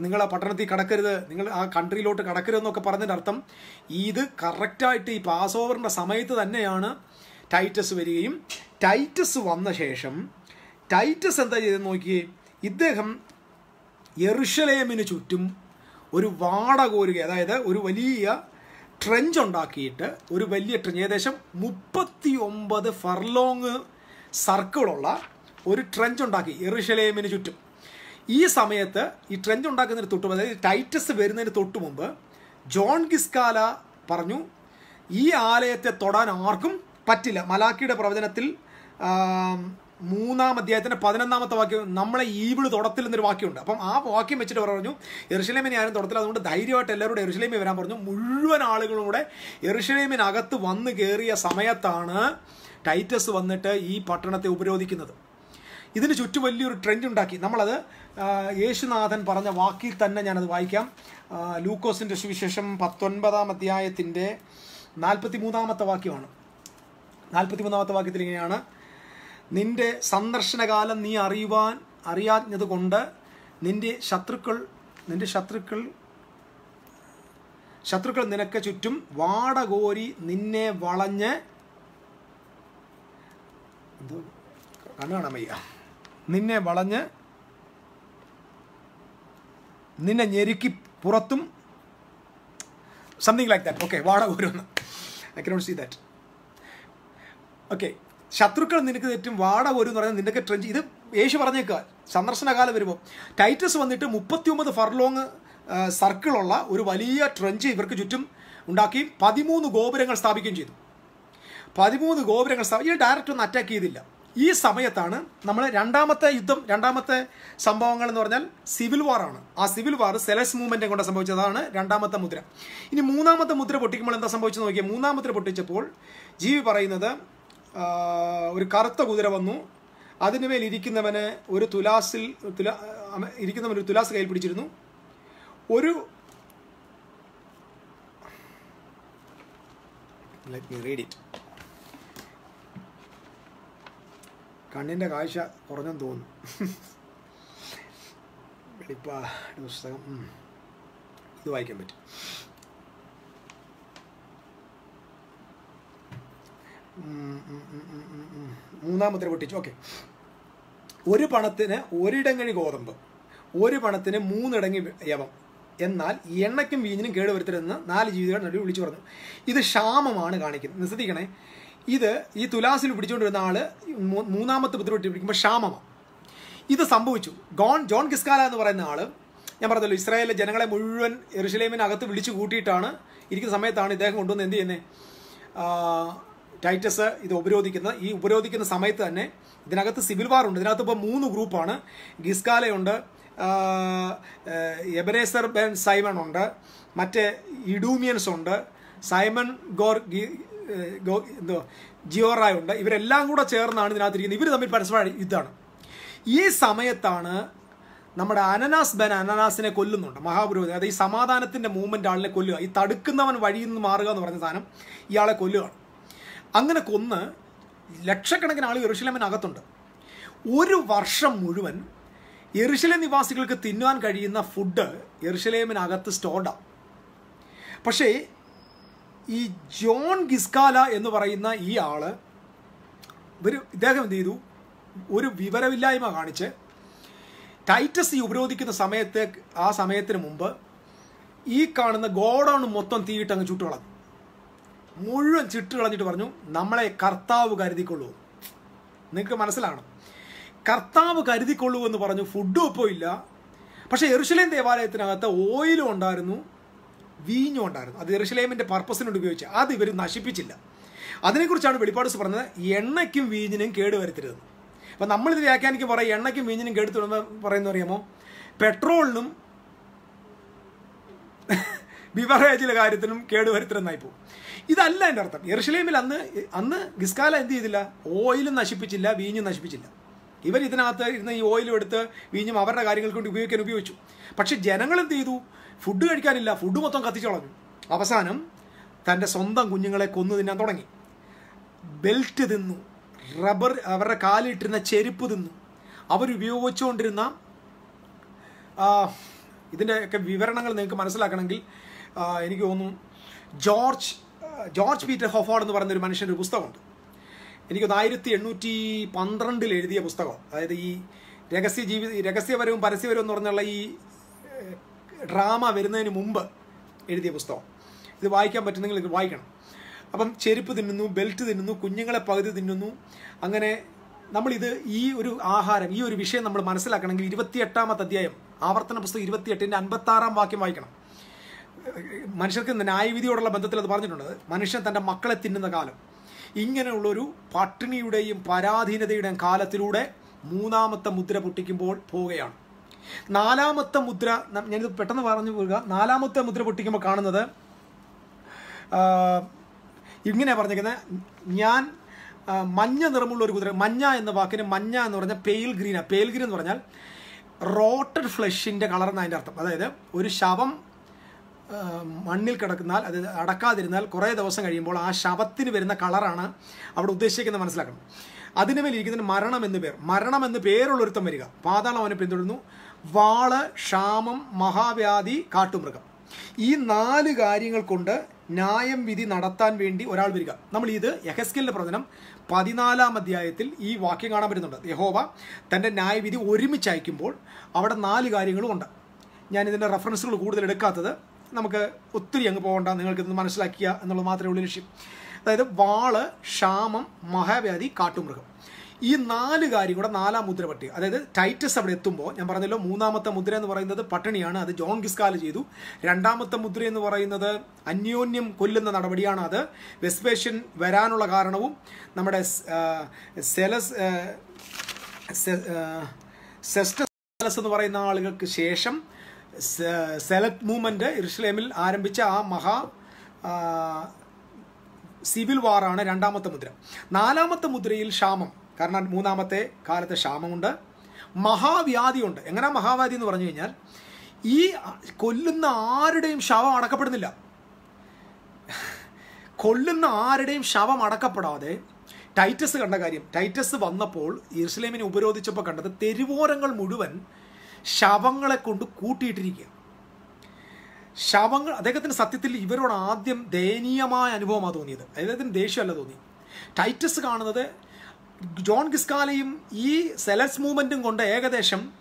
Speaker 1: നിങ്ങൾ ആ പട്ടണത്തിൽ കടക്കരുത്. നിങ്ങൾ ആ കൺട്രിയിലോട്ട് കടക്കരുതെന്നൊക്കെ പറഞ്ഞതിന്റെ അർത്ഥം ഇത് കറക്റ്റായിട്ട് ഈ പാസ് ഓവറിന്റെ സമയത്ത് തന്നെയാണ് ടൈറ്റസ് വരികയും ടൈറ്റസ് വന്ന ശേഷം ടൈറ്റസ് എന്താ ചെയ്തെന്ന് നോക്കിയേ ഇദ്ദേഹം എറുഷലേമിന് ചുറ്റും ഒരു വാട കോരുക അതായത് ഒരു വലിയ ട്രെഞ്ച് ഉണ്ടാക്കിയിട്ട് ഒരു വലിയ ട്രെഞ്ച് ഏകദേശം മുപ്പത്തി ഒമ്പത് ഫർലോങ് സർക്കിളുള്ള ഒരു ട്രെഞ്ച് ഉണ്ടാക്കി എറുഷലേമിന് ചുറ്റും. ഈ സമയത്ത് ഈ ട്രെഞ്ച് ഉണ്ടാക്കുന്നതിന് തൊട്ട് അതായത് ടൈറ്റസ് വരുന്നതിന് തൊട്ട് മുമ്പ് ജോൺ ഗിസ്കാല പറഞ്ഞു ഈ ആലയത്തെ തൊടാൻ ആർക്കും പറ്റില്ല. മലാക്കിയുടെ പ്രവചനത്തിൽ മൂന്നാം അധ്യായത്തിന്റെ പതിനൊന്നാമത്തെ വാക്യം നമ്മളെ ഈവിൾ തുടത്തിൽ എന്നൊരു വാക്യമുണ്ട്. അപ്പം ആ വാക്യം വെച്ചിട്ട് പറഞ്ഞു എറുഷലേമിനെ ആരും തുടത്തിൽ അതുകൊണ്ട് ധൈര്യമായിട്ട് എല്ലാവരോടും എറുഷലേമിൽ വരാൻ പറഞ്ഞു. മുഴുവൻ ആളുകളും കൂടെ എറുഷലേമിനകത്ത് വന്ന് കയറിയ സമയത്താണ് ടൈറ്റസ് വന്നിട്ട് ഈ പട്ടണത്തെ ഉപരോധിക്കുന്നത്. ഇതിന് ചുറ്റും വലിയൊരു ട്രെൻഡ് ഉണ്ടാക്കി. നമ്മളത് യേശുനാഥൻ പറഞ്ഞ വാക്കിൽ തന്നെ ഞാനത് വായിക്കാം. ലൂക്കോസിന്റെ സുവിശേഷം പത്തൊൻപതാം അധ്യായത്തിന്റെ നാൽപ്പത്തി മൂന്നാമത്തെ വാക്യമാണ്. നാൽപ്പത്തി മൂന്നാമത്തെ വാക്യത്തിൽ ഇങ്ങനെയാണ് നിന്റെ സന്ദർശനകാലം നീ അറിയുവാൻ അറിയാഞ്ഞത് കൊണ്ട് നിന്റെ ശത്രുക്കൾ നിന്റെ ശത്രുക്കൾ ശത്രുക്കൾ നിനക്ക് ചുറ്റും വാടകോരി നിന്നെ വളഞ്ഞ് എന്തോ നിന്നെ വളഞ്ഞ് നിന്നെ ഞെരുക്കി പുറത്തും something like that okay വാടകോരുന്ന് I cannot see that okay ശത്രുക്കൾ നിനക്ക് തെറ്റും വാട പോരും എന്ന് പറയുന്നത് നിനക്ക് ട്രെഞ്ച് ഇത് യേശു പറഞ്ഞേക്കുക സന്ദർശനകാലം വരുമ്പോൾ ടൈറ്റസ് വന്നിട്ട് മുപ്പത്തി ഒമ്പത് ഫർലോങ് സർക്കിളുള്ള ഒരു വലിയ ട്രെഞ്ച് ഇവർക്ക് ചുറ്റും ഉണ്ടാക്കി പതിമൂന്ന് ഗോപുരങ്ങൾ സ്ഥാപിക്കുകയും ചെയ്തു. പതിമൂന്ന് ഗോപുരങ്ങൾ സ്ഥാപിച്ച് ഡയറക്റ്റ് ഒന്നും അറ്റാക്ക് ചെയ്തില്ല. ഈ സമയത്താണ് നമ്മൾ രണ്ടാമത്തെ യുദ്ധം രണ്ടാമത്തെ സംഭവങ്ങൾ എന്ന് പറഞ്ഞാൽ സിവിൽ വാർ ആണ്. ആ സിവിൽ വാർ സെലസ് മൂവ്മെന്റ് കൊണ്ട് സംഭവിച്ചതാണ് രണ്ടാമത്തെ മുദ്ര. ഇനി മൂന്നാമത്തെ മുദ്ര പൊട്ടിക്കുമ്പോൾ എന്താ സംഭവിച്ചത് നോക്കിയാൽ മൂന്നാമത്തെ പൊട്ടിച്ചപ്പോൾ ജീവി പറയുന്നത് ഒരു കറുത്ത കുതിര വന്നു. അതിനുമേൽ ഇരിക്കുന്നവന് ഒരു തുലാസിൽ തുല ഇരിക്കുന്നവൻ ഒരു തുലാസ് കയ്യിൽ പിടിച്ചിരുന്നു. ഒരു കണ്ണിന്റെ കാഴ്ച കുറഞ്ഞെന്ന് തോന്നുന്നു. പുസ്തകം. ഇത് വായിക്കാൻ പറ്റും. ഉം, ഉം, ഉം, ഉം, ഉം, ഉം. മൂന്നാം മുദ്ര പൊട്ടിച്ചു. ഓക്കെ. ഒരു പണത്തിന് ഒരിടങ്ങഴി ഗോതമ്പ് ഒരു പണത്തിന് മൂന്നിടങ്ങി യവം. എന്നാൽ എണ്ണയ്ക്കും വീഞ്ഞിനും കേടുവരുത്തരുതെന്ന് നാല് ജീവികൾ നടുവിൽ വിളിച്ചു പറഞ്ഞു. ഇത് ക്ഷാമമാണ് കാണിക്കുന്നത്. ശ്രദ്ധിക്കണേ. ഇത് ഈ തുലാസിൽ പിടിച്ചുകൊണ്ടിരുന്ന ആൾ മൂന്നാമത്തെ മുദ്ര പൊട്ടി പിടിക്കുമ്പോൾ ക്ഷാമമാണ്. ഇത് സംഭവിച്ചു. ഗോൺ ജോൺ കിസ്കാല എന്ന് പറയുന്ന ആൾ ഞാൻ പറഞ്ഞല്ലോ ഇസ്രായേലിലെ ജനങ്ങളെ മുഴുവൻ എറുഷലേമിനകത്ത് വിളിച്ചു കൂട്ടിയിട്ടാണ് ഇരിക്കുന്ന സമയത്താണ് ഇദ്ദേഹം കൊണ്ടുവന്ന് എന്ത് ചെയ്യുന്നത് ടൈറ്റസ് ഇത് ഉപരോധിക്കുന്ന ഈ ഉപരോധിക്കുന്ന സമയത്ത് തന്നെ ഇതിനകത്ത് സിവിൽ വാർ ഉണ്ട്. ഇതിനകത്ത് ഇപ്പോൾ മൂന്ന് ഗ്രൂപ്പാണ്. ഗിസ്കാലയുണ്ട് എബനേസർ ബെൻ സൈമൺ ഉണ്ട് മറ്റേ ഇഡൂമിയൻസ് ഉണ്ട് സൈമൺ ഗോർ എന്തോ ജിയോറായ ഉണ്ട്. ഇവരെല്ലാം കൂടെ ചേർന്നാണ് ഇതിനകത്ത് ഇരിക്കുന്നത് ഇവർ തമ്മിൽ പരസ്പരം യുദ്ധമാണ്. ഈ സമയത്താണ് നമ്മുടെ അനനാസ് ബൻ അനനാസിനെ കൊല്ലുന്നുണ്ട് മഹാപുരോഹിതൻ. അതായത് ഈ സമാധാനത്തിന്റെ മൂവ്മെന്റ് ആളിനെ കൊല്ലുക. ഈ തടുക്കുന്നവൻ വഴിയിൽ നിന്ന് മാറുക എന്ന് പറഞ്ഞ സാധനം ഇയാളെ കൊല്ലുകയാണ് അങ്ങനെ കൊന്ന് ലക്ഷക്കണക്കിന് ആൾ എറുശലമിനകത്തുണ്ട് ഒരു വർഷം മുഴുവൻ എറുശലേം നിവാസികൾക്ക് തിന്നുവാൻ കഴിയുന്ന ഫുഡ് എറുശലേമിനകത്ത് സ്റ്റോർഡാണ് പക്ഷേ ഈ ജോൺ ഗിസ്കാല എന്ന് പറയുന്ന ഈ ആൾ ഒരു ഇദ്ദേഹം എന്ത് ചെയ്തു? ഒരു വിവരമില്ലായ്മ കാണിച്ച് ടൈറ്റസ് ഈ ഉപരോധിക്കുന്ന സമയത്ത് ആ സമയത്തിന് മുമ്പ് ഈ കാണുന്ന ഗോഡൗൺ മൊത്തം തീയിട്ട് അങ്ങ് ചുട്ടുകളഞ്ഞു. മുഴുവൻ ചിട്ട് കളഞ്ഞിട്ട് പറഞ്ഞു നമ്മളെ കർത്താവ് കരുതിക്കൊള്ളൂ. നിങ്ങൾക്ക് മനസ്സിലാണ് കർത്താവ് കരുതിക്കൊള്ളൂ എന്ന് പറഞ്ഞു ഫുഡും ഇപ്പോൾ ഇല്ല. പക്ഷേ എറുഷലേം ദേവാലയത്തിനകത്ത് ഓയിലും ഉണ്ടായിരുന്നു വീഞ്ഞും ഉണ്ടായിരുന്നു. അത് എറുശലേമിന്റെ പർപ്പസിനോട് ഉപയോഗിച്ച്. അത് ഇവർ നശിപ്പിച്ചില്ല. അതിനെക്കുറിച്ചാണ് വെളിപ്പാട് പറഞ്ഞത് എണ്ണയ്ക്കും വീഞ്ഞിനും കേട് വരുത്തരുത്. അപ്പം നമ്മളിത് വ്യാഖ്യാനിക്കും പറയും എണ്ണയ്ക്കും വീഞ്ഞിനും കേട് പറയുന്ന അറിയാമോ? പെട്രോളിനും ബിവറേജിലെ കാര്യത്തിനും കേടുവരുത്തരുന്നായി പോകും. ഇതല്ല എന്റെ അർത്ഥം. എറുഷലേമിൽ അന്ന് അന്ന് ഗിസ്കാല എന്ത് ചെയ്തില്ല? ഓയിലും നശിപ്പിച്ചില്ല വീഞ്ഞും നശിപ്പിച്ചില്ല. ഇവർ ഇതിനകത്ത് ഇരുന്ന് ഈ ഓയിലും എടുത്ത് വീഞ്ഞും അവരുടെ കാര്യങ്ങൾക്ക് വേണ്ടി ഉപയോഗിക്കാൻ ഉപയോഗിച്ചു. പക്ഷെ ജനങ്ങൾ എന്ത് ചെയ്തു? ഫുഡ് കഴിക്കാനില്ല. ഫുഡ് മൊത്തം കത്തിച്ചു കളഞ്ഞു അവസാനം തന്റെ സ്വന്തം കുഞ്ഞുങ്ങളെ കൊന്നു തിന്നാൻ തുടങ്ങി. ബെൽറ്റ് തിന്നു. റബ്ബർ അവരുടെ കാലിട്ടിരുന്ന ചെരുപ്പ് തിന്നു. അവരുപയോഗിച്ചുകൊണ്ടിരുന്ന ഇതിന്റെയൊക്കെ വിവരണങ്ങൾ നിങ്ങൾക്ക് മനസ്സിലാക്കണമെങ്കിൽ എനിക്ക് തോന്നുന്നു ജോർജ് ജോർജ് പീറ്റർ ഹൊഫോർഡ് എന്ന് പറയുന്ന ഒരു മനുഷ്യന്റെ പുസ്തകമുണ്ട്. എനിക്കൊന്ന് ആയിരത്തി എണ്ണൂറ്റി പന്ത്രണ്ടിൽ എഴുതിയ പുസ്തകം. അതായത് ഈ രഹസ്യ ജീവി രഹസ്യപരവും പരസ്യപരവും എന്ന് പറഞ്ഞുള്ള ഈ ഡ്രാമ വരുന്നതിന് മുമ്പ് എഴുതിയ പുസ്തകം. ഇത് വായിക്കാൻ പറ്റുന്നെങ്കിൽ ഇത് വായിക്കണം. അപ്പം ചെരുപ്പ് തിന്നുന്നു ബെൽറ്റ് തിന്നുന്നു കുഞ്ഞുങ്ങളെ പകുതി തിന്നുന്നു. അങ്ങനെ നമ്മളിത് ഈ ഒരു ആഹാരം ഈ ഒരു വിഷയം നമ്മൾ മനസ്സിലാക്കണമെങ്കിൽ ഇരുപത്തിയെട്ടാമത്തെ അധ്യായം ആവർത്തന പുസ്തകം ഇരുപത്തിയെട്ടിന്റെ അൻപത്താറാം വാക്യം വായിക്കണം. മനുഷ്യർക്ക് ന്യായവിധിയോടുള്ള ബന്ധത്തിൽ അത് പറഞ്ഞിട്ടുണ്ട് മനുഷ്യൻ തന്റെ മക്കളെ തിന്നുന്ന കാലം. ഇങ്ങനെയുള്ളൊരു പട്ടിണിയുടെയും പരാധീനതയുടെയും കാലത്തിലൂടെ മൂന്നാമത്തെ മുദ്ര പൊട്ടിക്കുമ്പോൾ പോവുകയാണ്. നാലാമത്തെ മുദ്ര ഞാനിത് പെട്ടെന്ന് പറഞ്ഞു പോവുക. നാലാമത്തെ മുദ്ര പൊട്ടിക്കുമ്പോൾ കാണുന്നത് ഇങ്ങനെ പറഞ്ഞിരിക്കുന്നത് ഞാൻ മഞ്ഞ നിറമുള്ള ഒരു കുതിര മഞ്ഞ എന്ന വാക്കിന് മഞ്ഞ എന്ന് പറഞ്ഞാൽ പെയിൽ ഗ്രീനാണ് പെയിൽ ഗ്രീൻ എന്ന് പറഞ്ഞാൽ റോട്ടഡ് ഫ്ലഷിന്റെ കളർ എന്നാണ് അതിന്റെ അർത്ഥം. അതായത് ഒരു ശവം മണ്ണിൽ കിടക്കുന്നാൽ അത് അടക്കാതിരുന്നാൽ കുറേ ദിവസം കഴിയുമ്പോൾ ആ ശവത്തിന് വരുന്ന കളറാണ് അവിടെ ഉദ്ദേശിക്കുന്നത് മനസ്സിലാക്കണം. അതിനുമേൽ ഇരിക്കുന്നതിന് മരണം എന്ന് പേർ. മരണം എന്ന് പേരുള്ളൊരുത്തം വരിക. പാതാളം അവനെ പിന്തുടരുന്നു. വാൾ ക്ഷാമം മഹാവ്യാധി കാട്ടുമൃഗം. ഈ നാല് കാര്യങ്ങൾ കൊണ്ട് ന്യായം വിധി നടത്താൻ വേണ്ടി ഒരാൾ വരിക. നമ്മൾ ഇത് യഹസ്കലിന്റെ പ്രവചനം പതിനാലാം അധ്യായത്തിൽ ഈ വാക്യം കാണാൻ പറ്റുന്നുണ്ട്. യഹോവ തന്റെ ന്യായവിധി ഒരുമിച്ച് അയക്കുമ്പോൾ അവിടെ നാല് കാര്യങ്ങളും ഉണ്ട്. ഞാൻ ഇതിന്റെ റെഫറൻസുകൾ കൂടുതൽ എടുക്കാത്തത്. നമുക്ക് ഒത്തിരി അങ്ങ് പോകണ്ട നിങ്ങൾക്ക് ഇത് മനസ്സിലാക്കിയ എന്നുള്ളത് മാത്രമേ ഉള്ളൂ ലക്ഷ്യം. അതായത് വാൾ ക്ഷാമം മഹാവ്യാധി കാട്ടുമൃഗം. ഈ നാല് കാര്യം കൂടെ നാലാം മുദ്ര പട്ടി അതായത് ടൈറ്റസ് അവിടെ എത്തുമ്പോൾ ഞാൻ പറഞ്ഞല്ലോ മൂന്നാമത്തെ മുദ്ര എന്ന് പറയുന്നത് പട്ടിണിയാണ് അത് ജോൺ ഗിസ്കാൽ ചെയ്തു. രണ്ടാമത്തെ മുദ്ര എന്ന് പറയുന്നത് അന്യോന്യം കൊല്ലുന്ന നടപടിയാണ് അത്. വെസ്പേഷ്യൻ വരാനുള്ള കാരണവും നമ്മുടെ സെലസ് സെസ്റ്റസ് എന്ന് പറയുന്ന ആളുകൾക്ക് ശേഷം സെ- സെലറ്റ് മൂവ്മെന്റ് ഇർഷ്ലേമിൽ ആരംഭിച്ച ആ മഹാ സിവിൽ വാറാണ് രണ്ടാമത്തെ മുദ്ര. നാലാമത്തെ മുദ്രയിൽ ക്ഷാമം. കാരണം മൂന്നാമത്തെ കാലത്തെ ക്ഷാമമുണ്ട്. മഹാവ്യാധിയുണ്ട്. എങ്ങനെ മഹാവ്യാധി എന്ന് പറഞ്ഞു കഴിഞ്ഞാൽ ഈ കൊല്ലുന്ന ആരുടെയും ശവം അടക്കപ്പെടുന്നില്ല. കൊല്ലുന്ന ആരുടെയും ശവം അടക്കപ്പെടാതെ ടൈറ്റസ് കണ്ട കാര്യം. ടൈറ്റസ് വന്നപ്പോൾ ഇസ്ലേമിനെ ഉപരോധിച്ചപ്പോൾ കണ്ടത് തെരുവോരങ്ങൾ മുഴുവൻ ശവങ്ങളെ കൊണ്ട് കൂട്ടിയിട്ടിരിക്കുക. ശവങ്ങൾ അദ്ദേഹത്തിന് സത്യത്തിൽ ഇവരോട് ആദ്യം ദയനീയമായ അനുഭവമാണ് തോന്നിയത്. അദ്ദേഹത്തിന് ദേഷ്യമല്ല തോന്നി. ടൈറ്റസ് കാണുന്നത് ജോൺ ഗിസ്കാലയും ഈ സെലസ് മൂവ്മെന്റും കൊണ്ട് ഏകദേശം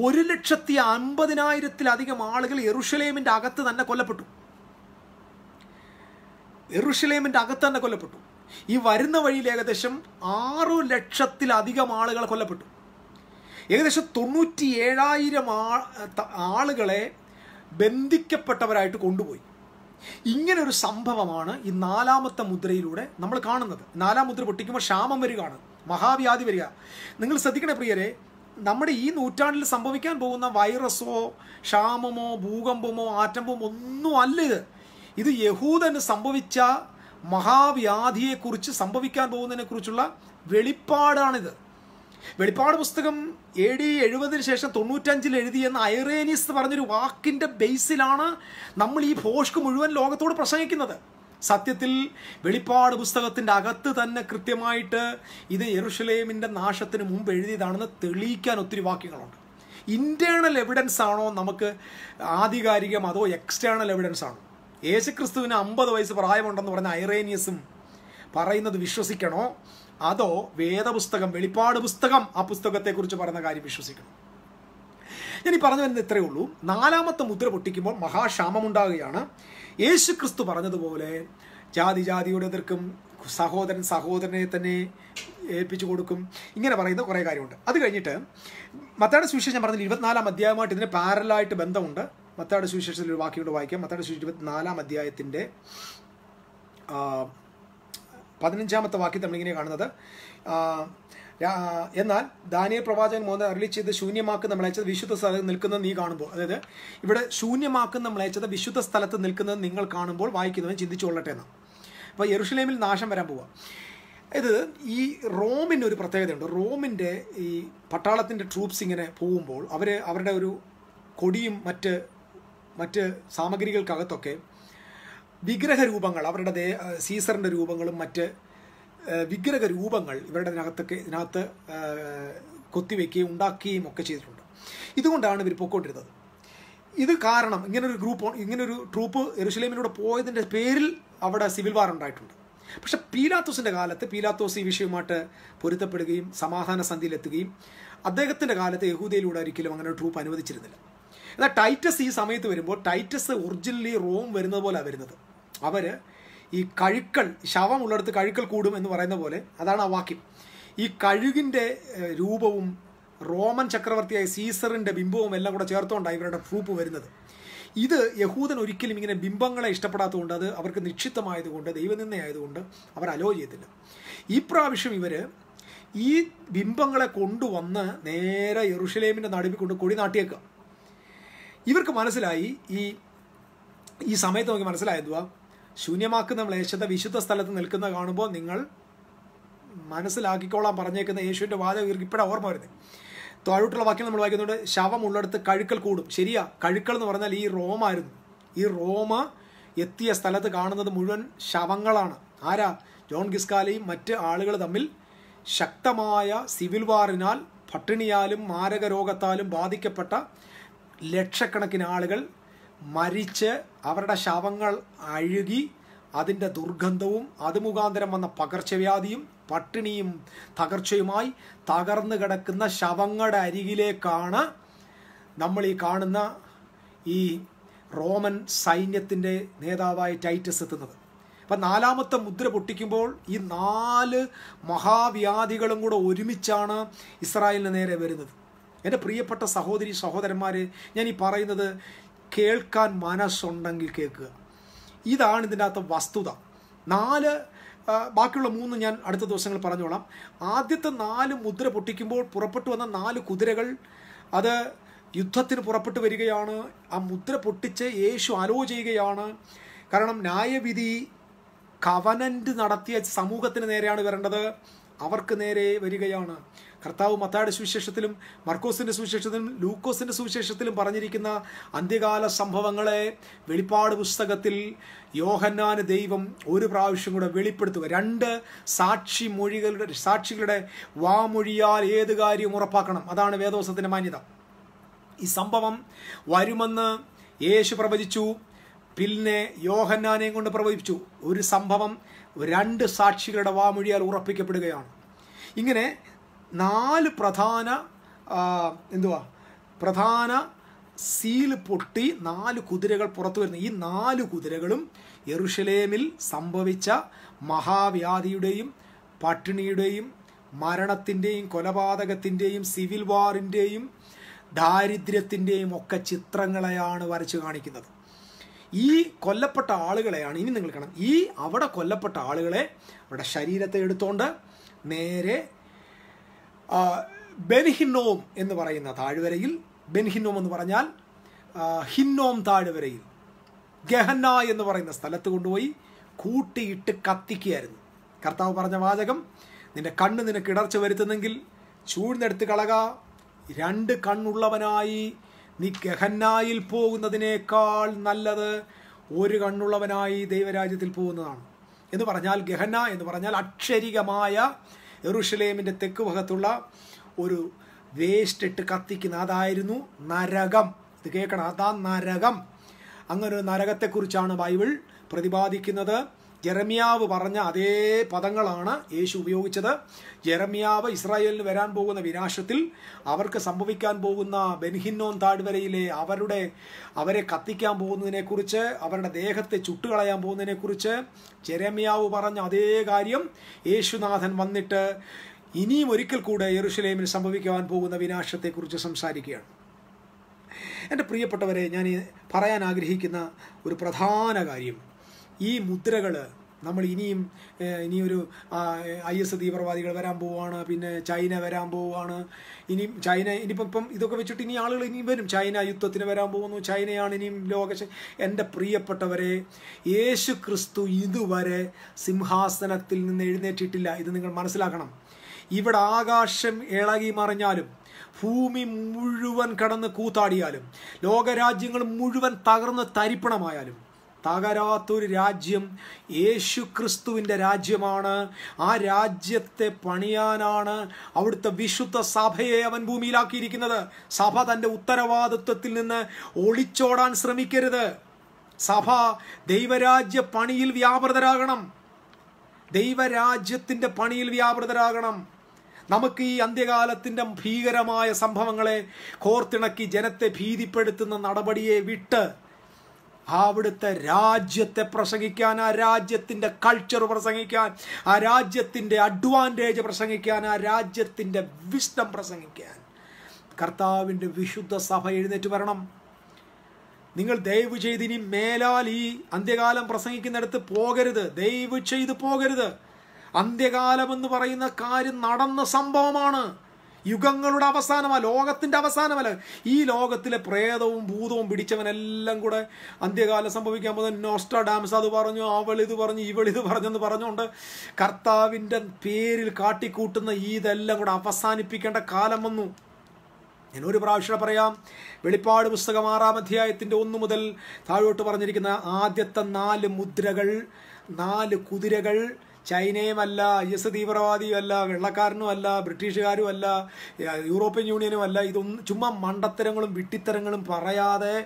Speaker 1: ഒരു ലക്ഷത്തി അമ്പതിനായിരത്തിലധികം ആളുകൾ എറുഷലേമിന്റെ അകത്ത് തന്നെ കൊല്ലപ്പെട്ടു. എറുഷലേമിന്റെ അകത്ത് തന്നെ കൊല്ലപ്പെട്ടു. ഈ വരുന്ന വഴിയിൽ ഏകദേശം ആറു ലക്ഷത്തിലധികം ആളുകൾ കൊല്ലപ്പെട്ടു. ഏകദേശം തൊണ്ണൂറ്റി ഏഴായിരം ആളുകളെ ബന്ധിക്കപ്പെട്ടവരായിട്ട് കൊണ്ടുപോയി. ഇങ്ങനെ ഒരു സംഭവമാണ് ഈ നാലാമത്തെ മുദ്രയിലൂടെ നമ്മൾ കാണുന്നത്. നാലാം മുദ്ര പൊട്ടിക്കുമ്പോൾ ക്ഷാമം വരികയാണ്. മഹാവ്യാധി വരിക. നിങ്ങൾ ശ്രദ്ധിക്കണേ പ്രിയരെ നമ്മുടെ ഈ നൂറ്റാണ്ടിൽ സംഭവിക്കാൻ പോകുന്ന വൈറസോ ക്ഷാമമോ ഭൂകമ്പമോ ആറ്റമ്പമോ ഒന്നും അല്ല ഇത്. ഇത് യഹൂദന് സംഭവിച്ച മഹാവ്യാധിയെക്കുറിച്ച് സംഭവിക്കാൻ പോകുന്നതിനെക്കുറിച്ചുള്ള വെളിപ്പാടാണിത്. വെളിപ്പാട് പുസ്തകം എ ഡി എഴുപതിന് ശേഷം തൊണ്ണൂറ്റഞ്ചിൽ എഴുതിയെന്ന ഐറേനിയസ് പറഞ്ഞൊരു വാക്കിന്റെ ബേസിലാണ് നമ്മൾ ഈ ഭോഷ്ക്ക് മുഴുവൻ ലോകത്തോട് പ്രസംഗിക്കുന്നത്. സത്യത്തിൽ വെളിപ്പാട് പുസ്തകത്തിന്റെ അകത്ത് തന്നെ കൃത്യമായിട്ട് ഇത് യെറുഷലേമിന്റെ നാശത്തിന് മുമ്പ് എഴുതിയതാണെന്ന് തെളിയിക്കാൻ ഒത്തിരി വാക്യങ്ങളുണ്ട്. ഇന്റേണൽ എവിഡൻസ് ആണോ നമുക്ക് ആധികാരികം അതോ എക്സ്റ്റേണൽ എവിഡൻസ് ആണോ? യേശുക്രിസ്തുവിന് അമ്പത് വയസ്സ് പ്രായമുണ്ടെന്ന് പറഞ്ഞ ഐറേനിയസും പറയുന്നത് വിശ്വസിക്കണോ? അതോ വേദപുസ്തകം വെളിപ്പാട് പുസ്തകം ആ പുസ്തകത്തെക്കുറിച്ച് പറയുന്ന കാര്യം വിശ്വസിക്കണം. ഞാൻ ഈ പറഞ്ഞു വരുന്നത് ഇത്രയേ ഉള്ളൂ. നാലാമത്തെ മുദ്ര പൊട്ടിക്കുമ്പോൾ മഹാക്ഷാമമുണ്ടാകുകയാണ്. യേശു ക്രിസ്തു പറഞ്ഞതുപോലെ ജാതി ജാതിയുടെ എതിർക്കും സഹോദരൻ സഹോദരനെ തന്നെ ഏൽപ്പിച്ചു കൊടുക്കും ഇങ്ങനെ പറയുന്ന കുറേ കാര്യമുണ്ട്. അത് കഴിഞ്ഞിട്ട് മത്തയുടെ സുവിശേഷം ഞാൻ പറഞ്ഞത് ഇരുപത്തിനാലാം അധ്യായമായിട്ട് ഇതിന് പാരലായിട്ട് ബന്ധമുണ്ട്. മത്തയുടെ സുവിശേഷത്തിൽ ഒരു വാക്കിയോട് വായിക്കാം. മത്തയുടെ സുവിശേഷം ഇരുപത്തിനാലാം അധ്യായത്തിന്റെ പതിനഞ്ചാമത്തെ വാക്യം നമ്മളിങ്ങനെ കാണുന്നത്. എന്നാൽ ദാനിയ പ്രവാചകൻ മോഹൻ അരളി ചെയ്ത് ശൂന്യമാക്കുന്ന നമ്മളയച്ചത് വിശുദ്ധ സ്ഥലത്ത് നിൽക്കുന്നത് നീ കാണുമ്പോൾ അതായത് ഇവിടെ ശൂന്യമാക്കുന്ന നമ്മളയച്ചത് വിശുദ്ധ സ്ഥലത്ത് നിൽക്കുന്നത് നിങ്ങൾ കാണുമ്പോൾ വായിക്കുന്നവൻ ചിന്തിച്ചു കൊള്ളട്ടെ എന്നാണ് അപ്പോൾ യെറുഷലേമിൽ നാശം വരാൻ പോവുക ഇത് ഈ റോമിന്റെ ഒരു പ്രത്യേകതയുണ്ട്. റോമിന്റെ ഈ പട്ടാളത്തിന്റെ ട്രൂപ്സ് ഇങ്ങനെ പോകുമ്പോൾ അവർ അവരുടെ ഒരു കൊടിയും മറ്റ് മറ്റ് സാമഗ്രികൾക്കകത്തൊക്കെ വിഗ്രഹ രൂപങ്ങൾ അവരുടെ ദേ സീസറിന്റെ രൂപങ്ങളും മറ്റ് വിഗ്രഹ രൂപങ്ങൾ ഇവരുടെ ഇതിനകത്തൊക്കെ ഇതിനകത്ത് കൊത്തിവെക്കുകയും ഉണ്ടാക്കുകയും ഒക്കെ ചെയ്തിട്ടുണ്ട്. ഇതുകൊണ്ടാണ് ഇവർ പൊക്കോണ്ടിരുന്നത്. ഇത് കാരണം ഇങ്ങനൊരു ഗ്രൂപ്പ് ഇങ്ങനൊരു ട്രൂപ്പ് എറുസലേമിലൂടെ പോയതിന്റെ പേരിൽ അവിടെ സിവിൽ വാർ ഉണ്ടായിട്ടുണ്ട്. പക്ഷെ പീലാത്തോസിന്റെ കാലത്ത് പീലാത്തോസ് ഈ വിഷയവുമായിട്ട് പൊരുത്തപ്പെടുകയും സമാധാന സന്ധിയിലെത്തുകയും അദ്ദേഹത്തിന്റെ കാലത്ത് യഹൂദയിലൂടെ ഒരിക്കലും അങ്ങനെ ഒരു ട്രൂപ്പ് അനുവദിച്ചിരുന്നില്ല. എന്നാൽ ടൈറ്റസ് ഈ സമയത്ത് വരുമ്പോൾ ടൈറ്റസ് ഒറിജിനലി റോം വരുന്നത് പോലെ വരുന്നത്. അവർ ഈ കഴുക്കൾ ശവം ഉള്ളിടത്ത് കഴുക്കൾ കൂടും എന്ന് പറയുന്ന പോലെ അതാണ് ആ വാക്യം. ഈ കഴുകിന്റെ രൂപവും റോമൻ ചക്രവർത്തിയായ സീസറിന്റെ ബിംബവും എല്ലാം കൂടെ ചേർത്തുകൊണ്ടാണ് ഇവരുടെ ട്രൂപ്പ് വരുന്നത്. ഇത് യഹൂദൻ ഒരിക്കലും ഇങ്ങനെ ബിംബങ്ങളെ ഇഷ്ടപ്പെടാത്തതുകൊണ്ട് അത് അവർക്ക് നിക്ഷിപ്തമായതുകൊണ്ട് ദൈവനിന്ദയായതുകൊണ്ട് അവർ അലോ ചെയ്തില്ല ഈ പ്രാവശ്യം ഇവർ ഈ ബിംബങ്ങളെ കൊണ്ടുവന്ന് നേരെ യെറുഷലേമിന്റെ നടുവിൽ കൊണ്ട് കൊടി നാട്ടിയേക്കുക ഇവർക്ക് മനസ്സിലായി ഈ ഈ സമയത്ത് നമുക്ക് മനസ്സിലായതുവാ ശൂന്യമാക്കുന്ന മ്ലേശത്തെ വിശുദ്ധ സ്ഥലത്ത് നിൽക്കുന്ന കാണുമ്പോൾ നിങ്ങൾ മനസ്സിലാക്കിക്കോളാൻ പറഞ്ഞേക്കുന്ന യേശുവിന്റെ വാദം ഇപ്പോഴാണ് ഓർമ്മ വരുന്നത്. താഴോട്ടുള്ള വാക്യം നമ്മൾ വായിക്കുന്നുണ്ട് ശവം ഉള്ളിടത്ത് കഴുക്കൽ കൂടും. ശരിയാ കഴുക്കൽ എന്ന് പറഞ്ഞാൽ ഈ റോമ ആയിരുന്നു. ഈ റോമ എത്തിയ സ്ഥലത്ത് കാണുന്നത് മുഴുവൻ ശവങ്ങളാണ്. ആരാ? ജോൺ ഗിസ്കാലയും മറ്റ് ആളുകൾ തമ്മിൽ ശക്തമായ സിവിൽ വാറിനാൽ പട്ടിണിയാലും മാരക രോഗത്താലും ബാധിക്കപ്പെട്ട ലക്ഷക്കണക്കിന് ആളുകൾ മരിച്ച് അവരുടെ ശവങ്ങൾ അഴുകി അതിന്റെ ദുർഗന്ധവും അത് മുഖാന്തരം വന്ന പകർച്ചവ്യാധിയും പട്ടിണിയും തകർച്ചയുമായി തകർന്നു കിടക്കുന്ന ശവങ്ങളുടെ അരികിലേക്കാണ് നമ്മൾ ഈ കാണുന്ന ഈ റോമൻ സൈന്യത്തിന്റെ നേതാവായ ടൈറ്റസ് എത്തുന്നത്. അപ്പം നാലാമത്തെ മുദ്ര പൊട്ടിക്കുമ്പോൾ ഈ നാല് മഹാവ്യാധികളും കൂടെ ഒരുമിച്ചാണ് ഇസ്രായേലിന് നേരെ വരുന്നത്. എന്റെ പ്രിയപ്പെട്ട സഹോദരി സഹോദരന്മാർ ഞാൻ ഈ പറയുന്നത് കേൾക്കാൻ മനസ്സുണ്ടെങ്കിൽ കേൾക്കുക. ഇതാണ് ഇതിന്റെ അകത്ത് വസ്തുത. നാല് ബാക്കിയുള്ള മൂന്ന് ഞാൻ അടുത്ത ദിവസങ്ങൾ പറഞ്ഞോളാം. ആദ്യത്തെ നാല് മുദ്ര പൊട്ടിക്കുമ്പോൾ പുറപ്പെട്ടു വന്ന നാല് കുതിരകൾ അത് യുദ്ധത്തിന് പുറപ്പെട്ടു വരികയാണ്. ആ മുദ്ര പൊട്ടിച്ച് യേശു അലോ ചെയ്യുകയാണ്. കാരണം ന്യായവിധി കവനന്റ് നടത്തിയ സമൂഹത്തിന് നേരെയാണ് വരേണ്ടത്. അവർക്ക് നേരെ വരികയാണ്. കർത്താവ് മത്തായുടെ സുവിശേഷത്തിലും മർക്കോസിന്റെ സുവിശേഷത്തിലും ലൂക്കോസിന്റെ സുവിശേഷത്തിലും പറഞ്ഞിരിക്കുന്ന അന്ത്യകാല സംഭവങ്ങളെ വെളിപ്പാട് പുസ്തകത്തിൽ യോഹന്നാന് ദൈവം ഒരു പ്രാവശ്യം കൂടെ വെളിപ്പെടുത്തുക. രണ്ട് സാക്ഷി മൊഴികളുടെ സാക്ഷികളുടെ വാമൊഴിയാൽ ഏത് കാര്യവും ഉറപ്പാക്കണം? അതാണ് വേദോസത്തിന്റെ മാന്യത. ഈ സംഭവം വരുമെന്ന് യേശു പ്രവചിച്ചു പിന്നെ യോഹന്നാനെയും കൊണ്ട് പ്രവചിച്ചു. ഒരു സംഭവം രണ്ട് സാക്ഷികളുടെ വാമൊഴിയാൽ ഉറപ്പിക്കപ്പെടുകയാണ്. ഇങ്ങനെ നാല് പ്രധാന എന്തുവാ? പ്രധാന സീൽ പൊട്ടി നാല് കുതിരകൾ പുറത്തു വരുന്നു. ഈ നാല് കുതിരകളും യെറുഷലേമിൽ സംഭവിച്ച മഹാവ്യാധിയുടെയും പട്ടിണിയുടെയും മരണത്തിന്റെയും കൊലപാതകത്തിന്റെയും സിവിൽ വാറിന്റെയും ദാരിദ്ര്യത്തിന്റെയും ഒക്കെ ചിത്രങ്ങളെയാണ് വരച്ചു കാണിക്കുന്നത്. ഈ കൊല്ലപ്പെട്ട ആളുകളെയാണ് ഇനി നിങ്ങൾ കാണാം ഈ അവിടെ കൊല്ലപ്പെട്ട ആളുകളെ അവരുടെ ശരീരത്തെ എടുത്തുകൊണ്ട് നേരെ ബെൻഹിന്നോം എന്ന് പറയുന്ന താഴ്വരയിൽ ബെൻഹിന്നോം എന്ന് പറഞ്ഞാൽ ഹിന്നോം താഴ്വരയിൽ. ഗഹന്ന എന്ന് പറയുന്ന സ്ഥലത്ത് കൊണ്ടുപോയി കൂട്ടിയിട്ട് കത്തിക്കുകയായിരുന്നു. കർത്താവ് പറഞ്ഞ വാചകം നിന്റെ കണ്ണ് നിനക്ക് ഇടർച്ച വരുത്തുന്നെങ്കിൽ ചൂഴ്ന്നെടുത്ത് കളക. രണ്ട് കണ്ണുള്ളവനായി നീ ഗഹന്നായിൽ പോകുന്നതിനേക്കാൾ നല്ലത് ഒരു കണ്ണുള്ളവനായി ദൈവരാജ്യത്തിൽ പോകുന്നതാണ്. എന്ന് പറഞ്ഞാൽ ഗഹന എന്ന് പറഞ്ഞാൽ അക്ഷരികമായ എറുഷലേമിന്റെ തെക്ക് ഭാഗത്തുള്ള ഒരു വേസ്റ്റ് ഇട്ട് കത്തിക്കുന്ന അതായിരുന്നു നരകം. ഇത് കേൾക്കണം. അതാ നരകം. അങ്ങനെ ഒരു നരകത്തെക്കുറിച്ചാണ് ബൈബിൾ പ്രതിപാദിക്കുന്നത്. ജെറമിയാവ് പറഞ്ഞ അതേ പദങ്ങളാണ് യേശു ഉപയോഗിച്ചത്. ജെറമിയാവ് ഇസ്രായേലിന് വരാൻ പോകുന്ന വിനാശത്തിൽ അവർക്ക് സംഭവിക്കാൻ പോകുന്ന ബെൻഹിന്നോൻ താഴ്വരയിലെ അവരുടെ അവരെ കത്തിക്കാൻ പോകുന്നതിനെക്കുറിച്ച് അവരുടെ ദേഹത്തെ ചുട്ടുകളയാൻ പോകുന്നതിനെക്കുറിച്ച് ജെറമിയാവ് പറഞ്ഞ അതേ കാര്യം യേശുനാഥൻ വന്നിട്ട് ഇനിയും ഒരിക്കൽ കൂടെ യെറുഷലേമിൽ സംഭവിക്കുവാൻ പോകുന്ന വിനാശത്തെക്കുറിച്ച് സംസാരിക്കുകയാണ്. എന്റെ പ്രിയപ്പെട്ടവരെ ഞാൻ പറയാൻ ആഗ്രഹിക്കുന്ന ഒരു പ്രധാന കാര്യം ഈ മുദ്രകൾ നമ്മൾ ഇനിയും ഇനിയൊരു ഐ എസ് തീവ്രവാദികൾ വരാൻ പോവുകയാണ് പിന്നെ ചൈന വരാൻ പോവുകയാണ് ഇനിയും ചൈന ഇനിയിപ്പം ഇപ്പം ഇതൊക്കെ വെച്ചിട്ട് ഇനി ആളുകൾ ഇനിയും വരും. ചൈന യുദ്ധത്തിന് വരാൻ പോകുന്നു. ചൈനയാണ് ഇനിയും ലോക എന്റെ പ്രിയപ്പെട്ടവരെ യേശു ക്രിസ്തു ഇതുവരെ സിംഹാസനത്തിൽ നിന്ന് എഴുന്നേറ്റിട്ടില്ല. ഇത് നിങ്ങൾ മനസ്സിലാക്കണം. ഇവിടെ ആകാശം ഇളകി മറിഞ്ഞാലും ഭൂമി മുഴുവൻ കടന്ന് കൂത്താടിയാലും ലോകരാജ്യങ്ങൾ മുഴുവൻ തകർന്ന് തരിപ്പണമായാലും തകരാത്തൊരു രാജ്യം യേശു ക്രിസ്തുവിന്റെ രാജ്യമാണ്. ആ രാജ്യത്തെ പണിയാനാണ് അവിടുത്തെ വിശുദ്ധ സഭയെ അവൻ ഭൂമിയിലാക്കിയിരിക്കുന്നത്. സഭ തന്റെ ഉത്തരവാദിത്വത്തിൽ നിന്ന് ഒളിച്ചോടാൻ ശ്രമിക്കരുത്. സഭ ദൈവരാജ്യ പണിയിൽ വ്യാപൃതരാകണം. ദൈവരാജ്യത്തിന്റെ പണിയിൽ വ്യാപൃതരാകണം. നമുക്ക് ഈ അന്ത്യകാലത്തിന്റെ ഭീകരമായ സംഭവങ്ങളെ കോർത്തിണക്കി ജനത്തെ ഭീതിപ്പെടുത്തുന്ന നടപടിയെ വിട്ട് അവിടുത്തെ രാജ്യത്തെ പ്രസംഗിക്കാൻ ആ രാജ്യത്തിന്റെ കൾച്ചർ പ്രസംഗിക്കാൻ ആ രാജ്യത്തിന്റെ അഡ്വാന്റേജ് പ്രസംഗിക്കാൻ ആ രാജ്യത്തിന്റെ വിസ്ഡം പ്രസംഗിക്കാൻ. കർത്താവിന്റെ വിശുദ്ധ സഭ എഴുന്നേറ്റ് വരണം. നിങ്ങൾ ദയവ് ചെയ്ത് ഇനി മേലാൽ ഈ അന്ത്യകാലം പ്രസംഗിക്കുന്നിടത്ത് പോകരുത്. ദയവ് ചെയ്ത് പോകരുത്. അന്ത്യകാലം എന്ന് പറയുന്ന കാര്യം നടന്ന സംഭവമാണ്. യുഗങ്ങളുടെ അവസാനമാണ് ലോകത്തിന്റെ അവസാനമല്ല. ഈ ലോകത്തിലെ പ്രേതവും ഭൂതവും പിടിച്ചവനെല്ലാം കൂടെ അന്ത്യകാലം സംഭവിക്കാൻ പോകുന്ന നോസ്റ്റാഡാംസ് അത് പറഞ്ഞു അവൾ ഇത് പറഞ്ഞു ഇവൾ ഇത് പറഞ്ഞെന്ന് പറഞ്ഞുകൊണ്ട് കർത്താവിന്റെ പേരിൽ കാട്ടിക്കൂട്ടുന്ന ഇതെല്ലാം കൂടെ അവസാനിപ്പിക്കേണ്ട കാലം വന്നു. ഞാൻ ഒരു പ്രാവശ്യം പറയാം വെളിപ്പാട് പുസ്തകം ആറാം അധ്യായത്തിന്റെ ഒന്ന് മുതൽ താഴോട്ട് പറഞ്ഞിരിക്കുന്ന ആദ്യത്തെ നാല് മുദ്രകൾ നാല് കുതിരകൾ ചൈനയുമല്ല ഐ എസ് തീവ്രവാദിയുമല്ല വെള്ളക്കാരനുമല്ല ബ്രിട്ടീഷുകാരുമല്ല യൂറോപ്യൻ യൂണിയനുമല്ല. ഇതൊന്നും ചുമ്മാ മണ്ടത്തരങ്ങളും വിട്ടിത്തരങ്ങളും പറയാതെ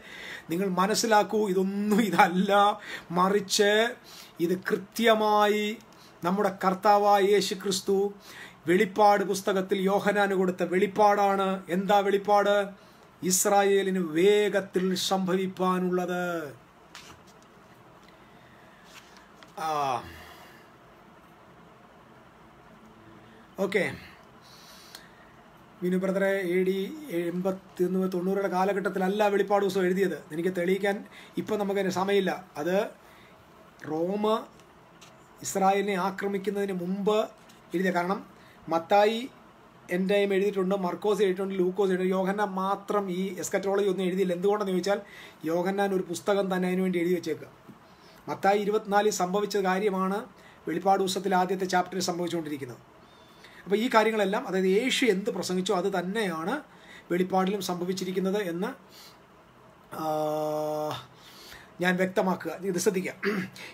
Speaker 1: നിങ്ങൾ മനസ്സിലാക്കൂ ഇതൊന്നും ഇതല്ല. മറിച്ച് ഇത് കൃത്യമായി നമ്മുടെ കർത്താവായ യേശു ക്രിസ്തു വെളിപ്പാട് പുസ്തകത്തിൽ യോഹനാന് കൊടുത്ത വെളിപ്പാടാണ്. എന്താ വെളിപ്പാട്? ഇസ്രായേലിന് വേഗത്തിൽ സംഭവിപ്പാനുള്ളത്. ആ ഓക്കെ. വിനു ബ്രദറെ എ ഡി എൺപത്തി തൊണ്ണൂറുടെ കാലഘട്ടത്തിലല്ല വെളിപ്പാട് ദിവസം എഴുതിയത്. എനിക്ക് തെളിയിക്കാൻ ഇപ്പം നമുക്കതിന് സമയമില്ല. അത് റോമ ഇസ്രായേലിനെ ആക്രമിക്കുന്നതിന് മുമ്പ് എഴുതിയ. കാരണം മത്തായി എന്റെ എഴുതിയിട്ടുണ്ട് മർക്കോസ് എഴുതിയിട്ടുണ്ട് ലൂക്കോസ് എഴുതിയിട്ടുണ്ട്. യോഹന്നാൻ മാത്രം ഈ എസ്കറ്റോളജി ഒന്നും എഴുതിയില്ല. എന്തുകൊണ്ടെന്ന് ചോദിച്ചാൽ യോഹന്നാൻ ഒരു പുസ്തകം തന്നെ അതിനു വേണ്ടി എഴുതി വെച്ചേക്കുക മത്തായി ഇരുപത്തിനാലിൽ സംഭവിച്ച കാര്യമാണ് വെളിപ്പാട് ദിവസത്തിൽ ആദ്യത്തെ ചാപ്റ്ററിൽ സംഭവിച്ചുകൊണ്ടിരിക്കുന്നത്. അപ്പോൾ ഈ കാര്യങ്ങളെല്ലാം അതായത് യേശു എന്ത് പ്രസംഗിച്ചോ അത് തന്നെയാണ് വെളിപ്പാടിലും സംഭവിച്ചിരിക്കുന്നത് എന്ന് ഞാൻ വ്യക്തമാക്കുക. ഇത് ശ്രദ്ധിക്കുക.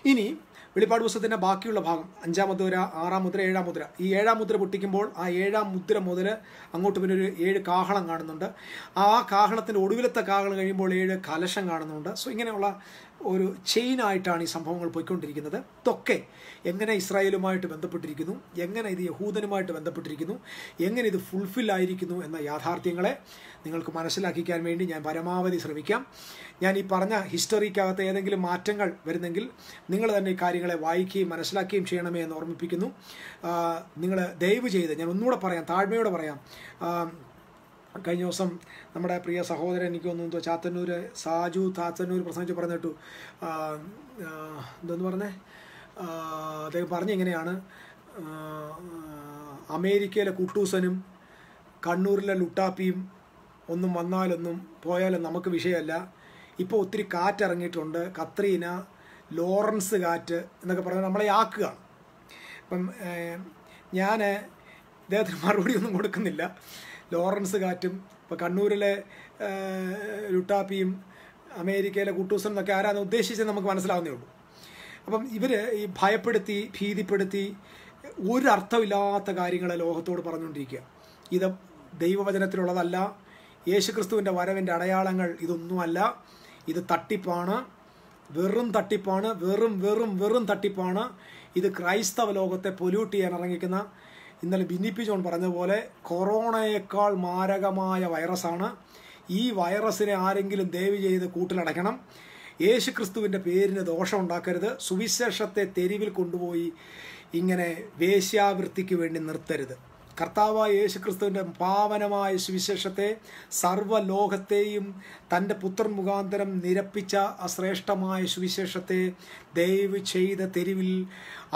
Speaker 1: ഇനി വെളിപ്പാട് പുസ്തകത്തിന്റെ ബാക്കിയുള്ള ഭാഗം അഞ്ചാം മുദ്ര ആറാം മുദ്ര ഏഴാം മുദ്ര. ഈ ഏഴാം മുദ്ര പൊട്ടിക്കുമ്പോൾ ആ ഏഴാം മുദ്ര മുതൽ അങ്ങോട്ട് പിന്നെ ഒരു ഏഴ് കാഹളം കാണുന്നുണ്ട്. ആ കാഹളത്തിന്റെ ഒടുവിലത്തെ കാഹളം കഴിയുമ്പോൾ ഏഴ് കലശം കാണുന്നുണ്ട്. സോ ഇങ്ങനെയുള്ള ഒരു ചെയിൻ ആയിട്ടാണ് ഈ സംഭവങ്ങൾ പോയിക്കൊണ്ടിരിക്കുന്നത്. ഇതൊക്കെ എങ്ങനെ ഇസ്രായേലുമായിട്ട് ബന്ധപ്പെട്ടിരിക്കുന്നു എങ്ങനെ ഇത് യഹൂദനുമായിട്ട് ബന്ധപ്പെട്ടിരിക്കുന്നു എങ്ങനെ ഇത് ഫുൾഫിൽ ആയിരിക്കുന്നു എന്ന യാഥാർത്ഥ്യങ്ങളെ നിങ്ങൾക്ക് മനസ്സിലാക്കിക്കാൻ വേണ്ടി ഞാൻ പരമാവധി ശ്രമിക്കാം. ഞാൻ ഈ പറഞ്ഞ ഹിസ്റ്ററിക്കകത്ത് ഏതെങ്കിലും മാറ്റങ്ങൾ വരുന്നെങ്കിൽ നിങ്ങൾ തന്നെ ഈ കാര്യങ്ങളെ വായിക്കുകയും മനസ്സിലാക്കുകയും ചെയ്യണമേ എന്ന് ഓർമ്മിപ്പിക്കുന്നു. നിങ്ങൾ ദയവ് ചെയ്ത് ഞാൻ ഒന്നുകൂടെ പറയാം താഴ്മയോടെ പറയാം. കഴിഞ്ഞ ദിവസം നമ്മുടെ പ്രിയ സഹോദരൻ എനിക്ക് തോന്നുന്നു ചാത്തന്നൂർ സാജു താത്തന്നൂർ പ്രസംഗിച്ച് പറഞ്ഞിട്ടു എന്തെന്ന് പറഞ്ഞേ? അദ്ദേഹം പറഞ്ഞെങ്ങനെയാണ് അമേരിക്കയിലെ കുട്ടൂസനും കണ്ണൂരിലെ ലുട്ടാപ്പിയും ഒന്നും വന്നാലൊന്നും പോയാലും നമുക്ക് വിഷയമല്ല. ഇപ്പോൾ ഒത്തിരി കാറ്റിറങ്ങിയിട്ടുണ്ട്. കത്രീന ലോറൻസ് കാറ്റ് എന്നൊക്കെ പറഞ്ഞാൽ നമ്മളെ ആക്കുകയാണ്. അപ്പം ഞാൻ ഇദ്ദേഹത്തിന് മറുപടി ഒന്നും കൊടുക്കുന്നില്ല. ലോറൻസ് കാറ്റും ഇപ്പോൾ കണ്ണൂരിലെ ലുട്ടാപ്പിയും അമേരിക്കയിലെ കുട്ടൂസും എന്നൊക്കെ ആരാന്ന് ഉദ്ദേശിച്ചത് നമുക്ക് മനസ്സിലാവുന്നേ ഉള്ളൂ. അപ്പം ഇവർ ഈ ഭയപ്പെടുത്തി ഭീതിപ്പെടുത്തി ഒരു അർത്ഥമില്ലാത്ത കാര്യങ്ങളെ ലോകത്തോട് പറഞ്ഞുകൊണ്ടിരിക്കുക. ഇത് ദൈവവചനത്തിലുള്ളതല്ല യേശുക്രിസ്തുവിന്റെ വരവിന്റെ അടയാളങ്ങൾ ഇതൊന്നുമല്ല. ഇത് തട്ടിപ്പാണ്. വെറും തട്ടിപ്പാണ്. വെറും വെറും വെറും തട്ടിപ്പാണ്. ഇത് ക്രൈസ്തവ ലോകത്തെ പൊല്യൂട്ട് ചെയ്യാൻ ഇറങ്ങിക്കുന്ന ഇന്നലെ ബിന്നിപ്പി ജോൺ പറഞ്ഞ പോലെ കൊറോണയേക്കാൾ മാരകമായ വൈറസാണ്. ഈ വൈറസിനെ ആരെങ്കിലും ദയവ് ചെയ്ത് കൂട്ടിലടയ്ക്കണം. യേശു ക്രിസ്തുവിന്റെ പേരിന് ദോഷം ഉണ്ടാക്കരുത് സുവിശേഷത്തെ തെരുവിൽ കൊണ്ടുപോയി ഇങ്ങനെ വേശ്യാവൃത്തിക്ക് വേണ്ടി നിർത്തരുത്. കർത്താവായ യേശു ക്രിസ്തുവിന്റെ പാവനമായ സുവിശേഷത്തെ സർവലോകത്തെയും തന്റെ പുത്രൻ മുഖാന്തരം നിരപ്പിച്ച അശ്രേഷ്ഠമായ സുവിശേഷത്തെ ദയവ് ചെയ്ത തെരുവിൽ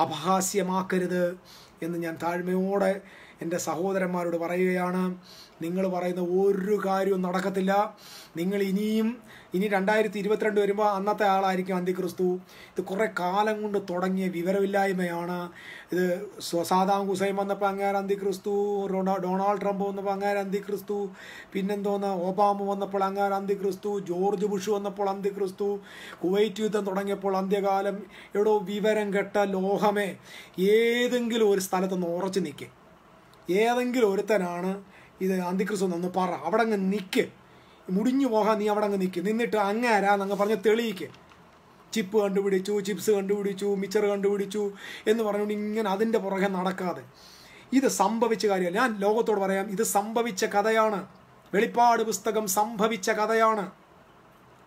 Speaker 1: അപഹാസ്യമാക്കരുത്. എന്ന് ഞാൻ താഴ്മയോടെ എന്റെ സഹോദരന്മാരോട് പറയുകയാണ്. നിങ്ങൾ പറയുന്ന ഒരു കാര്യവും നടക്കത്തില്ല. നിങ്ങൾ ഇനിയും ഇനി രണ്ടായിരത്തി ഇരുപത്തിരണ്ട് വരുമ്പോൾ അന്നത്തെ ആളായിരിക്കും അന്തിക്രിസ്തു. ഇത് കുറേ കാലം കൊണ്ട് തുടങ്ങിയ വിവരമില്ലായ്മയാണ്. ഇത് സ്വസാദാം ഹുസൈൻ വന്നപ്പോൾ അങ്ങേര അന്തിക്രിസ്തു ഡൊണാൾഡ് ട്രംപ് വന്നപ്പോൾ അങ്ങേര അന്തിക്രിസ്തു പിന്നെന്തോന്ന് ഒബാമ വന്നപ്പോൾ അങ്ങേര അന്തിക്രിസ്തു ജോർജ് ബുഷ് വന്നപ്പോൾ അന്തിക്രിസ്തു കുവൈറ്റ് യുദ്ധം തുടങ്ങിയപ്പോൾ അന്ത്യകാലം. എവിടോ വിവരം കെട്ട ലോഹമേ ഏതെങ്കിലും ഒരു സ്ഥലത്തൊന്ന് ഉറച്ചു നിൽക്കേ ഏതെങ്കിലും ഒരുത്തനാണ് ഇത് അന്തിക്രിസ്തു ഒന്ന് പറ. അവിടെ അങ്ങ് നിൽക്ക് മുടിഞ്ഞു പോകാൻ നീ അവിടെ അങ്ങ് നിൽക്ക് നിന്നിട്ട് അങ്ങാരാന്നങ്ങ് പറഞ്ഞ് തെളിയിക്ക്. ചിപ്പ് കണ്ടുപിടിച്ചു ചിപ്സ് കണ്ടുപിടിച്ചു മിച്ചർ കണ്ടുപിടിച്ചു എന്ന് പറഞ്ഞുകൊണ്ട് ഇങ്ങനെ അതിന്റെ പുറകെ നടക്കാതെ. ഇത് സംഭവിച്ച കാര്യമല്ല. ഞാൻ ലോകത്തോട് പറയാം ഇത് സംഭവിച്ച കഥയാണ്. വെളിപ്പാട് പുസ്തകം സംഭവിച്ച കഥയാണ്.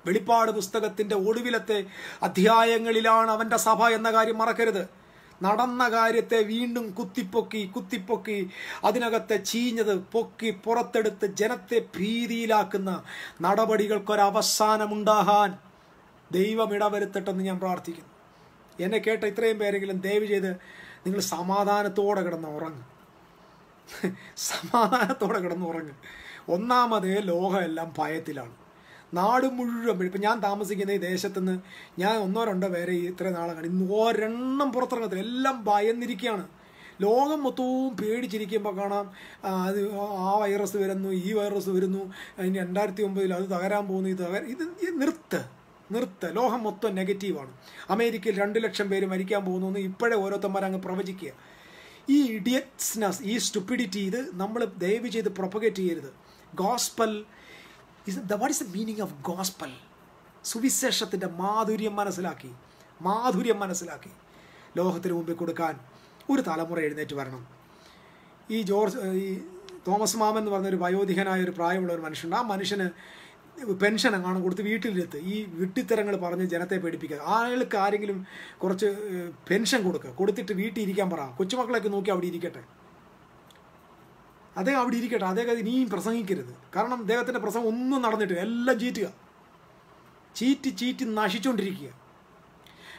Speaker 1: വെളിപ്പാട് പുസ്തകത്തിന്റെ ഒടുവിലത്തെ അധ്യായങ്ങളിലാണ് അവന്റെ സഭ എന്ന കാര്യം മറക്കരുത്. നടന്ന കാര്യത്തെ വീണ്ടും കുത്തിപ്പൊക്കി കുത്തിപ്പൊക്കി അതിനകത്തെ ചീഞ്ഞത് പൊക്കി പുറത്തെടുത്ത് ജനത്തെ ഭീതിയിലാക്കുന്ന നടപടികൾക്കൊരവസാനമുണ്ടാകാൻ ദൈവം ഇടവരുത്തട്ടെന്ന് ഞാൻ പ്രാർത്ഥിക്കുന്നു. എന്നെ കേട്ട ഇത്രയും പേരെങ്കിലും ദയവ് ചെയ്ത് നിങ്ങൾ സമാധാനത്തോടെ കിടന്ന് ഉറങ്ങ്. സമാധാനത്തോടെ കിടന്ന് ഉറങ്ങ്. ഒന്നാമതേ ലോകമെല്ലാം ഭയത്തിലാണ്. നാട് മുഴുവൻ. ഇപ്പം ഞാൻ താമസിക്കുന്ന ഈ ദേശത്തുനിന്ന് ഞാൻ ഒന്നോ രണ്ടോ പേരെ ഇത്ര നാളെ കാണി ഇന്ന് ഒരെണ്ണം പുറത്തിറങ്ങത്തില്ല. എല്ലാം ഭയന്നിരിക്കുകയാണ്. ലോകം മൊത്തവും പേടിച്ചിരിക്കുമ്പോൾ കാണാം അത് ആ വൈറസ് വരുന്നു ഈ വൈറസ് വരുന്നു. അതിന് രണ്ടായിരത്തി ഒമ്പതിൽ അത് തകരാൻ പോകുന്നു ഇത് തകര ഇത് നിർത്ത്. നിർത്ത്. ലോകം മൊത്തം നെഗറ്റീവാണ് അമേരിക്കയിൽ രണ്ട് ലക്ഷം പേര് മരിക്കാൻ പോകുന്നു എന്ന് ഇപ്പോഴേ ഓരോരുത്തന്മാർ അങ്ങ് പ്രവചിക്കുക. ഈ ഇഡിയറ്റ്സ്നസ് ഈ സ്റ്റുപ്പിഡിറ്റി ഇത് നമ്മൾ ദയവ് ചെയ്ത് പ്രൊപ്പഗേറ്റ് ചെയ്യരുത്. Gospel is the what is the meaning of gospel സുവിശേഷത്തിന്റെ മാധുര്യം മനസ്സിലാക്കി മാധുര്യം മനസ്സിലാക്കി ലോകത്തിന് മുമ്പിൽ കൊടുക്കാൻ ഒരു തലമുറ എഴുന്നേറ്റ് വരണം. ഈ ജോർജ് ഈ തോമസ് മാമൻ എന്ന് പറഞ്ഞൊരു വയോധികനായ ഒരു പ്രായമുള്ള ഒരു മനുഷ്യനുണ്ട് ആ മനുഷ്യന് പെൻഷൻ എങ്ങാനും കൊടുത്ത് വീട്ടിലിരുത്ത് ഈ വിട്ടിത്തരങ്ങൾ പറഞ്ഞ് ജനത്തെ പേടിപ്പിക്കുക ആളുകൾക്ക് ആരെങ്കിലും കുറച്ച് പെൻഷൻ കൊടുക്കുക കൊടുത്തിട്ട് വീട്ടിൽ ഇരിക്കാൻ പറ. കൊച്ചുമക്കളൊക്കെ നോക്കി അവിടെ ഇരിക്കട്ടെ. അദ്ദേഹം അവിടെ ഇരിക്കട്ടെ. അദ്ദേഹം ഇനിയും പ്രസംഗിക്കരുത്. കാരണം അദ്ദേഹത്തിന്റെ പ്രസംഗം ഒന്നും നടന്നിട്ടില്ല. എല്ലാം ചീറ്റുക. ചീറ്റി ചീറ്റി നശിച്ചുകൊണ്ടിരിക്കുക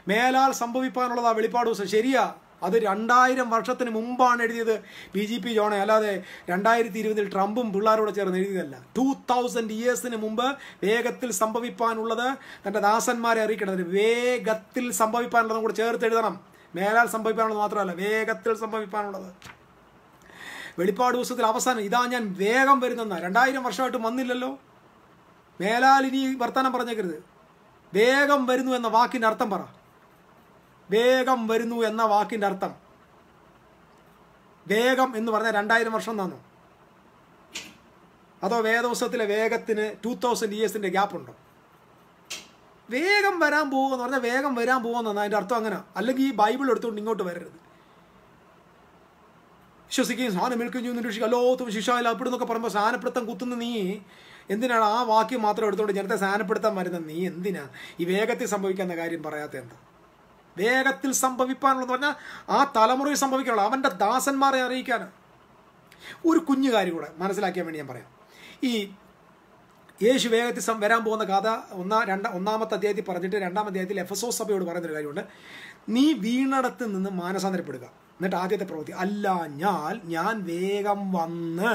Speaker 1: മേലാൽ സംഭവിക്കാനുള്ളത് ആ വെളിപ്പാട് ദിവസം. ശരിയാ. അത് രണ്ടായിരം വർഷത്തിന് മുമ്പാണ് എഴുതിയത് ബി ജെ പി ജോണെ. അല്ലാതെ രണ്ടായിരത്തി ഇരുപതിൽ ട്രംപും പിള്ളേരോട് ചേർന്ന് എഴുതിയതല്ല. ടു തൗസൻഡ് ഇയേഴ്സിന് മുമ്പ് വേഗത്തിൽ സംഭവിക്കാനുള്ളത് തന്റെ ദാസന്മാരെ അറിയിക്കണം വേഗത്തിൽ സംഭവിക്കാനുള്ളതും കൂടെ ചേർത്ത് എഴുതണം. മേലാൽ സംഭവിക്കാനുള്ളത് മാത്രമല്ല. വേഗത്തിൽ സംഭവിക്കാനുള്ളത് വെളിപ്പാട് ദിവസത്തിൽ അവസാനം ഇതാ ഞാൻ വേഗം വരുന്നെന്ന. രണ്ടായിരം വർഷമായിട്ട് വന്നില്ലല്ലോ. മേലാൽ ഇനി വർത്തമാനം പറഞ്ഞേക്കരുത്. വേഗം വരുന്നു എന്ന വാക്കിന്റെ അർത്ഥം പറ. വേഗം വരുന്നു എന്ന വാക്കിന്റെ അർത്ഥം. വേഗം എന്ന് പറഞ്ഞാൽ രണ്ടായിരം വർഷം തന്നു അതോ വേദവസത്തിലെ വേഗത്തിന് ടു തൗസൻഡ് ഇയേഴ്സിന്റെ ഗ്യാപ്പ് ഉണ്ടോ? വേഗം വരാൻ പോകുമെന്ന് പറഞ്ഞാൽ വേഗം വരാൻ പോകുമെന്നാണ് അതിന്റെ അർത്ഥം അങ്ങനെ. അല്ലെങ്കിൽ ഈ ബൈബിൾ എടുത്തുകൊണ്ട് ഇങ്ങോട്ട് വരരുത്. വിശ്വസിക്കുകയും സാധനം മേൽക്കുകയും നിരീക്ഷിക്കുക അല്ലോത്തും ശിശാല അപ്പിടുന്നൊക്കെ പറയുമ്പോൾ സാധനപ്പെടുത്തം കുത്തുന്ന നീ? എന്തിനാണ് ആ വാക്യം മാത്രം എടുത്തോണ്ട് ജനത്തെ സാധനപ്പെടുത്താൻ വരുന്ന നീ? എന്തിനാ? ഈ വേഗത്തിൽ സംഭവിക്കുന്ന കാര്യം പറയാത്ത എന്താ? വേഗത്തിൽ സംഭവിക്കാനുള്ളതെന്ന് പറഞ്ഞാൽ ആ തലമുറയിൽ സംഭവിക്കാനുള്ള അവന്റെ ദാസന്മാരെ അറിയിക്കാൻ. ഒരു കുഞ്ഞു കാര്യം കൂടെ മനസ്സിലാക്കിയാൻ വേണ്ടി ഞാൻ പറയാം. ഈ യേശു വേഗത്തിൽ വരാൻ പോകുന്ന കഥ ഒന്നാ രണ്ട ഒന്നാമത്തെ അധ്യായത്തിൽ പറഞ്ഞിട്ട് രണ്ടാമത്തെ അധ്യായത്തിൽ എഫ് എസ് ഒ സഭയോട് പറയുന്നൊരു കാര്യമുണ്ട്. നീ വീണടത്ത് നിന്ന് മാനസാന്തരപ്പെടുക. എന്നിട്ട് ആദ്യത്തെ പ്രവൃത്തി. അല്ല ഞാൻ ഞാൻ വേഗം വന്ന്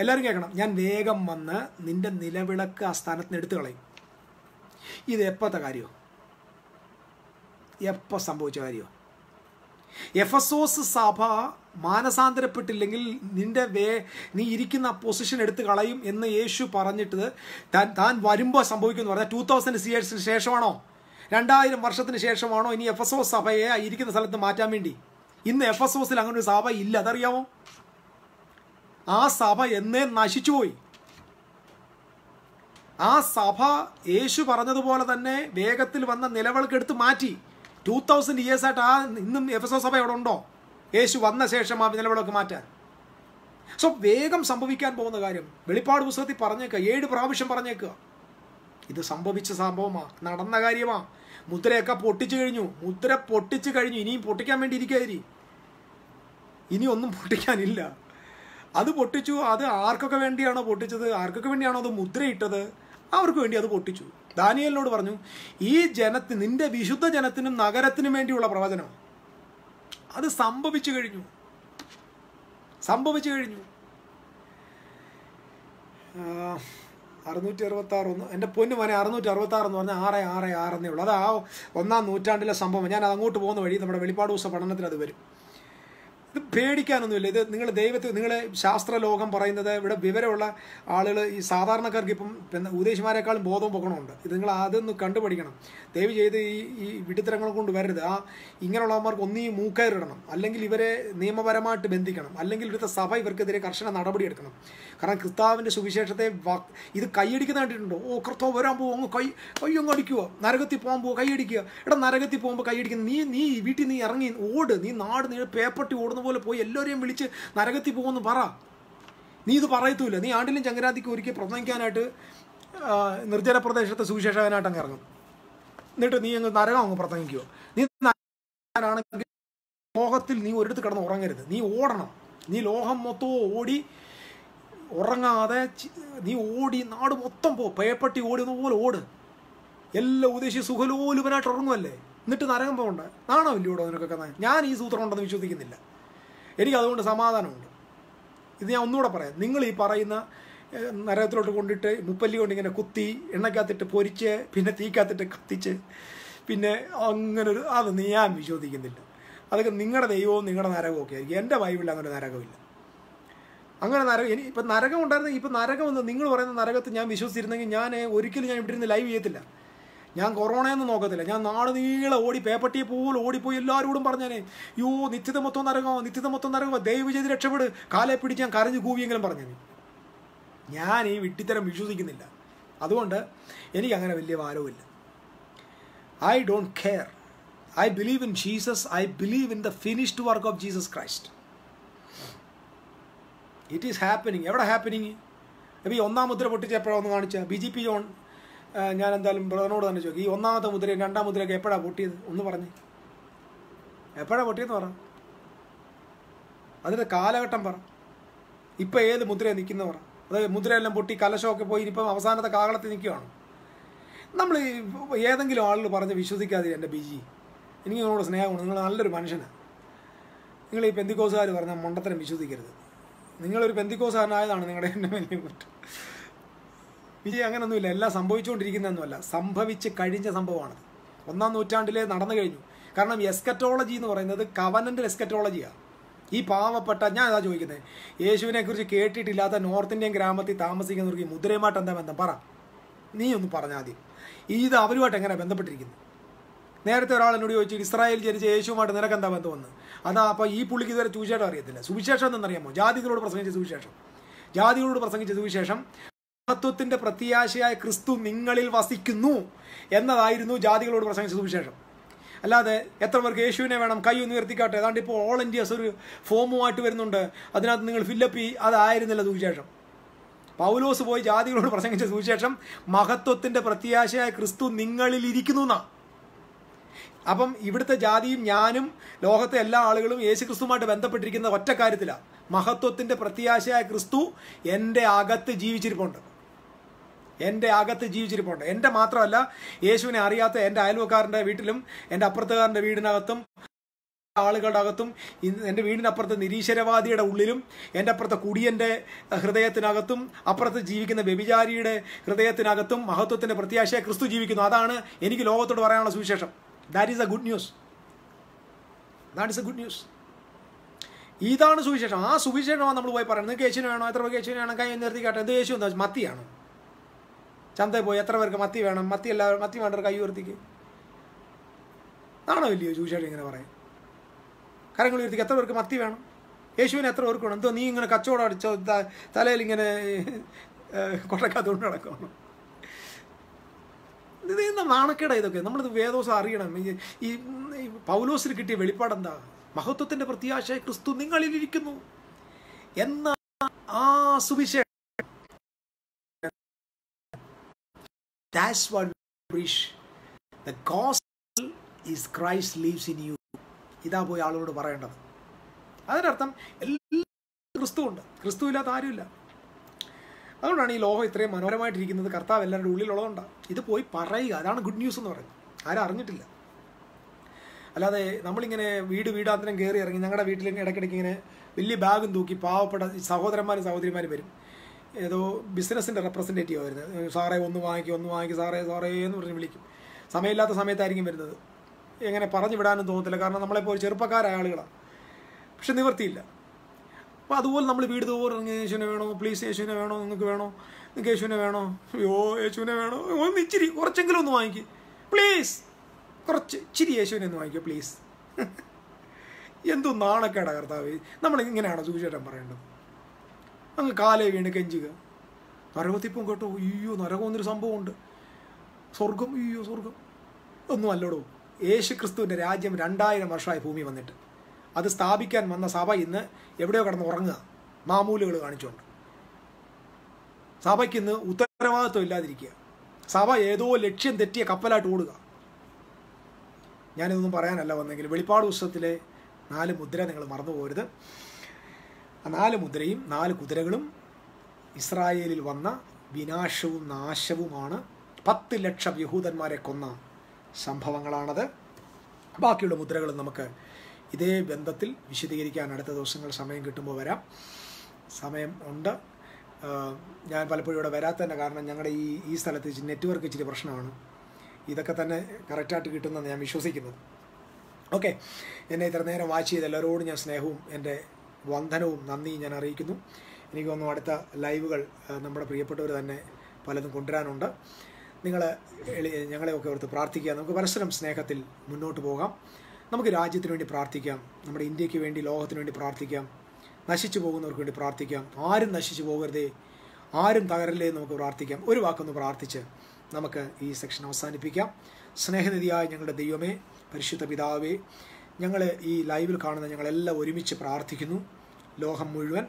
Speaker 1: എല്ലാവരും കേൾക്കണം. ഞാൻ വേഗം വന്ന് നിന്റെ നിലവിളക്ക് ആ സ്ഥാനത്തിന് എടുത്തു കളയും ഇത് എപ്പോഴത്തെ കാര്യമോ എപ്പോൾ സംഭവിച്ച കാര്യമോ എഫസോസ് സഭ മാനസാന്തരപ്പെട്ടില്ലെങ്കിൽ നിന്റെ വേ നീ ഇരിക്കുന്ന പൊസിഷൻ എടുത്ത് കളയും എന്ന് യേശു പറഞ്ഞിട്ട് താൻ താൻ വരുമ്പോൾ സംഭവിക്കുമെന്ന് പറഞ്ഞാൽ ടൂ തൗസൻഡ് ഇയേഴ്സിന് ശേഷമാണോ? രണ്ടായിരം വർഷത്തിന് ശേഷമാണോ ഇനി എഫസോസ് സഭയെ ഇരിക്കുന്ന സ്ഥലത്ത് മാറ്റാൻ വേണ്ടി? ഇന്ന് എഫ് എസ് ഓസിൽ അങ്ങനെ ഒരു സഭ ഇല്ല. അതറിയാമോ ആ സഭ എന്നേ നശിച്ചുപോയി ആ സഭ യേശു പറഞ്ഞതുപോലെ തന്നെ വേഗത്തിൽ വന്ന നിലവിളക്കെടുത്ത് മാറ്റി. ടൂ തൗസൻഡ് ഇയേഴ്സ് ആയിട്ട് ആ ഇന്നും എഫ് എസ് ഒ സഭ അവിടെ ഉണ്ടോ? യേശു വന്ന ശേഷം ആ നിലവിളക്ക് മാറ്റാൻ. സോ വേഗം സംഭവിക്കാൻ പോകുന്ന കാര്യം. വെളിപ്പാട് പുസ്തകത്തിൽ പറഞ്ഞേക്കുക ഏഴ് പ്രാവശ്യം പറഞ്ഞേക്കുക ഇത് സംഭവിച്ച സംഭവമാണ് നടന്ന കാര്യമാ. മുദ്രയൊക്കെ പൊട്ടിച്ചു കഴിഞ്ഞു. മുദ്ര പൊട്ടിച്ചു കഴിഞ്ഞു. ഇനിയും പൊട്ടിക്കാൻ വേണ്ടി ഇരിക്കാതിരി ഇനി ഒന്നും പൊട്ടിക്കാനില്ല. അത് പൊട്ടിച്ചു. അത് ആർക്കൊക്കെ വേണ്ടിയാണോ പൊട്ടിച്ചത്? ആർക്കൊക്കെ വേണ്ടിയാണോ അത് മുദ്രയിട്ടത് അവർക്ക് വേണ്ടി അത് പൊട്ടിച്ചു. ദാനിയലിനോട് പറഞ്ഞു ഈ ജനത്തിന് നിന്റെ വിശുദ്ധ ജനത്തിനും നഗരത്തിനും വേണ്ടിയുള്ള പ്രവചനം. അത് സംഭവിച്ചു കഴിഞ്ഞു. സംഭവിച്ചു കഴിഞ്ഞു. അറുന്നൂറ്റി അറുപത്തി ആറ് ഒന്ന്. എന്റെ പൊന്നു മോനെ അറുന്നൂറ്റി അറുപത്തി ആറ് എന്ന് പറഞ്ഞാൽ ആറ് ആറ് ആറെന്നേ ഉള്ളൂ. അത് ആ ഒന്നാം നൂറ്റാണ്ടിലെ സംഭവം. ഞാൻ അത് അങ്ങോട്ട് പോകുന്ന വഴി നമ്മുടെ വെളിപ്പാട് ദിവസ പഠനത്തിൽ അത് വരും. ഇത് പേടിക്കാനൊന്നുമില്ല. ഇത് നിങ്ങൾ ദൈവത്തെ നിങ്ങൾ ശാസ്ത്ര ലോകം പറയുന്നത് ഇവിടെ വിവരമുള്ള ആളുകൾ ഈ സാധാരണക്കാർക്ക് ഇപ്പം പിന്നെ ഉദ്ദേശിമാരെക്കാളും ബോധവും പൊക്കണമുണ്ട്. ഇത് നിങ്ങൾ അതൊന്ന് കണ്ടുപഠിക്കണം. ദയവ് ചെയ്ത് ഈ ഈ വിഡിത്തരങ്ങൾ കൊണ്ട് വരരുത്. ആ ഇങ്ങനെയുള്ളവന്മാർക്ക് ഒന്നീ മൂക്കയറിടണം. അല്ലെങ്കിൽ ഇവരെ നിയമപരമായിട്ട് ബന്ധിക്കണം. അല്ലെങ്കിൽ ഇവിടുത്തെ സഭ ഇവർക്കെതിരെ കർശന നടപടിയെടുക്കണം കാരണം ക്രിസ്താവിന്റെ സുവിശേഷത്തെ ഇത് കൈയടിക്കുന്ന കണ്ടിട്ടുണ്ടോ? ഓ കർത്താവ് വരാൻ പോകും അങ്ങ് കൈ കൈ അങ്ങ് അടിക്കുക. നരകത്തിൽ പോകാൻ പോകുക കൈയടിക്കുക. എടാ നരകത്തിൽ പോകുമ്പോൾ കൈയടിക്കുന്ന. നീ നീ വീട്ടിൽ നീ ഇറങ്ങി ഓട്. നീ നാട് നീ പേപ്പട്ടി ഓടുന്ന പോലെ പോയി എല്ലാവരെയും വിളിച്ച് നരകത്തിൽ പോകുമെന്ന് പറ. നീ ഇത് പറയത്തൂല നീ ആണ്ടിലും ചങ്കരാതിക്ക് ഒരിക്കൽ പ്രസംഗിക്കാനായിട്ട് നിർജന പ്രദേശത്തെ സുവിശേഷകനായിട്ട് അങ്ങ് ഇറങ്ങും. എന്നിട്ട് നീ അങ്ങ് നരകം അങ്ങ് പ്രസംഗിക്കുക നീ ആണെങ്കിൽ ലോകത്തിൽ നീ ഒരിടത്ത് കിടന്ന് ഉറങ്ങരുത്. നീ ഓടണം. നീ ലോഹം മൊത്തവും ഓടി ഉറങ്ങാതെ നീ ഓടി നാട് മൊത്തം പോ. പേപ്പട്ടി ഓടുന്ന പോലെ ഓട്. എല്ലാം ഉദ്ദേശിച്ച് സുഖലോലുപനായിട്ട് ഉറങ്ങുമല്ലേ എന്നിട്ട് നരകം പോകണ്ട. നാണോ ഇല്ലയോടോ നിനക്കൊക്കെ ഞാൻ ഈ സൂത്രം ഉണ്ടെന്ന് വിശ്വസിക്കുന്നില്ല. എനിക്ക് അതുകൊണ്ട് സമാധാനമുണ്ട്. ഇത് ഞാൻ ഒന്നുകൂടെ പറയാം. നിങ്ങൾ ഈ പറയുന്ന നരകത്തിലോട്ട് കൊണ്ടിട്ട് മുപ്പല്ലി കൊണ്ട് ഇങ്ങനെ കുത്തി എണ്ണക്കകത്തിട്ട് പൊരിച്ച് പിന്നെ തീക്കകത്തിട്ട് കത്തിച്ച് പിന്നെ അങ്ങനെ ഒരു അത് ഞാൻ വിശ്വസിക്കുന്നില്ല. അതൊക്കെ നിങ്ങളുടെ ദൈവവും നിങ്ങളുടെ നരകവും ഒക്കെ ആയിരിക്കും. എന്റെ ബൈബിളിൽ അങ്ങനെ നരകമില്ല. അങ്ങനെ നരകം ഇനി ഇപ്പം നരകം ഉണ്ടായിരുന്നെങ്കിൽ ഇപ്പം നരകം എന്ന് നിങ്ങൾ പറയുന്ന നരകത്ത് ഞാൻ വിശ്വസിച്ചിരുന്നെങ്കിൽ ഞാൻ ഒരിക്കലും ഞാൻ ഇവിടെ ഇരുന്ന് ലൈവ് ചെയ്യത്തില്ല. ഞാൻ കൊറോണയൊന്നും നോക്കത്തില്ല. ഞാൻ നാട് നീളെ ഓടി പേപ്പട്ടിയെ പോലെ ഓടിപ്പോയി എല്ലാവരോടും പറഞ്ഞേനെ യോ നിത്യത മൊത്തം നരകമോ നിത്യത മൊത്തം നരകമോ ദയവ് ചെയ്ത് രക്ഷപ്പെട്. കാലെ പിടിച്ച് ഞാൻ കരഞ്ഞു കൂവിയെങ്കിലും പറഞ്ഞേനെ. ഞാൻ ഈ വിട്ടിത്തരം വിശ്വസിക്കുന്നില്ല. അതുകൊണ്ട് എനിക്ക് അങ്ങനെ വലിയ ഭാരവുമില്ല. I don't care I believe in Jesus I believe in the finished work of Jesus Christ it is happening എവിടെ ഹാപ്പനിങ് അപ്പോൾ ഈ ഒന്നാം മുദ്ര പൊട്ടിച്ച് എപ്പോഴാണ് കാണിച്ച? ബി ജെ പി ജോൺ ഞാൻ എന്തായാലും ബ്രദറിനോട് തന്നെ ചോദിക്കും. ഈ ഒന്നാമത്തെ മുദ്രയും രണ്ടാം മുദ്രയൊക്കെ എപ്പോഴാ പൊട്ടിയത്? ഒന്ന് പറഞ്ഞ്. എപ്പോഴാ പൊട്ടിയെന്ന് പറ. അതിന്റെ കാലഘട്ടം പറ. ഇപ്പം ഏത് മുദ്രയാണ് നിൽക്കുന്ന പറ. അത് മുദ്രയെല്ലാം പൊട്ടി കലശമൊക്കെ പോയി ഇനിയിപ്പം അവസാനത്തെ കാകളത്തിൽ നിൽക്കുകയാണ് നമ്മൾ ഏതെങ്കിലും ആളുകൾ പറഞ്ഞ് വിശ്വസിക്കാതെ എന്റെ ബിജി. എനിക്ക് നിങ്ങളോട് സ്നേഹമാണ് നിങ്ങൾ നല്ലൊരു മനുഷ്യനാണ് നിങ്ങൾ ഈ പെന്തിക്കോസുകാർ പറഞ്ഞ മണ്ടത്തരം വിശ്വസിക്കരുത്. നിങ്ങളൊരു പെന്തിക്കോസുകാരനായതാണ് നിങ്ങളുടെ എന്റെ വലിയ കുറ്റം. വിജയ് അങ്ങനൊന്നുമില്ല. എല്ലാം സംഭവിച്ചുകൊണ്ടിരിക്കുന്നതൊന്നുമല്ല. സംഭവിച്ച് കഴിഞ്ഞ സംഭവമാണ് ഒന്നാം നൂറ്റാണ്ടിലെ നടന്നു കഴിഞ്ഞു. കാരണം എസ്കറ്റോളജി എന്ന് പറയുന്നത് കവനന്റ് എസ്കറ്റോളജിയാണ് ഈ പാവപ്പെട്ട ഞാൻ അതാ ചോദിക്കുന്നത് യേശുവിനെക്കുറിച്ച് കേട്ടിട്ടില്ലാത്ത നോർത്ത് ഇന്ത്യൻ ഗ്രാമത്തിൽ താമസിക്കുന്നവർക്ക് ഈ മുദ്രയുമായിട്ട് എന്താ ബന്ധം? പറ. നീ ഒന്ന് പറഞ്ഞാൽ ആദ്യം ഇത് അവരുമായിട്ട് എങ്ങനെ ബന്ധപ്പെട്ടിരിക്കുന്നു? നേരത്തെ ഒരാൾ എന്നോട് ചോദിച്ചു ഇസ്രായേൽ ജനിച്ച യേശുവുമായിട്ട് നിനക്ക് എന്താ ബന്ധം ബന്ധമെന്ന്? അതാ അപ്പോൾ ഈ പുള്ളിക്ക് ഇതുവരെ സുവിശേഷം അറിയത്തില്ല. സുവിശേഷം എന്നറിയാമോ ജാതികളോട് പ്രസംഗിച്ച സുവിശേഷം. ജാതികളോട് പ്രസംഗിച്ച സുവിശേഷം മഹത്വത്തിന്റെ പ്രത്യാശയായ ക്രിസ്തു നിങ്ങളിൽ വസിക്കുന്നു എന്നതായിരുന്നു ജാതികളോട് പ്രസംഗിച്ച സുവിശേഷം. അല്ലാതെ എത്ര പേർക്ക് യേശുവിനെ വേണം കൈ ഒന്ന് ഉയർത്തിക്കാട്ടെ. ഏതാണ്ട് ഇപ്പോൾ ഓൾ ഇന്ത്യസ് ഒരു ഫോമുമായിട്ട് വരുന്നുണ്ട്. അതിനകത്ത് നിങ്ങൾ ഫില്ലപ്പ് അതായിരുന്നില്ല സുവിശേഷം. പൗലോസ് പോയി ജാതികളോട് പ്രസംഗിച്ച സുവിശേഷം മഹത്വത്തിന്റെ പ്രത്യാശയായ ക്രിസ്തു നിങ്ങളിൽ ഇരിക്കുന്നു എന്നാ. അപ്പം ഇവിടുത്തെ ജാതിയും ഞാനും ലോകത്തെ എല്ലാ ആളുകളും യേശു ക്രിസ്തുമായിട്ട് ബന്ധപ്പെട്ടിരിക്കുന്ന ഒറ്റ കാര്യത്തിലാണ് മഹത്വത്തിന്റെ പ്രത്യാശയായ ക്രിസ്തു എന്റെ അകത്ത് ജീവിച്ചിരിപ്പുണ്ട്. എന്റെ അകത്ത് ജീവിച്ചിരിപ്പുണ്ട്. എന്റെ മാത്രമല്ല യേശുവിനെ അറിയാത്ത എന്റെ അയൽവക്കാരന്റെ വീട്ടിലും എന്റെ അപ്പുറത്തുകാരന്റെ വീടിനകത്തും ആളുകളുടെ അകത്തും എന്റെ വീടിനപ്പുറത്ത് നിരീശ്വരവാദിയുടെ ഉള്ളിലും എന്റെ അപ്പുറത്തെ കുടിയന്റെ ഹൃദയത്തിനകത്തും അപ്പുറത്ത് ജീവിക്കുന്ന വ്യഭിചാരിയുടെ ഹൃദയത്തിനകത്തും മഹത്വത്തിന്റെ പ്രത്യാശയെ ക്രിസ്തു ജീവിക്കുന്നു. അതാണ് എനിക്ക് ലോകത്തോട് പറയാനുള്ള സുവിശേഷം. That is a good news that is a good news ഇതാണ് സുവിശേഷം. ആ സുവിശേഷമാണ് നമ്മൾ പോയി പറയുന്നത്. നിങ്ങൾക്ക് യേശുവിന് എത്ര പേർക്ക് യേശുവിന് വേണം? കൈ നിർത്തിക്കാട്ടെ എന്ത് യേശു എന്താ മത്തിയാണോ. ചന്തയിൽ പോയി എത്ര പേർക്ക് മത്തി വേണം? മത്തി എല്ലാവരും മത്തി വേണ്ടവർ കൈ ഉയർത്തിക്ക് ആണോ ഇല്ലയോ സുവിശേഷം ഇങ്ങനെ പറയാം? കരങ്ങൾ ഉയർത്തിക്ക് എത്ര പേർക്ക് മത്തി വേണം? യേശുവിന് എത്ര പേർക്ക് വേണം? എന്തോ നീ ഇങ്ങനെ കച്ചവടം അടിച്ചോ? തലയിൽ ഇങ്ങനെ കൊട്ടക്കാത്തുകൊണ്ട് നടക്കണം ഇത് എന്താ നാണക്കേടാ ഇതൊക്കെ? നമ്മളിത് വേദോസം അറിയണം. ഈ- പൗലോസിന് കിട്ടിയ വെളിപ്പാടെന്താ മഹത്വത്തിന്റെ പ്രത്യാശ ക്രിസ്തു നിങ്ങളിലിരിക്കുന്നു എന്ന ആ സുവിശേഷം That's what we preach. The gospel is Christ lives in you. ഇതാ പോയി ആളോട് പറയേണ്ടത്. അതിനർത്ഥം എല്ലാ ക്രിസ്തു ഉണ്ട്. ക്രിസ്തു ഇല്ലാത്ത ആരുമില്ല. അതുകൊണ്ടാണ് ഈ ലോകം ഇത്രയും മനോഹരമായിട്ടിരിക്കുന്നത്. കർത്താവ് എല്ലാവരുടെ ഉള്ളിലുള്ളതുകൊണ്ടാണ് ഇത് പോയി പറയുക. അതാണ് ഗുഡ് ന്യൂസ് എന്ന് പറയുന്നത്. ആരും അറിഞ്ഞിട്ടില്ല. അല്ലാതെ നമ്മളിങ്ങനെ വീട് വീടാന്തരം കയറി ഇറങ്ങി ഞങ്ങളുടെ വീട്ടിൽ ഇടയ്ക്കിടയ്ക്ക് ഇങ്ങനെ വലിയ ബാഗും തൂക്കി പാവപ്പെട്ട സഹോദരന്മാരും സഹോദരിമാരും വരും. ഏതോ ബിസിനസ്സിന്റെ റെപ്രസെന്റേറ്റീവ് വരുന്നത് സാറേ ഒന്ന് വാങ്ങിക്കും ഒന്ന് വാങ്ങിക്കും സാറേ സാറേ എന്ന് പറഞ്ഞ് വിളിക്കും. സമയമില്ലാത്ത സമയത്തായിരിക്കും വരുന്നത്. എങ്ങനെ പറഞ്ഞു വിടാനും തോന്നത്തില്ല. കാരണം നമ്മളെപ്പോൾ ചെറുപ്പക്കാരായ ആളുകളാണ് പക്ഷെ നിവർത്തിയില്ല. അപ്പോൾ അതുപോലെ നമ്മൾ വീട് തോറും യേശുവിനെ വേണോ? പ്ലീസ് യേശുവിനെ വേണോ? നിങ്ങൾക്ക് വേണോ? നിങ്ങൾക്ക് യേശുവിനെ വേണോ? അയ്യോ യേശുവിനെ വേണോ? ഒന്ന് ഇച്ചിരി കുറച്ചെങ്കിലും ഒന്ന് വാങ്ങിക്കും. പ്ലീസ് കുറച്ച് ഇച്ചിരി യേശുവിനെ ഒന്ന് വാങ്ങിക്കോ പ്ലീസ് എന്തോ നാണക്കേടാ കർത്താവ്. നമ്മൾ ഇങ്ങനെയാണോ സൂചിച്ചേട്ടൻ പറയേണ്ടത്? അങ്ങ് കാലേ വീണ് കെഞ്ചുക. നരകത്തിപ്പം കേട്ടോ അയ്യോ നരകം എന്നൊരു സംഭവമുണ്ട്. സ്വർഗം അയ്യോ സ്വർഗം. ഒന്നും അല്ലടോ. യേശു ക്രിസ്തുവിന്റെ രാജ്യം രണ്ടായിരം വർഷമായി ഭൂമി വന്നിട്ട്. അത് സ്ഥാപിക്കാൻ വന്ന സഭ ഇന്ന് എവിടെയോ കിടന്ന് ഉറങ്ങുക. മാമൂലുകൾ കാണിച്ചുകൊണ്ട്. സഭയ്ക്ക് ഇന്ന് ഉത്തരവാദിത്വം ഇല്ലാതിരിക്കുക. സഭ ഏതോ ലക്ഷ്യം തെറ്റിയ കപ്പലായിട്ട് ഓടുക. ഞാനിതൊന്നും പറയാനല്ല വന്നെങ്കിൽ വെളിപ്പാട് പുസ്തകത്തിലെ നാല് മുദ്ര നിങ്ങൾ മറന്നു പോകരുത് ആ നാല് മുദ്രയും നാല് കുതിരകളും ഇസ്രായേലിൽ വന്ന വിനാശവും നാശവുമാണ്. പത്ത് ലക്ഷം യഹൂദന്മാരെ കൊന്ന സംഭവങ്ങളാണത്. ബാക്കിയുള്ള മുദ്രകൾ നമുക്ക് ഇതേ ബന്ധത്തിൽ വിശദീകരിക്കാൻ അടുത്ത ദിവസങ്ങൾ സമയം കിട്ടുമ്പോൾ വരാം. സമയം ഉണ്ട്. ഞാൻ പലപ്പോഴും ഇവിടെ വരാത്തതിന്റെ കാരണം ഞങ്ങളുടെ ഈ ഈ സ്ഥലത്ത് നെറ്റ്വർക്ക് ഇച്ചിരി പ്രശ്നമാണ്. ഇതൊക്കെ തന്നെ കറക്റ്റായിട്ട് കിട്ടുന്നതെന്ന് ഞാൻ വിശ്വസിക്കുന്നത് ഓക്കെ എന്നെ ഇത്ര നേരം വാച്ച് ചെയ്ത് എല്ലാവരോടും ഞാൻ സ്നേഹവും എന്റെ വന്ദനവും നന്ദിയും ഞാൻ അറിയിക്കുന്നു. എനിക്ക് തോന്നുന്നു അടുത്ത ലൈവുകൾ നമ്മുടെ പ്രിയപ്പെട്ടവർ തന്നെ പലതും കൊണ്ടുവരാനുണ്ട്. നിങ്ങൾ ഞങ്ങളെയൊക്കെ ഓർത്ത് പ്രാർത്ഥിക്കുക. നമുക്ക് പരസ്പരം സ്നേഹത്തിൽ മുന്നോട്ട് പോകാം. നമുക്ക് രാജ്യത്തിന് വേണ്ടി പ്രാർത്ഥിക്കാം. നമ്മുടെ ഇന്ത്യയ്ക്ക് വേണ്ടി ലോകത്തിന് വേണ്ടി പ്രാർത്ഥിക്കാം. നശിച്ചു പോകുന്നവർക്ക് വേണ്ടി പ്രാർത്ഥിക്കാം. ആരും നശിച്ചു പോകരുതേ. ആരും തകരല്ലേ നമുക്ക് പ്രാർത്ഥിക്കാം. ഒരു വാക്കൊന്ന് പ്രാർത്ഥിച്ച് നമുക്ക് ഈ സെക്ഷൻ അവസാനിപ്പിക്കാം. സ്നേഹനിധിയായ ഞങ്ങളുടെ ദൈവമേ പരിശുദ്ധ പിതാവേ ഞങ്ങൾ ഈ ലൈവിൽ കാണുന്ന ഞങ്ങളെല്ലാം ഒരുമിച്ച് പ്രാർത്ഥിക്കുന്നു. ലോകം മുഴുവൻ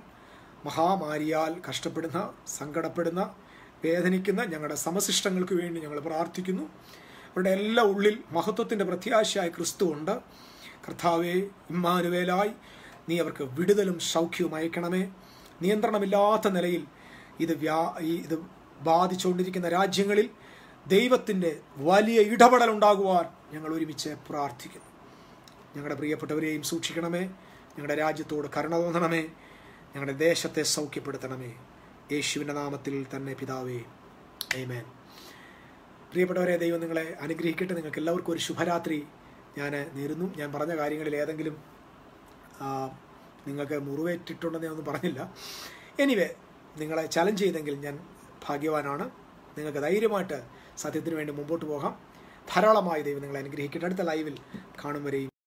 Speaker 1: മഹാമാരിയാൽ കഷ്ടപ്പെടുന്ന സങ്കടപ്പെടുന്ന വേദനിക്കുന്ന ഞങ്ങളുടെ സമശിഷ്ടങ്ങൾക്ക് വേണ്ടി ഞങ്ങൾ പ്രാർത്ഥിക്കുന്നു. അവരുടെ എല്ലാ ഉള്ളിൽ മഹത്വത്തിന്റെ പ്രത്യാശയായ ക്രിസ്തു ഉണ്ട്. കർത്താവേ ഇമ്മാനുവേലായി നീ അവർക്ക് വിടുതലും സൗഖ്യവും അയക്കണമേ. നിയന്ത്രണമില്ലാത്ത നിലയിൽ ഇത് വ്യാ ഇത് ബാധിച്ചുകൊണ്ടിരിക്കുന്ന രാജ്യങ്ങളിൽ ദൈവത്തിന്റെ വലിയ ഇടപെടൽ ഉണ്ടാകുവാൻ ഞങ്ങൾ ഒരുമിച്ച് പ്രാർത്ഥിക്കുന്നു. ഞങ്ങളുടെ പ്രിയപ്പെട്ടവരെയും സൂക്ഷിക്കണമേ. ഞങ്ങളുടെ രാജ്യത്തോട് കരുണ തോന്നണമേ. ഞങ്ങളുടെ ദേശത്തെ സൗഖ്യപ്പെടുത്തണമേ. യേശുവിന്റെ നാമത്തിൽ തന്നെ പിതാവേ ഏമേൻ പ്രിയപ്പെട്ടവരെ ദൈവം നിങ്ങളെ അനുഗ്രഹിക്കട്ടെ. നിങ്ങൾക്ക് എല്ലാവർക്കും ഒരു ശുഭരാത്രി. ഞാൻ നേരുന്നു. ഞാൻ പറഞ്ഞ കാര്യങ്ങളിൽ ഏതെങ്കിലും നിങ്ങൾക്ക് മുറിവേറ്റിട്ടുണ്ടെന്ന് ഞാനൊന്നും പറഞ്ഞില്ല. എനിവേ നിങ്ങളെ ചലഞ്ച് ചെയ്തെങ്കിൽ ഞാൻ ഭാഗ്യവാനാണ്. നിങ്ങൾക്ക് ധൈര്യമായിട്ട് സത്യത്തിന് വേണ്ടി മുമ്പോട്ട് പോകാം. ധാരാളമായി ദൈവം നിങ്ങളെ അനുഗ്രഹിക്കട്ടെ. അടുത്ത ലൈവിൽ കാണും വരെയും.